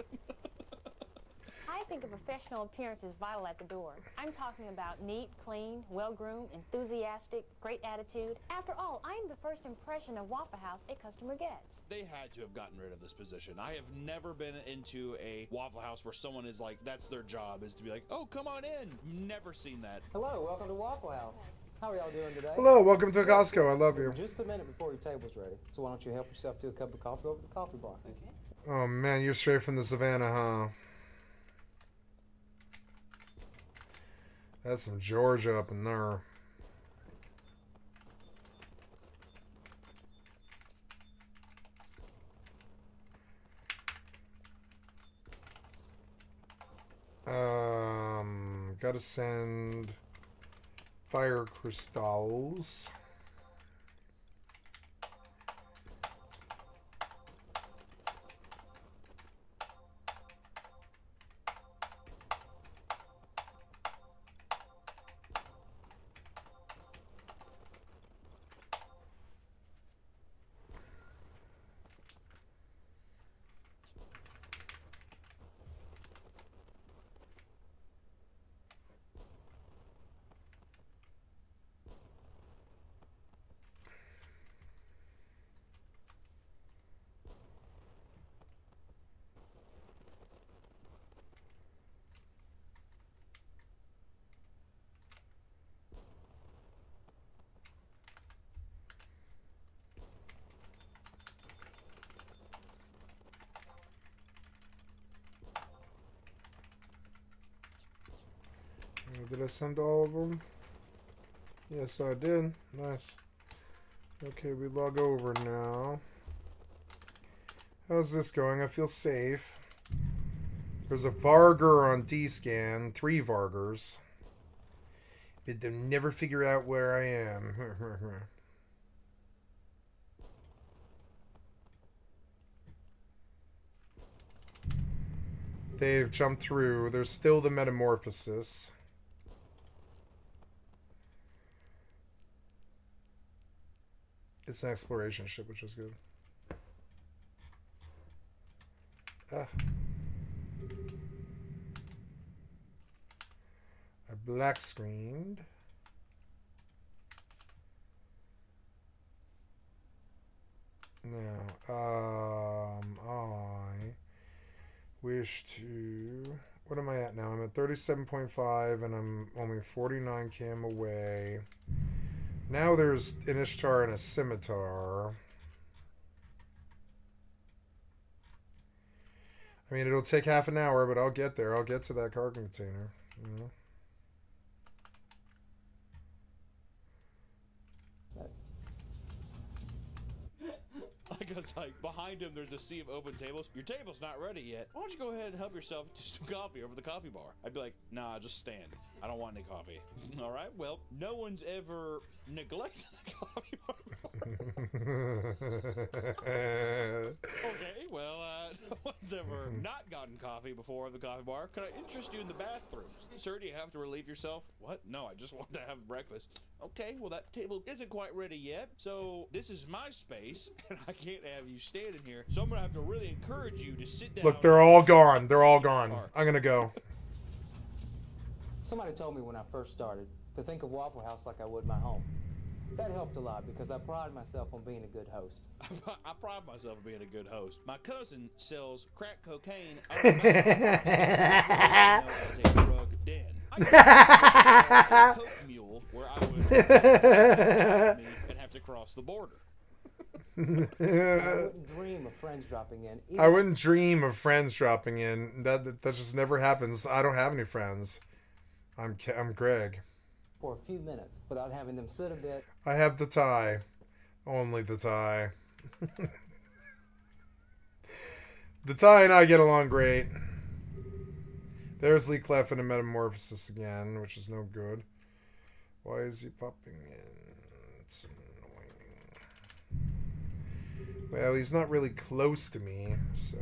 I think a professional appearance is vital at the door. I'm talking about neat, clean, well-groomed, enthusiastic, great attitude. After all, I am the first impression of Waffle House a customer gets. they had to have gotten rid of this position. I have never been into a Waffle House where someone is like, that's their job, is to be like, oh, come on in. Never seen that. Hello, welcome to Waffle House. How are y'all doing today? Hello, welcome to Costco. I love you. Just a minute before your table's ready. So why don't you help yourself to a cup of coffee over to the coffee bar? Thank you. Oh man, you're straight from the savannah, huh? That's some Georgia up in there. Um, gotta send fire crystals. Did I send all of them? Yes, I did. Nice. Okay, we log over now. How's this going? I feel safe. There's a Vargur on D-scan. Three Vargurs. But they'll never figure out where I am. They've jumped through. There's still the metamorphosis. It's an exploration ship, which is good. Ah. I black screened. Now, um, I wish to. What am I at now? I'm at 37.5 and I'm only 49 cam away. Now there's an Ishtar and a Scimitar. I mean, it'll take half an hour, but I'll get there. I'll get to that cargo container. Know? Because like behind him, there's a sea of open tables. Your table's not ready yet. Why don't you go ahead and help yourself to some coffee over the coffee bar? I'd be like, Nah, just stand. I don't want any coffee. All right. Well, no one's ever neglected the coffee bar. okay. Well, uh, no one's ever not gotten coffee before the coffee bar. Could I interest you in the bathrooms, sir? Do you have to relieve yourself? What? No, I just want to have breakfast. Okay. Well, that table isn't quite ready yet. So this is my space, and I can't have you standing here. So I'm gonna have to really encourage you to sit down. Look, they're all gone. They're all gone. I'm gonna go. Somebody told me when I first started to think of Waffle House like I would my home. That helped a lot because I pride myself on being a good host. I pride myself on being a good host. My cousin sells crack cocaine. out of my house. As a drug den. I used to have a coke mule where I would and have to cross the border. I wouldn't dream of friends dropping in. I wouldn't dream of friends dropping in. That that, that just never happens. I don't have any friends. I'm I'm Greg. for a few minutes without having them sit a bit. I have the tie. Only the tie. the tie and I get along great. There's Lee Clef in a metamorphosis again, which is no good. Why is he popping in? It's. Well, he's not really close to me, so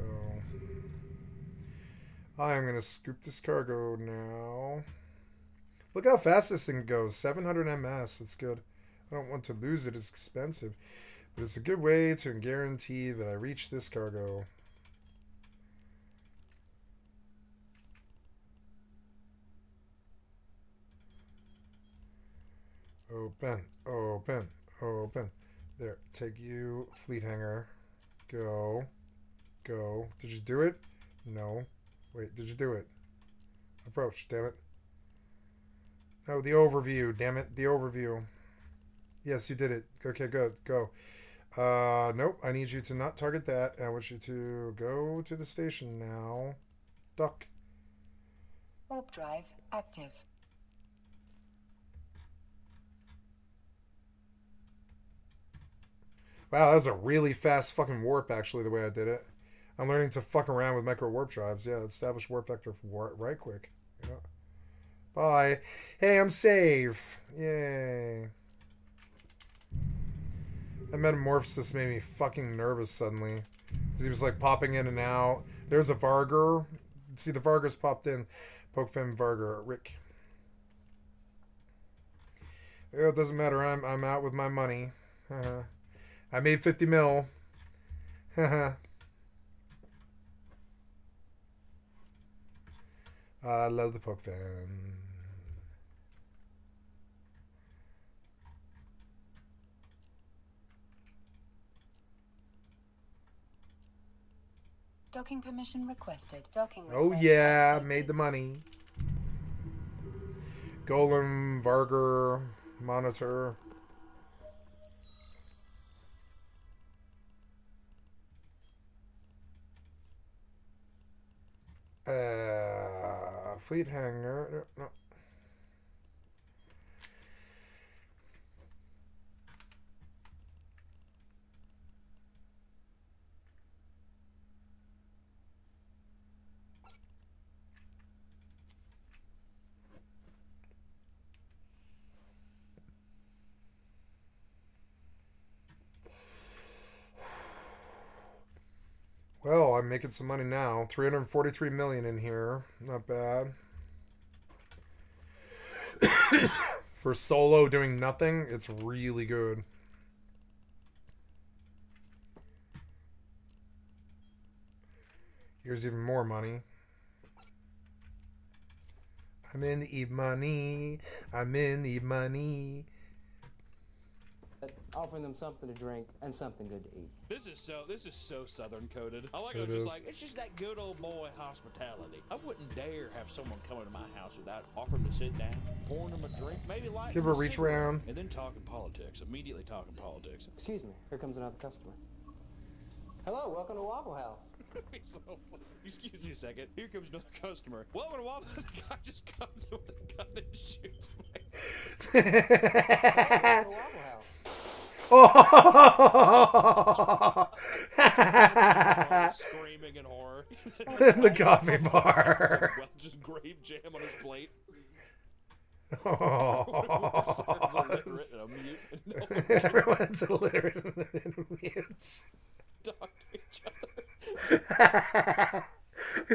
I'm gonna scoop this cargo now. Look how fast this thing goes. 700 ms. It's good. I don't want to lose it. It's expensive. But it's a good way to guarantee that I reach this cargo. Open, open, open. There, take you, fleet hangar. Go, go. Did you do it? No. Wait, did you do it? Approach, damn it. No, the overview, damn it, the overview. Yes, you did it. Okay, good, go. Uh, nope, I need you to not target that. I want you to go to the station now. Duck. Warp drive active. Wow, that was a really fast fucking warp, actually, the way I did it. I'm learning to fuck around with micro warp drives. Yeah, establish warp vector war- right quick. Yeah. Bye. Hey, I'm safe. Yay. That metamorphosis made me fucking nervous suddenly. Because he was like popping in and out. There's a Vargur. See, the Vargur's popped in. Pokefem Vargur. Rick. It doesn't matter. I'm, I'm out with my money. Uh-huh. I made 50 mil. I love the poke fan. Docking permission requested. Docking Oh request yeah, made the money. Golem, Vargur, Monitor. Uh, fleet hangar. No, no. Well, I'm making some money now. 343 million in here. Not bad. For solo doing nothing, it's really good. Here's even more money. I'm in the money. I'm in the money. Offering them something to drink and something good to eat. This is so this is so southern coded. I like It it. It's just like it's just that good old boy hospitality. I wouldn't dare have someone come into my house without offering to sit down, pouring them a drink, maybe lighting Give her a reach cigarette, around. and then talking politics. Immediately talking politics. Excuse me, here comes another customer. Hello, welcome to Waffle House. Excuse me a second. Here comes another customer. Welcome to Waffle. The guy just comes in with a gun and shoots me. Oh! Screaming in horror. the coffee bar. Just grape jam on his plate. Everyone's illiterate and mute. Talk to each other.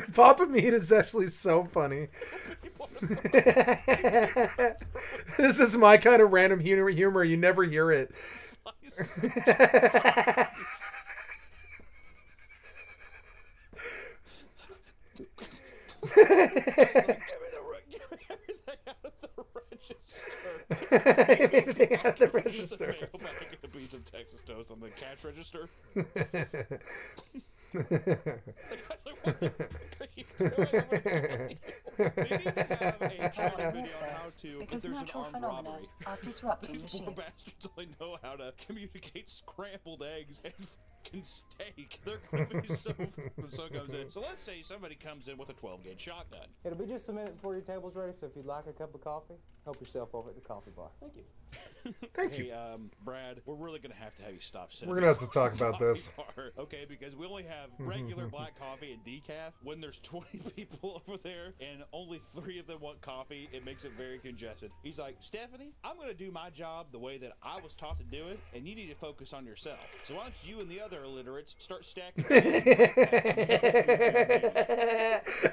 Papa Meat is actually so funny. this is my kind of random humor. Humor you never hear it. Everything out of the register. Go back and get a piece of Texas toast on the cash register. They need to have a training video on how to, Because there's an armed robbery. are disrupting the These poor bastards only know how to communicate scrambled eggs and fucking steak. They're gonna be so when someone comes in. So let's say somebody comes in with a 12 gauge shotgun. It'll be just a minute before your table's ready, so if you'd like a cup of coffee, help yourself over at the coffee bar. Thank you. Thank hey, you. um, Brad, we're really gonna have to have you stop sitting. We're gonna have to talk the about coffee this. bar, okay? Because we only have regular black coffee and decaf. When there's 20 people over there and only three of them want coffee, it makes it very congested. He's like, Stephanie, I'm gonna do my job the way that I was taught to do it, and you need to focus on yourself. So why don't you and the other illiterates start stacking?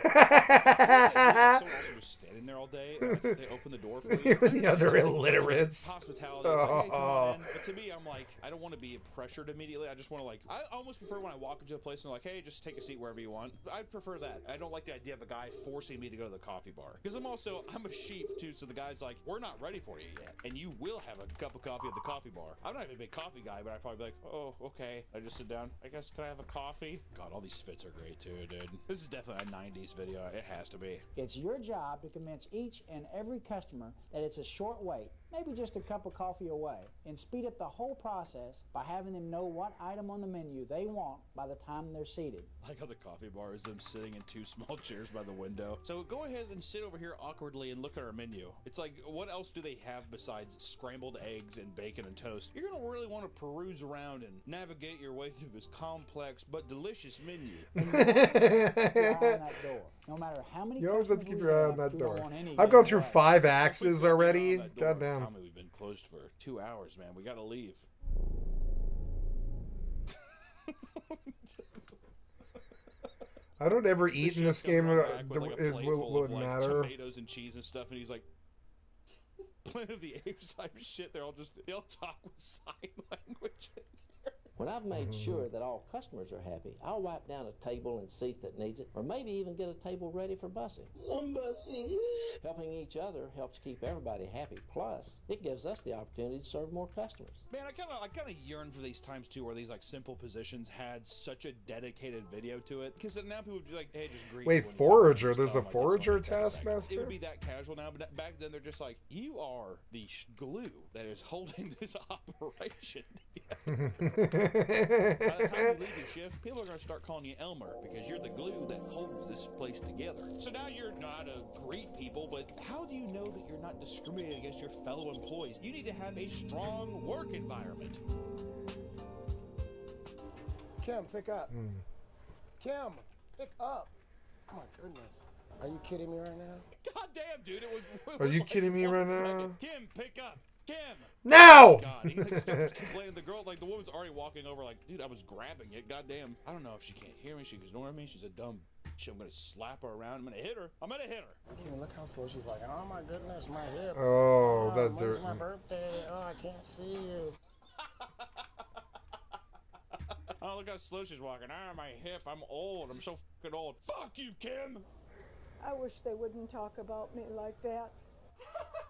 Someone else was standing there all day. They open the door for you. The other illiterates. Hospitality. It's like, hey, come Oh. But to me, I'm like, I don't want to be pressured immediately. I just want to like, I almost prefer when I walk into a place and they're like, hey, just take a seat wherever you want. I prefer that. I don't like the idea of a guy forcing me to go to the coffee bar because I'm also I'm a sheep too. So the guy's like, we're not ready for you yet, and you will have a cup of coffee at the coffee bar. I'm not even a big coffee guy, but I'd probably be like, oh, okay. I just sit down. I guess can I have a coffee? God, all these fits are great too, dude. This is definitely a '90s video. It has to be. It's your job to convince each and every customer that it's a short wait, maybe just a cup of coffee away, and speed up the whole process by having them know what item on the menu they want by the time they're seated. like how the coffee bar is them sitting in two small chairs by the window. So go ahead and sit over here awkwardly and look at our menu. It's like, what else do they have besides scrambled eggs and bacon and toast? You're gonna really want to peruse around and navigate your way through this complex but delicious menu. Keep your eye on that door. No matter how many You always have to customers keep your eye on that door. want I've gone through five axes already. Goddamn. Tommy, we've been closed for two hours, man. We gotta leave. I don't ever eat in this game. uh, like, It will, will it like, matter? Tomatoes and cheese and stuff, and he's like, Planet of the Apes type shit. They're all just they all talk with sign language. When I've made Mm-hmm. sure that all customers are happy, I'll wipe down a table and seat that needs it, or maybe even get a table ready for busing. I'm busing. Helping each other helps keep everybody happy. Plus, it gives us the opportunity to serve more customers. Man, I kind of I kind of yearn for these times too, where these like simple positions had such a dedicated video to it. Because now people would be like, "Hey, just greet." Wait, you when you come Forager. There's a like, Forager it's only 10 seconds. It Taskmaster? would be that casual now, but back then they're just like, "You are the glue that is holding this operation." together." By the time you leave your shift, people are going to start calling you Elmer because you're the glue that holds this place together. So now you're not a great people, but how do you know that you're not discriminating against your fellow employees? You need to have a strong work environment. Kim, pick up. Hmm. Kim, pick up. Oh my goodness. Are you kidding me right now? God damn, dude, it was. Are you kidding me right One now? Kim, pick up. Kim. Now! God, he's like, starts complaining. The girl, like the woman's already walking over, like, dude, I was grabbing it. God damn. I don't know if she can't hear me. She's ignoring me. She's a dumb. Shit, I'm gonna slap her around. I'm gonna hit her. I'm gonna hit her. Kim, look how slow she's like. Oh my goodness, my hip. Oh, that when's dirt. my birthday? Oh, I can't see you. Oh, look how slow she's walking. Ah, my hip. I'm old. I'm so fucking old. Fuck you, Kim. I wish they wouldn't talk about me like that.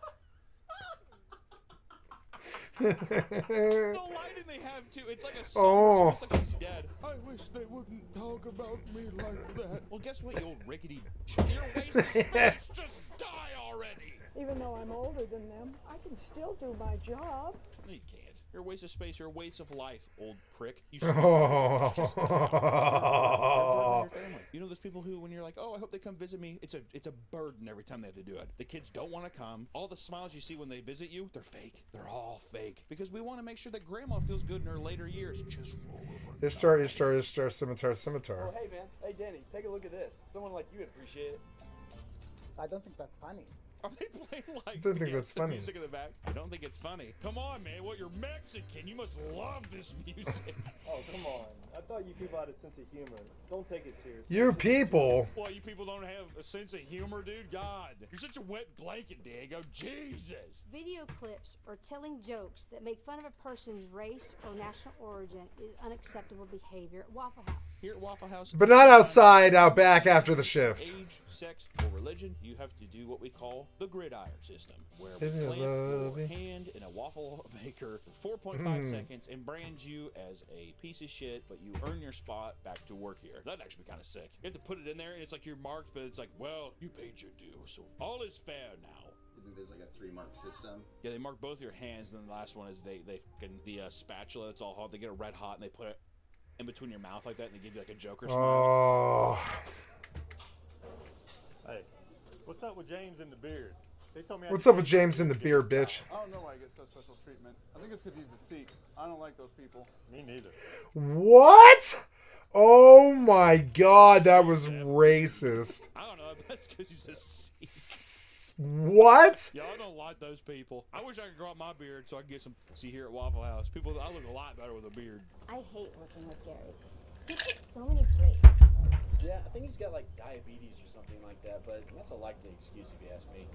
the lighting they have too. It's like a song. Oh. It's like he's dead. I wish they wouldn't talk about me like that. Well, guess what, you old rickety. You're wasting space. Just die already. Even though I'm older than them, I can still do my job. You can't. You're a waste of space. You're a waste of life, old prick. You Oh. Just die. You're a burden on your family. You know those people who, when you're like, "Oh, I hope they come visit me," it's a it's a burden every time they have to do it. The kids don't want to come. All the smiles you see when they visit you, they're fake. They're all fake because we want to make sure that grandma feels good in her later years. Just roll over. Ishtar, Ishtar, Ishtar, Scimitar, Scimitar. Oh, hey, man. Hey, Danny, take a look at this. Someone like you would appreciate it. I don't think that's funny. Are they playing like? don't think the- that's funny. Music in the back. I don't think it's funny. Come on, man. What? You're Mexican. You must love this music. Oh, come on. I thought you people had a sense of humor. Don't take it seriously. You people. Well, you people don't have a sense of humor, dude. God, you're such a wet blanket, Diego. Jesus. Video clips or telling jokes that make fun of a person's race or national origin is unacceptable behavior at Waffle House. Here at Waffle House. But not outside, out back after the shift. Age, sex, or religion, you have to do what we call the gridiron system, where we If you plant your hand in a waffle maker for 4.5 Mm. seconds and brand you as a piece of shit, but you earn your spot back to work here. That'd actually be kind of sick. You have to put it in there, and it's like you're marked, but it's like, well, you paid your due, so all is fair now. I think there's like a three mark system. Yeah, they mark both your hands, and then the last one is they they fucking the uh, spatula. It's all hot. They get it red hot, and they put it in between your mouth like that, and they give you like a Joker smile. Oh. Hey, what's up with James and the beard? They told me. What's up with James and the beard, bitch? I don't know why I get such special treatment. I think it's because he's a Sikh. I don't like those people. Me neither. What? Oh my god, that was racist. I don't know. That's because he's a Sikh. What? Y'all don't like those people. I wish I could grow out my beard so I could get some see here at Waffle House. People, I look a lot better with a beard. I hate working with Gary. He takes so many breaks. Yeah, I think he's got like diabetes or something like that, but that's a likely excuse if you ask me.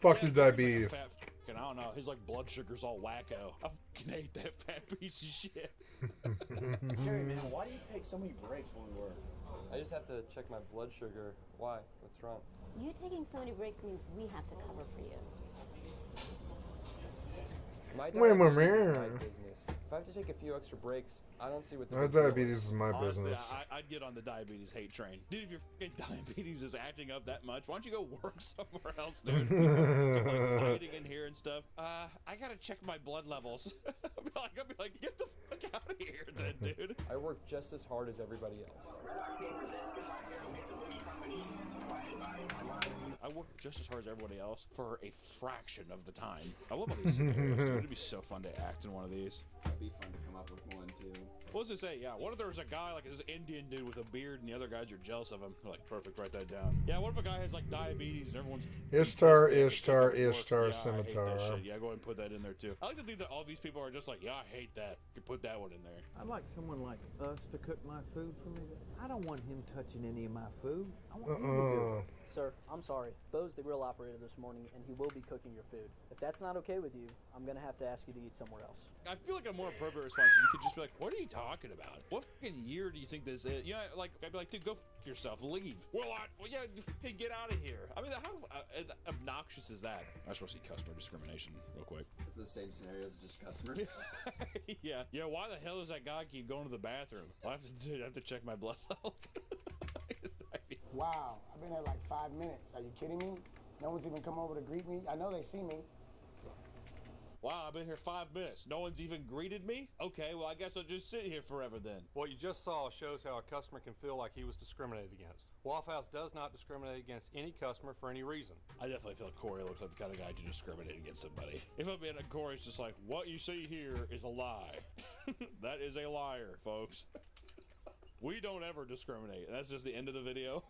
Fuck your diabetes. Fat fucking, I don't know. His like blood sugar's all wacko. I fucking hate that fat piece of shit. Gary, man, why do you take so many breaks when we work? I just have to check my blood sugar. Why? What's wrong? You taking so many breaks means we have to cover for you. My Wait, wait, diabetes is wait. my business. If I have to take a few extra breaks, I don't see what the My diabetes is my Honestly, business. I, I'd get on the diabetes hate train. Dude, if your fucking diabetes is acting up that much, why don't you go work somewhere else, dude? like fighting in here and stuff. Uh, I gotta check my blood levels. I'll be like, I'd be like, get the fuck out of here, then, dude. I work just as hard as everybody else. I work just as hard as everybody else for a fraction of the time. I love all these scenarios. It'd be so fun to act in one of these. It'd be fun to come up with one too. What does it say? Yeah, what if there was a guy like this Indian dude with a beard and the other guys are jealous of him? They're like, perfect, write that down. Yeah, what if a guy has like diabetes and everyone's Ishtar, pissed that Ishtar, Ishtar, work? Yeah, I Scimitar. Yeah, go ahead and put that in there too. I like to think that all these people are just like, yeah, I hate that. You put that one in there. I'd like someone like us to cook my food for me. I don't want him touching any of my food. I want him to do Uh-uh. it. Sir, I'm sorry. Bo's the grill operator this morning, and he will be cooking your food. If that's not okay with you, I'm gonna have to ask you to eat somewhere else. I feel like a more appropriate response you could just be like, what are you talking about? What fucking year do you think this is? You know, like, I'd be like, dude, go f yourself. Leave. Well, I, well yeah, hey, get out of here. I mean, how uh, obnoxious is that? I just want to see customer discrimination real quick. It's the same scenario as just customers. yeah. Yeah, why the hell does that guy keep going to the bathroom? I have to, dude, I have to check my blood levels. Wow, I've been here like five minutes. Are you kidding me? No one's even come over to greet me. I know they see me. Wow, I've been here five minutes. No one's even greeted me? Okay, well, I guess I'll just sit here forever then. What you just saw shows how a customer can feel like he was discriminated against. Waffle House does not discriminate against any customer for any reason. I definitely feel like Corey looks like the kind of guy to discriminate against somebody. If I'm being a Corey's just like, what you see here is a lie. that is a liar, folks. we don't ever discriminate. That's just the end of the video.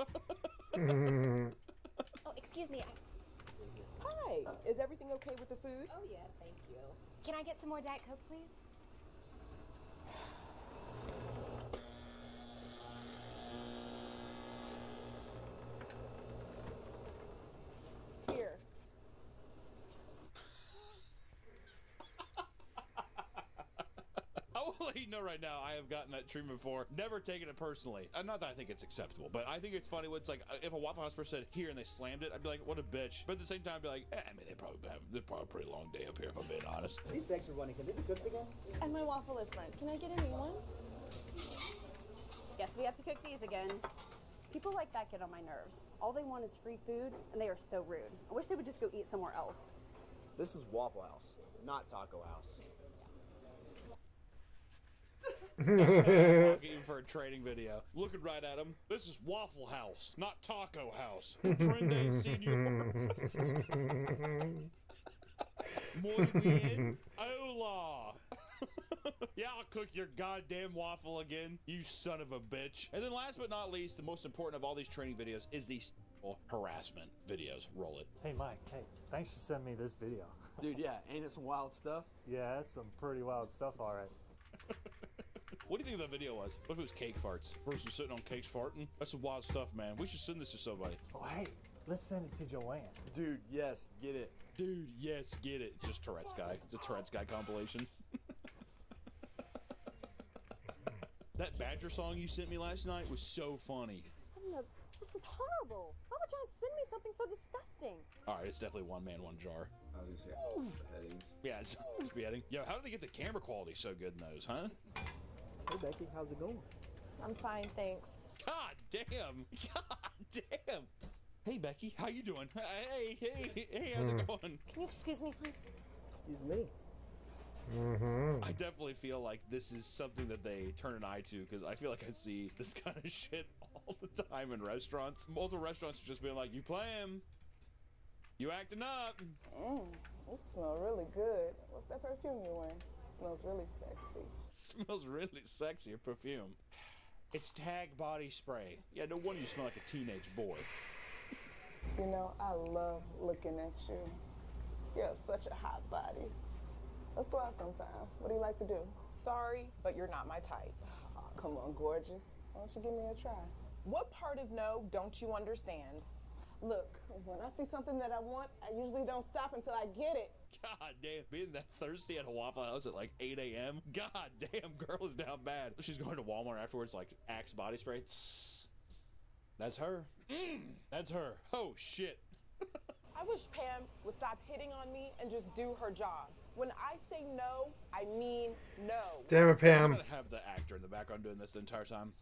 Oh, excuse me. I- Hi, is everything okay with the food? Oh yeah, thank you. Can I get some more Diet Coke, please? Here. I will let you know right now, I have gotten that treatment before. Never taken it personally. Uh, not that I think it's acceptable, but I think it's funny when it's like uh, if a Waffle House person said here and they slammed it, I'd be like, what a bitch. But at the same time, I'd be like, eh, I mean, they probably have they're probably a pretty long day up here if I'm being honest. These eggs are running. Can they be cooked again? And my waffle is burnt. Can I get a new one? Yes, we have to cook these again. People like that get on my nerves. All they want is free food, and they are so rude. I wish they would just go eat somewhere else. This is Waffle House, not Taco House. Even for a training video. Looking right at him. This is Waffle House, not Taco House. Prende Senor. Muy bien. Hola. yeah, I'll cook your goddamn waffle again, you son of a bitch. And then last but not least, the most important of all these training videos is these harassment videos. Roll it. Hey Mike, hey, thanks for sending me this video. Dude, yeah, ain't it some wild stuff? Yeah, that's some pretty wild stuff, all right. What do you think that video was? What if it was cake farts? Bruce was sitting on cakes farting? That's some wild stuff, man. We should send this to somebody. Oh, hey, let's send it to Joanne. Dude, yes, get it. Dude, yes, get it. It's just Tourette's guy. It's a Tourette's guy compilation. that Badger song you sent me last night was so funny. This is horrible. Why would John send me something so disgusting? All right, it's definitely one man, one jar. I was gonna say mm. beheadings. Yeah, it's, it's beheading. Yo, how did they get the camera quality so good in those, huh? Hey, Becky, how's it going? I'm fine, thanks. God damn! God damn! Hey Becky, how you doing? Hey, hey, hey, how's it going? Can you excuse me, please? Excuse me. Mm-hmm. I definitely feel like this is something that they turn an eye to because I feel like I see this kind of shit all the time in restaurants. Multiple restaurants are just being like, "You playing? You acting up?" Mmm, you smell really good. What's that perfume you're wearing? Smells really sexy. Smells really sexy. Your perfume. It's Tag body spray. Yeah, no wonder you smell like a teenage boy. You know, I love looking at you. You're such a hot body. Let's go out sometime. What do you like to do? Sorry, but you're not my type. Aw, come on, gorgeous. Why don't you give me a try? What part of no don't you understand? Look, when I see something that I want, I usually don't stop until I get it. God damn, being that thirsty at a Waffle House at like 8 a.m. God damn, girl is down bad. She's going to Walmart afterwards, like Axe body spray. Tss. That's her. Mm, that's her. Oh shit. I wish Pam would stop hitting on me and just do her job. When I say no, I mean no. Damn it, I'm Pam. gonna have the actor in the background doing this the entire time.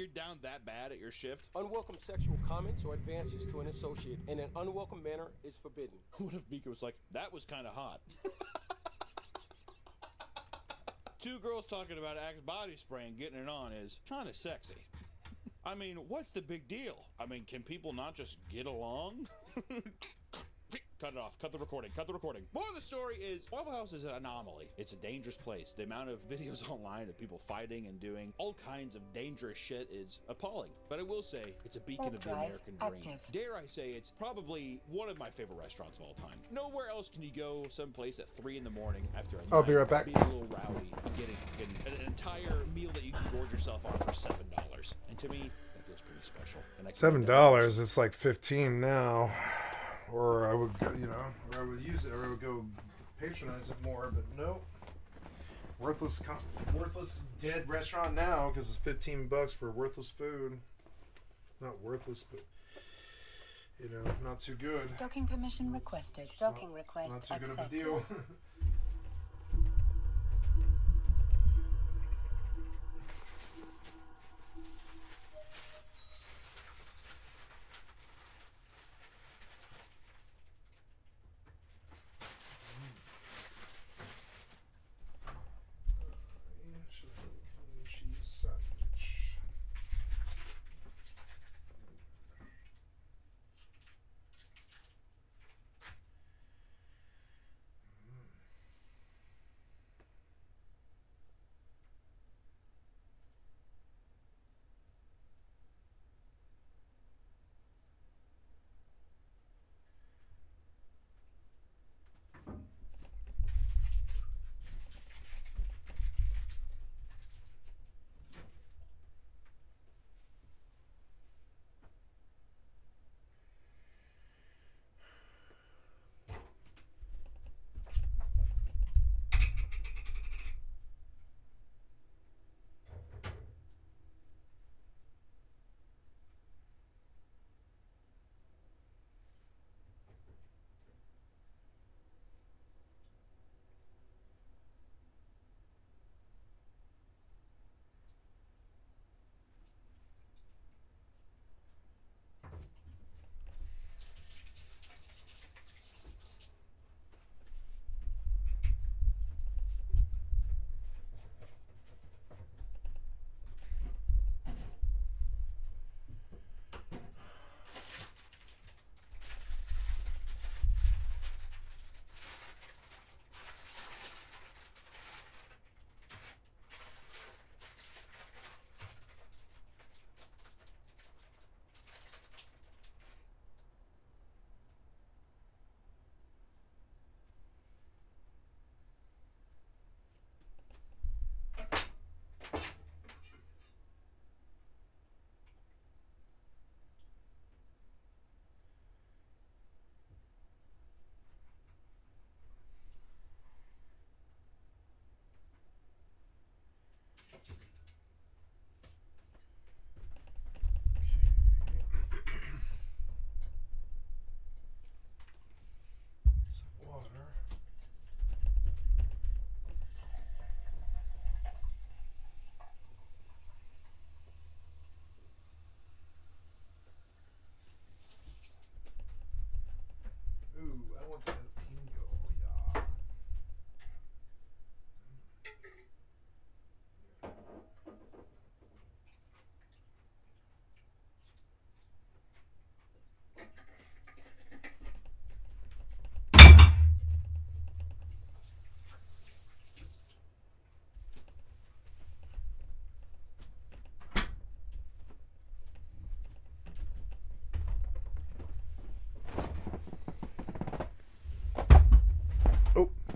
You're down that bad at your shift? Unwelcome sexual comments or advances to an associate in an unwelcome manner is forbidden. What if Mika was like, that was kind of hot? Two girls talking about Axe body spray and getting it on is kind of sexy. I mean, what's the big deal? I mean, can people not just get along? Cut it off. Cut the recording. Cut the recording. More of the story is Waffle House is an anomaly. It's a dangerous place. The amount of videos online of people fighting and doing all kinds of dangerous shit is appalling. But I will say it's a beacon of the American dream. active. Dare I say it's probably one of my favorite restaurants of all time. Nowhere else can you go someplace at three in the morning after a I'll be right back. being a little rowdy and getting, getting an entire meal that you can gorge yourself on for seven dollars. And to me, that feels pretty special. And I Seven dollars. It's like fifteen now, or I would, go, you know, or I would use it, or I would go patronize it more. But no, worthless, worthless dead restaurant now because it's fifteen bucks for worthless food. Not worthless, but you know, not too good. Docking permission requested. Docking request Not too good accepted. of a deal.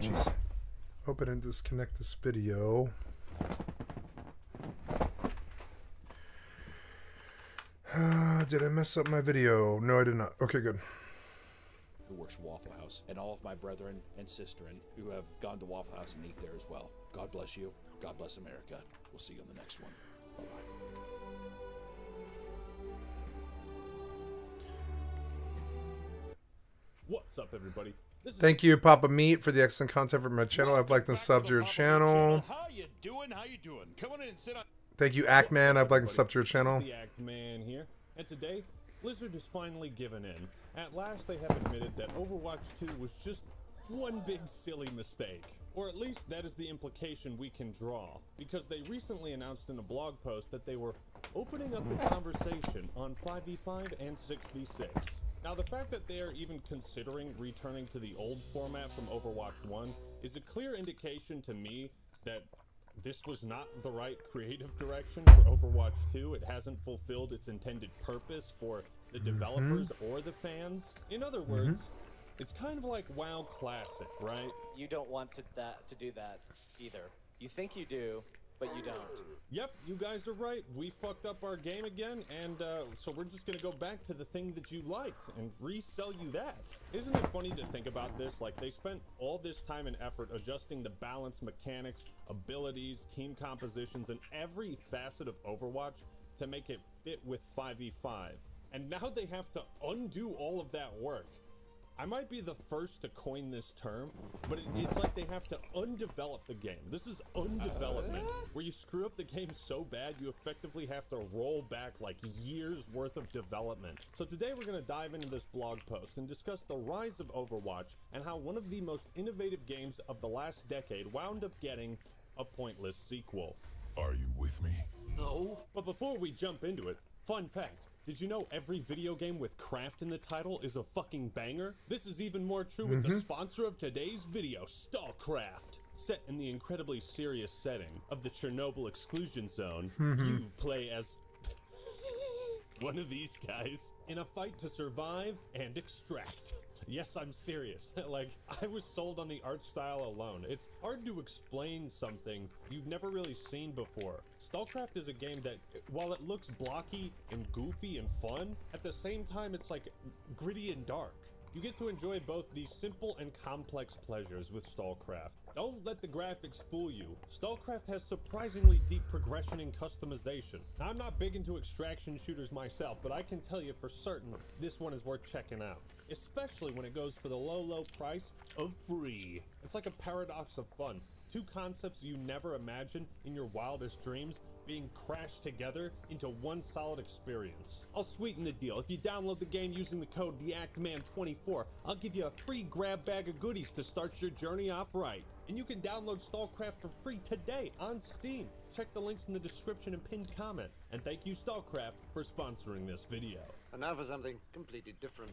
jeez. Open and disconnect this video. Uh, did I mess up my video? No, I did not. Okay, good. who works Waffle House, and all of my brethren and sisterin who have gone to Waffle House and eat there as well. God bless you. God bless America. We'll see you on the next one. Bye bye. What's up, everybody? Thank you, Papa Meat, for the excellent content from my channel. I've liked and subbed to your channel. How you doing? How you doing? Come on in and sit on. Thank you, Act Man. I've liked and subbed to your channel. the Act Man here, and today, Blizzard has finally given in. At last, they have admitted that Overwatch 2 was just one big silly mistake. Or at least that is the implication we can draw, because they recently announced in a blog post that they were opening up the conversation on 5v5 and 6v6. Now, the fact that they are even considering returning to the old format from Overwatch 1 is a clear indication to me that this was not the right creative direction for Overwatch 2. It hasn't fulfilled its intended purpose for the mm-hmm. developers or the fans. In other mm-hmm. words, it's kind of like WoW Classic, right? You don't want to that to do that either. You think you do, but you don't. Yep, you guys are right. We fucked up our game again, and uh, so we're just gonna go back to the thing that you liked and resell you that. Isn't it funny to think about this? Like, they spent all this time and effort adjusting the balance mechanics, abilities, team compositions, and every facet of Overwatch to make it fit with 5v5. And now they have to undo all of that work. I might be the first to coin this term, but it, it's like they have to undevelop the game. This is undevelopment, uh? where you screw up the game so bad you effectively have to roll back like years worth of development. So today we're going to dive into this blog post and discuss the rise of Overwatch and how one of the most innovative games of the last decade wound up getting a pointless sequel. Are you with me? No. But before we jump into it, fun fact. Did you know every video game with craft in the title is a fucking banger? This is even more true with the Mhm. sponsor of today's video, Stalcraft. Set in the incredibly serious setting of the Chernobyl exclusion zone, Mhm. you play as one of these guys in a fight to survive and extract. Yes, I'm serious. like, I was sold on the art style alone. It's hard to explain something you've never really seen before. Stalcraft is a game that, while it looks blocky and goofy and fun, at the same time it's like gritty and dark. You get to enjoy both the simple and complex pleasures with Stalcraft. Don't let the graphics fool you. Stalcraft has surprisingly deep progression and customization. Now, I'm not big into extraction shooters myself, but I can tell you for certain this one is worth checking out. Especially when it goes for the low, low price of free. It's like a paradox of fun. Two concepts you never imagined in your wildest dreams being crashed together into one solid experience. I'll sweeten the deal. If you download the game using the code TheActman24, I'll give you a free grab bag of goodies to start your journey off right. And you can download Stalcraft for free today on Steam. Check the links in the description and pinned comment. And thank you, Stalcraft, for sponsoring this video. And now for something completely different.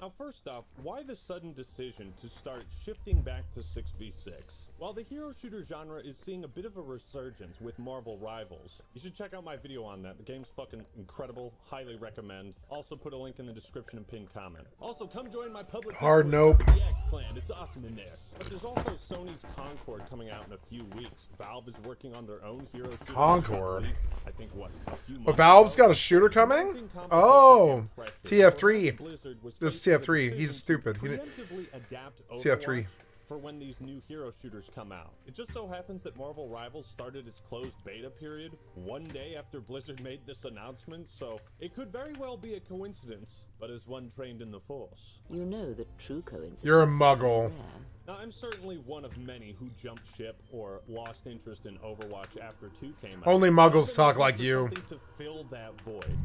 Now, first off, why the sudden decision to start shifting back to 6v6? While the hero shooter genre is seeing a bit of a resurgence with Marvel Rivals, you should check out my video on that. The game's fucking incredible. Highly recommend. Also, put a link in the description and pinned comment. Also, come join my public Hard nope. The Act Clan. It's awesome in there. But there's also Sony's Concord coming out in a few weeks. Valve is working on their own hero shooter. Concord? I think what? A few months Valve's got a shooter coming? Oh, TF3. This is TF3. He's stupid. He didn't- preemptively adapt TF3. For when these new hero shooters come out. It just so happens that Marvel Rivals started its closed beta period one day after Blizzard made this announcement, so it could very well be a coincidence, but as one trained in the Force. You know that true coincidence. You're a muggle. Now, I'm certainly one of many who jumped ship or lost interest in Overwatch after 2 came out. Only muggles talk like you. To fill that void.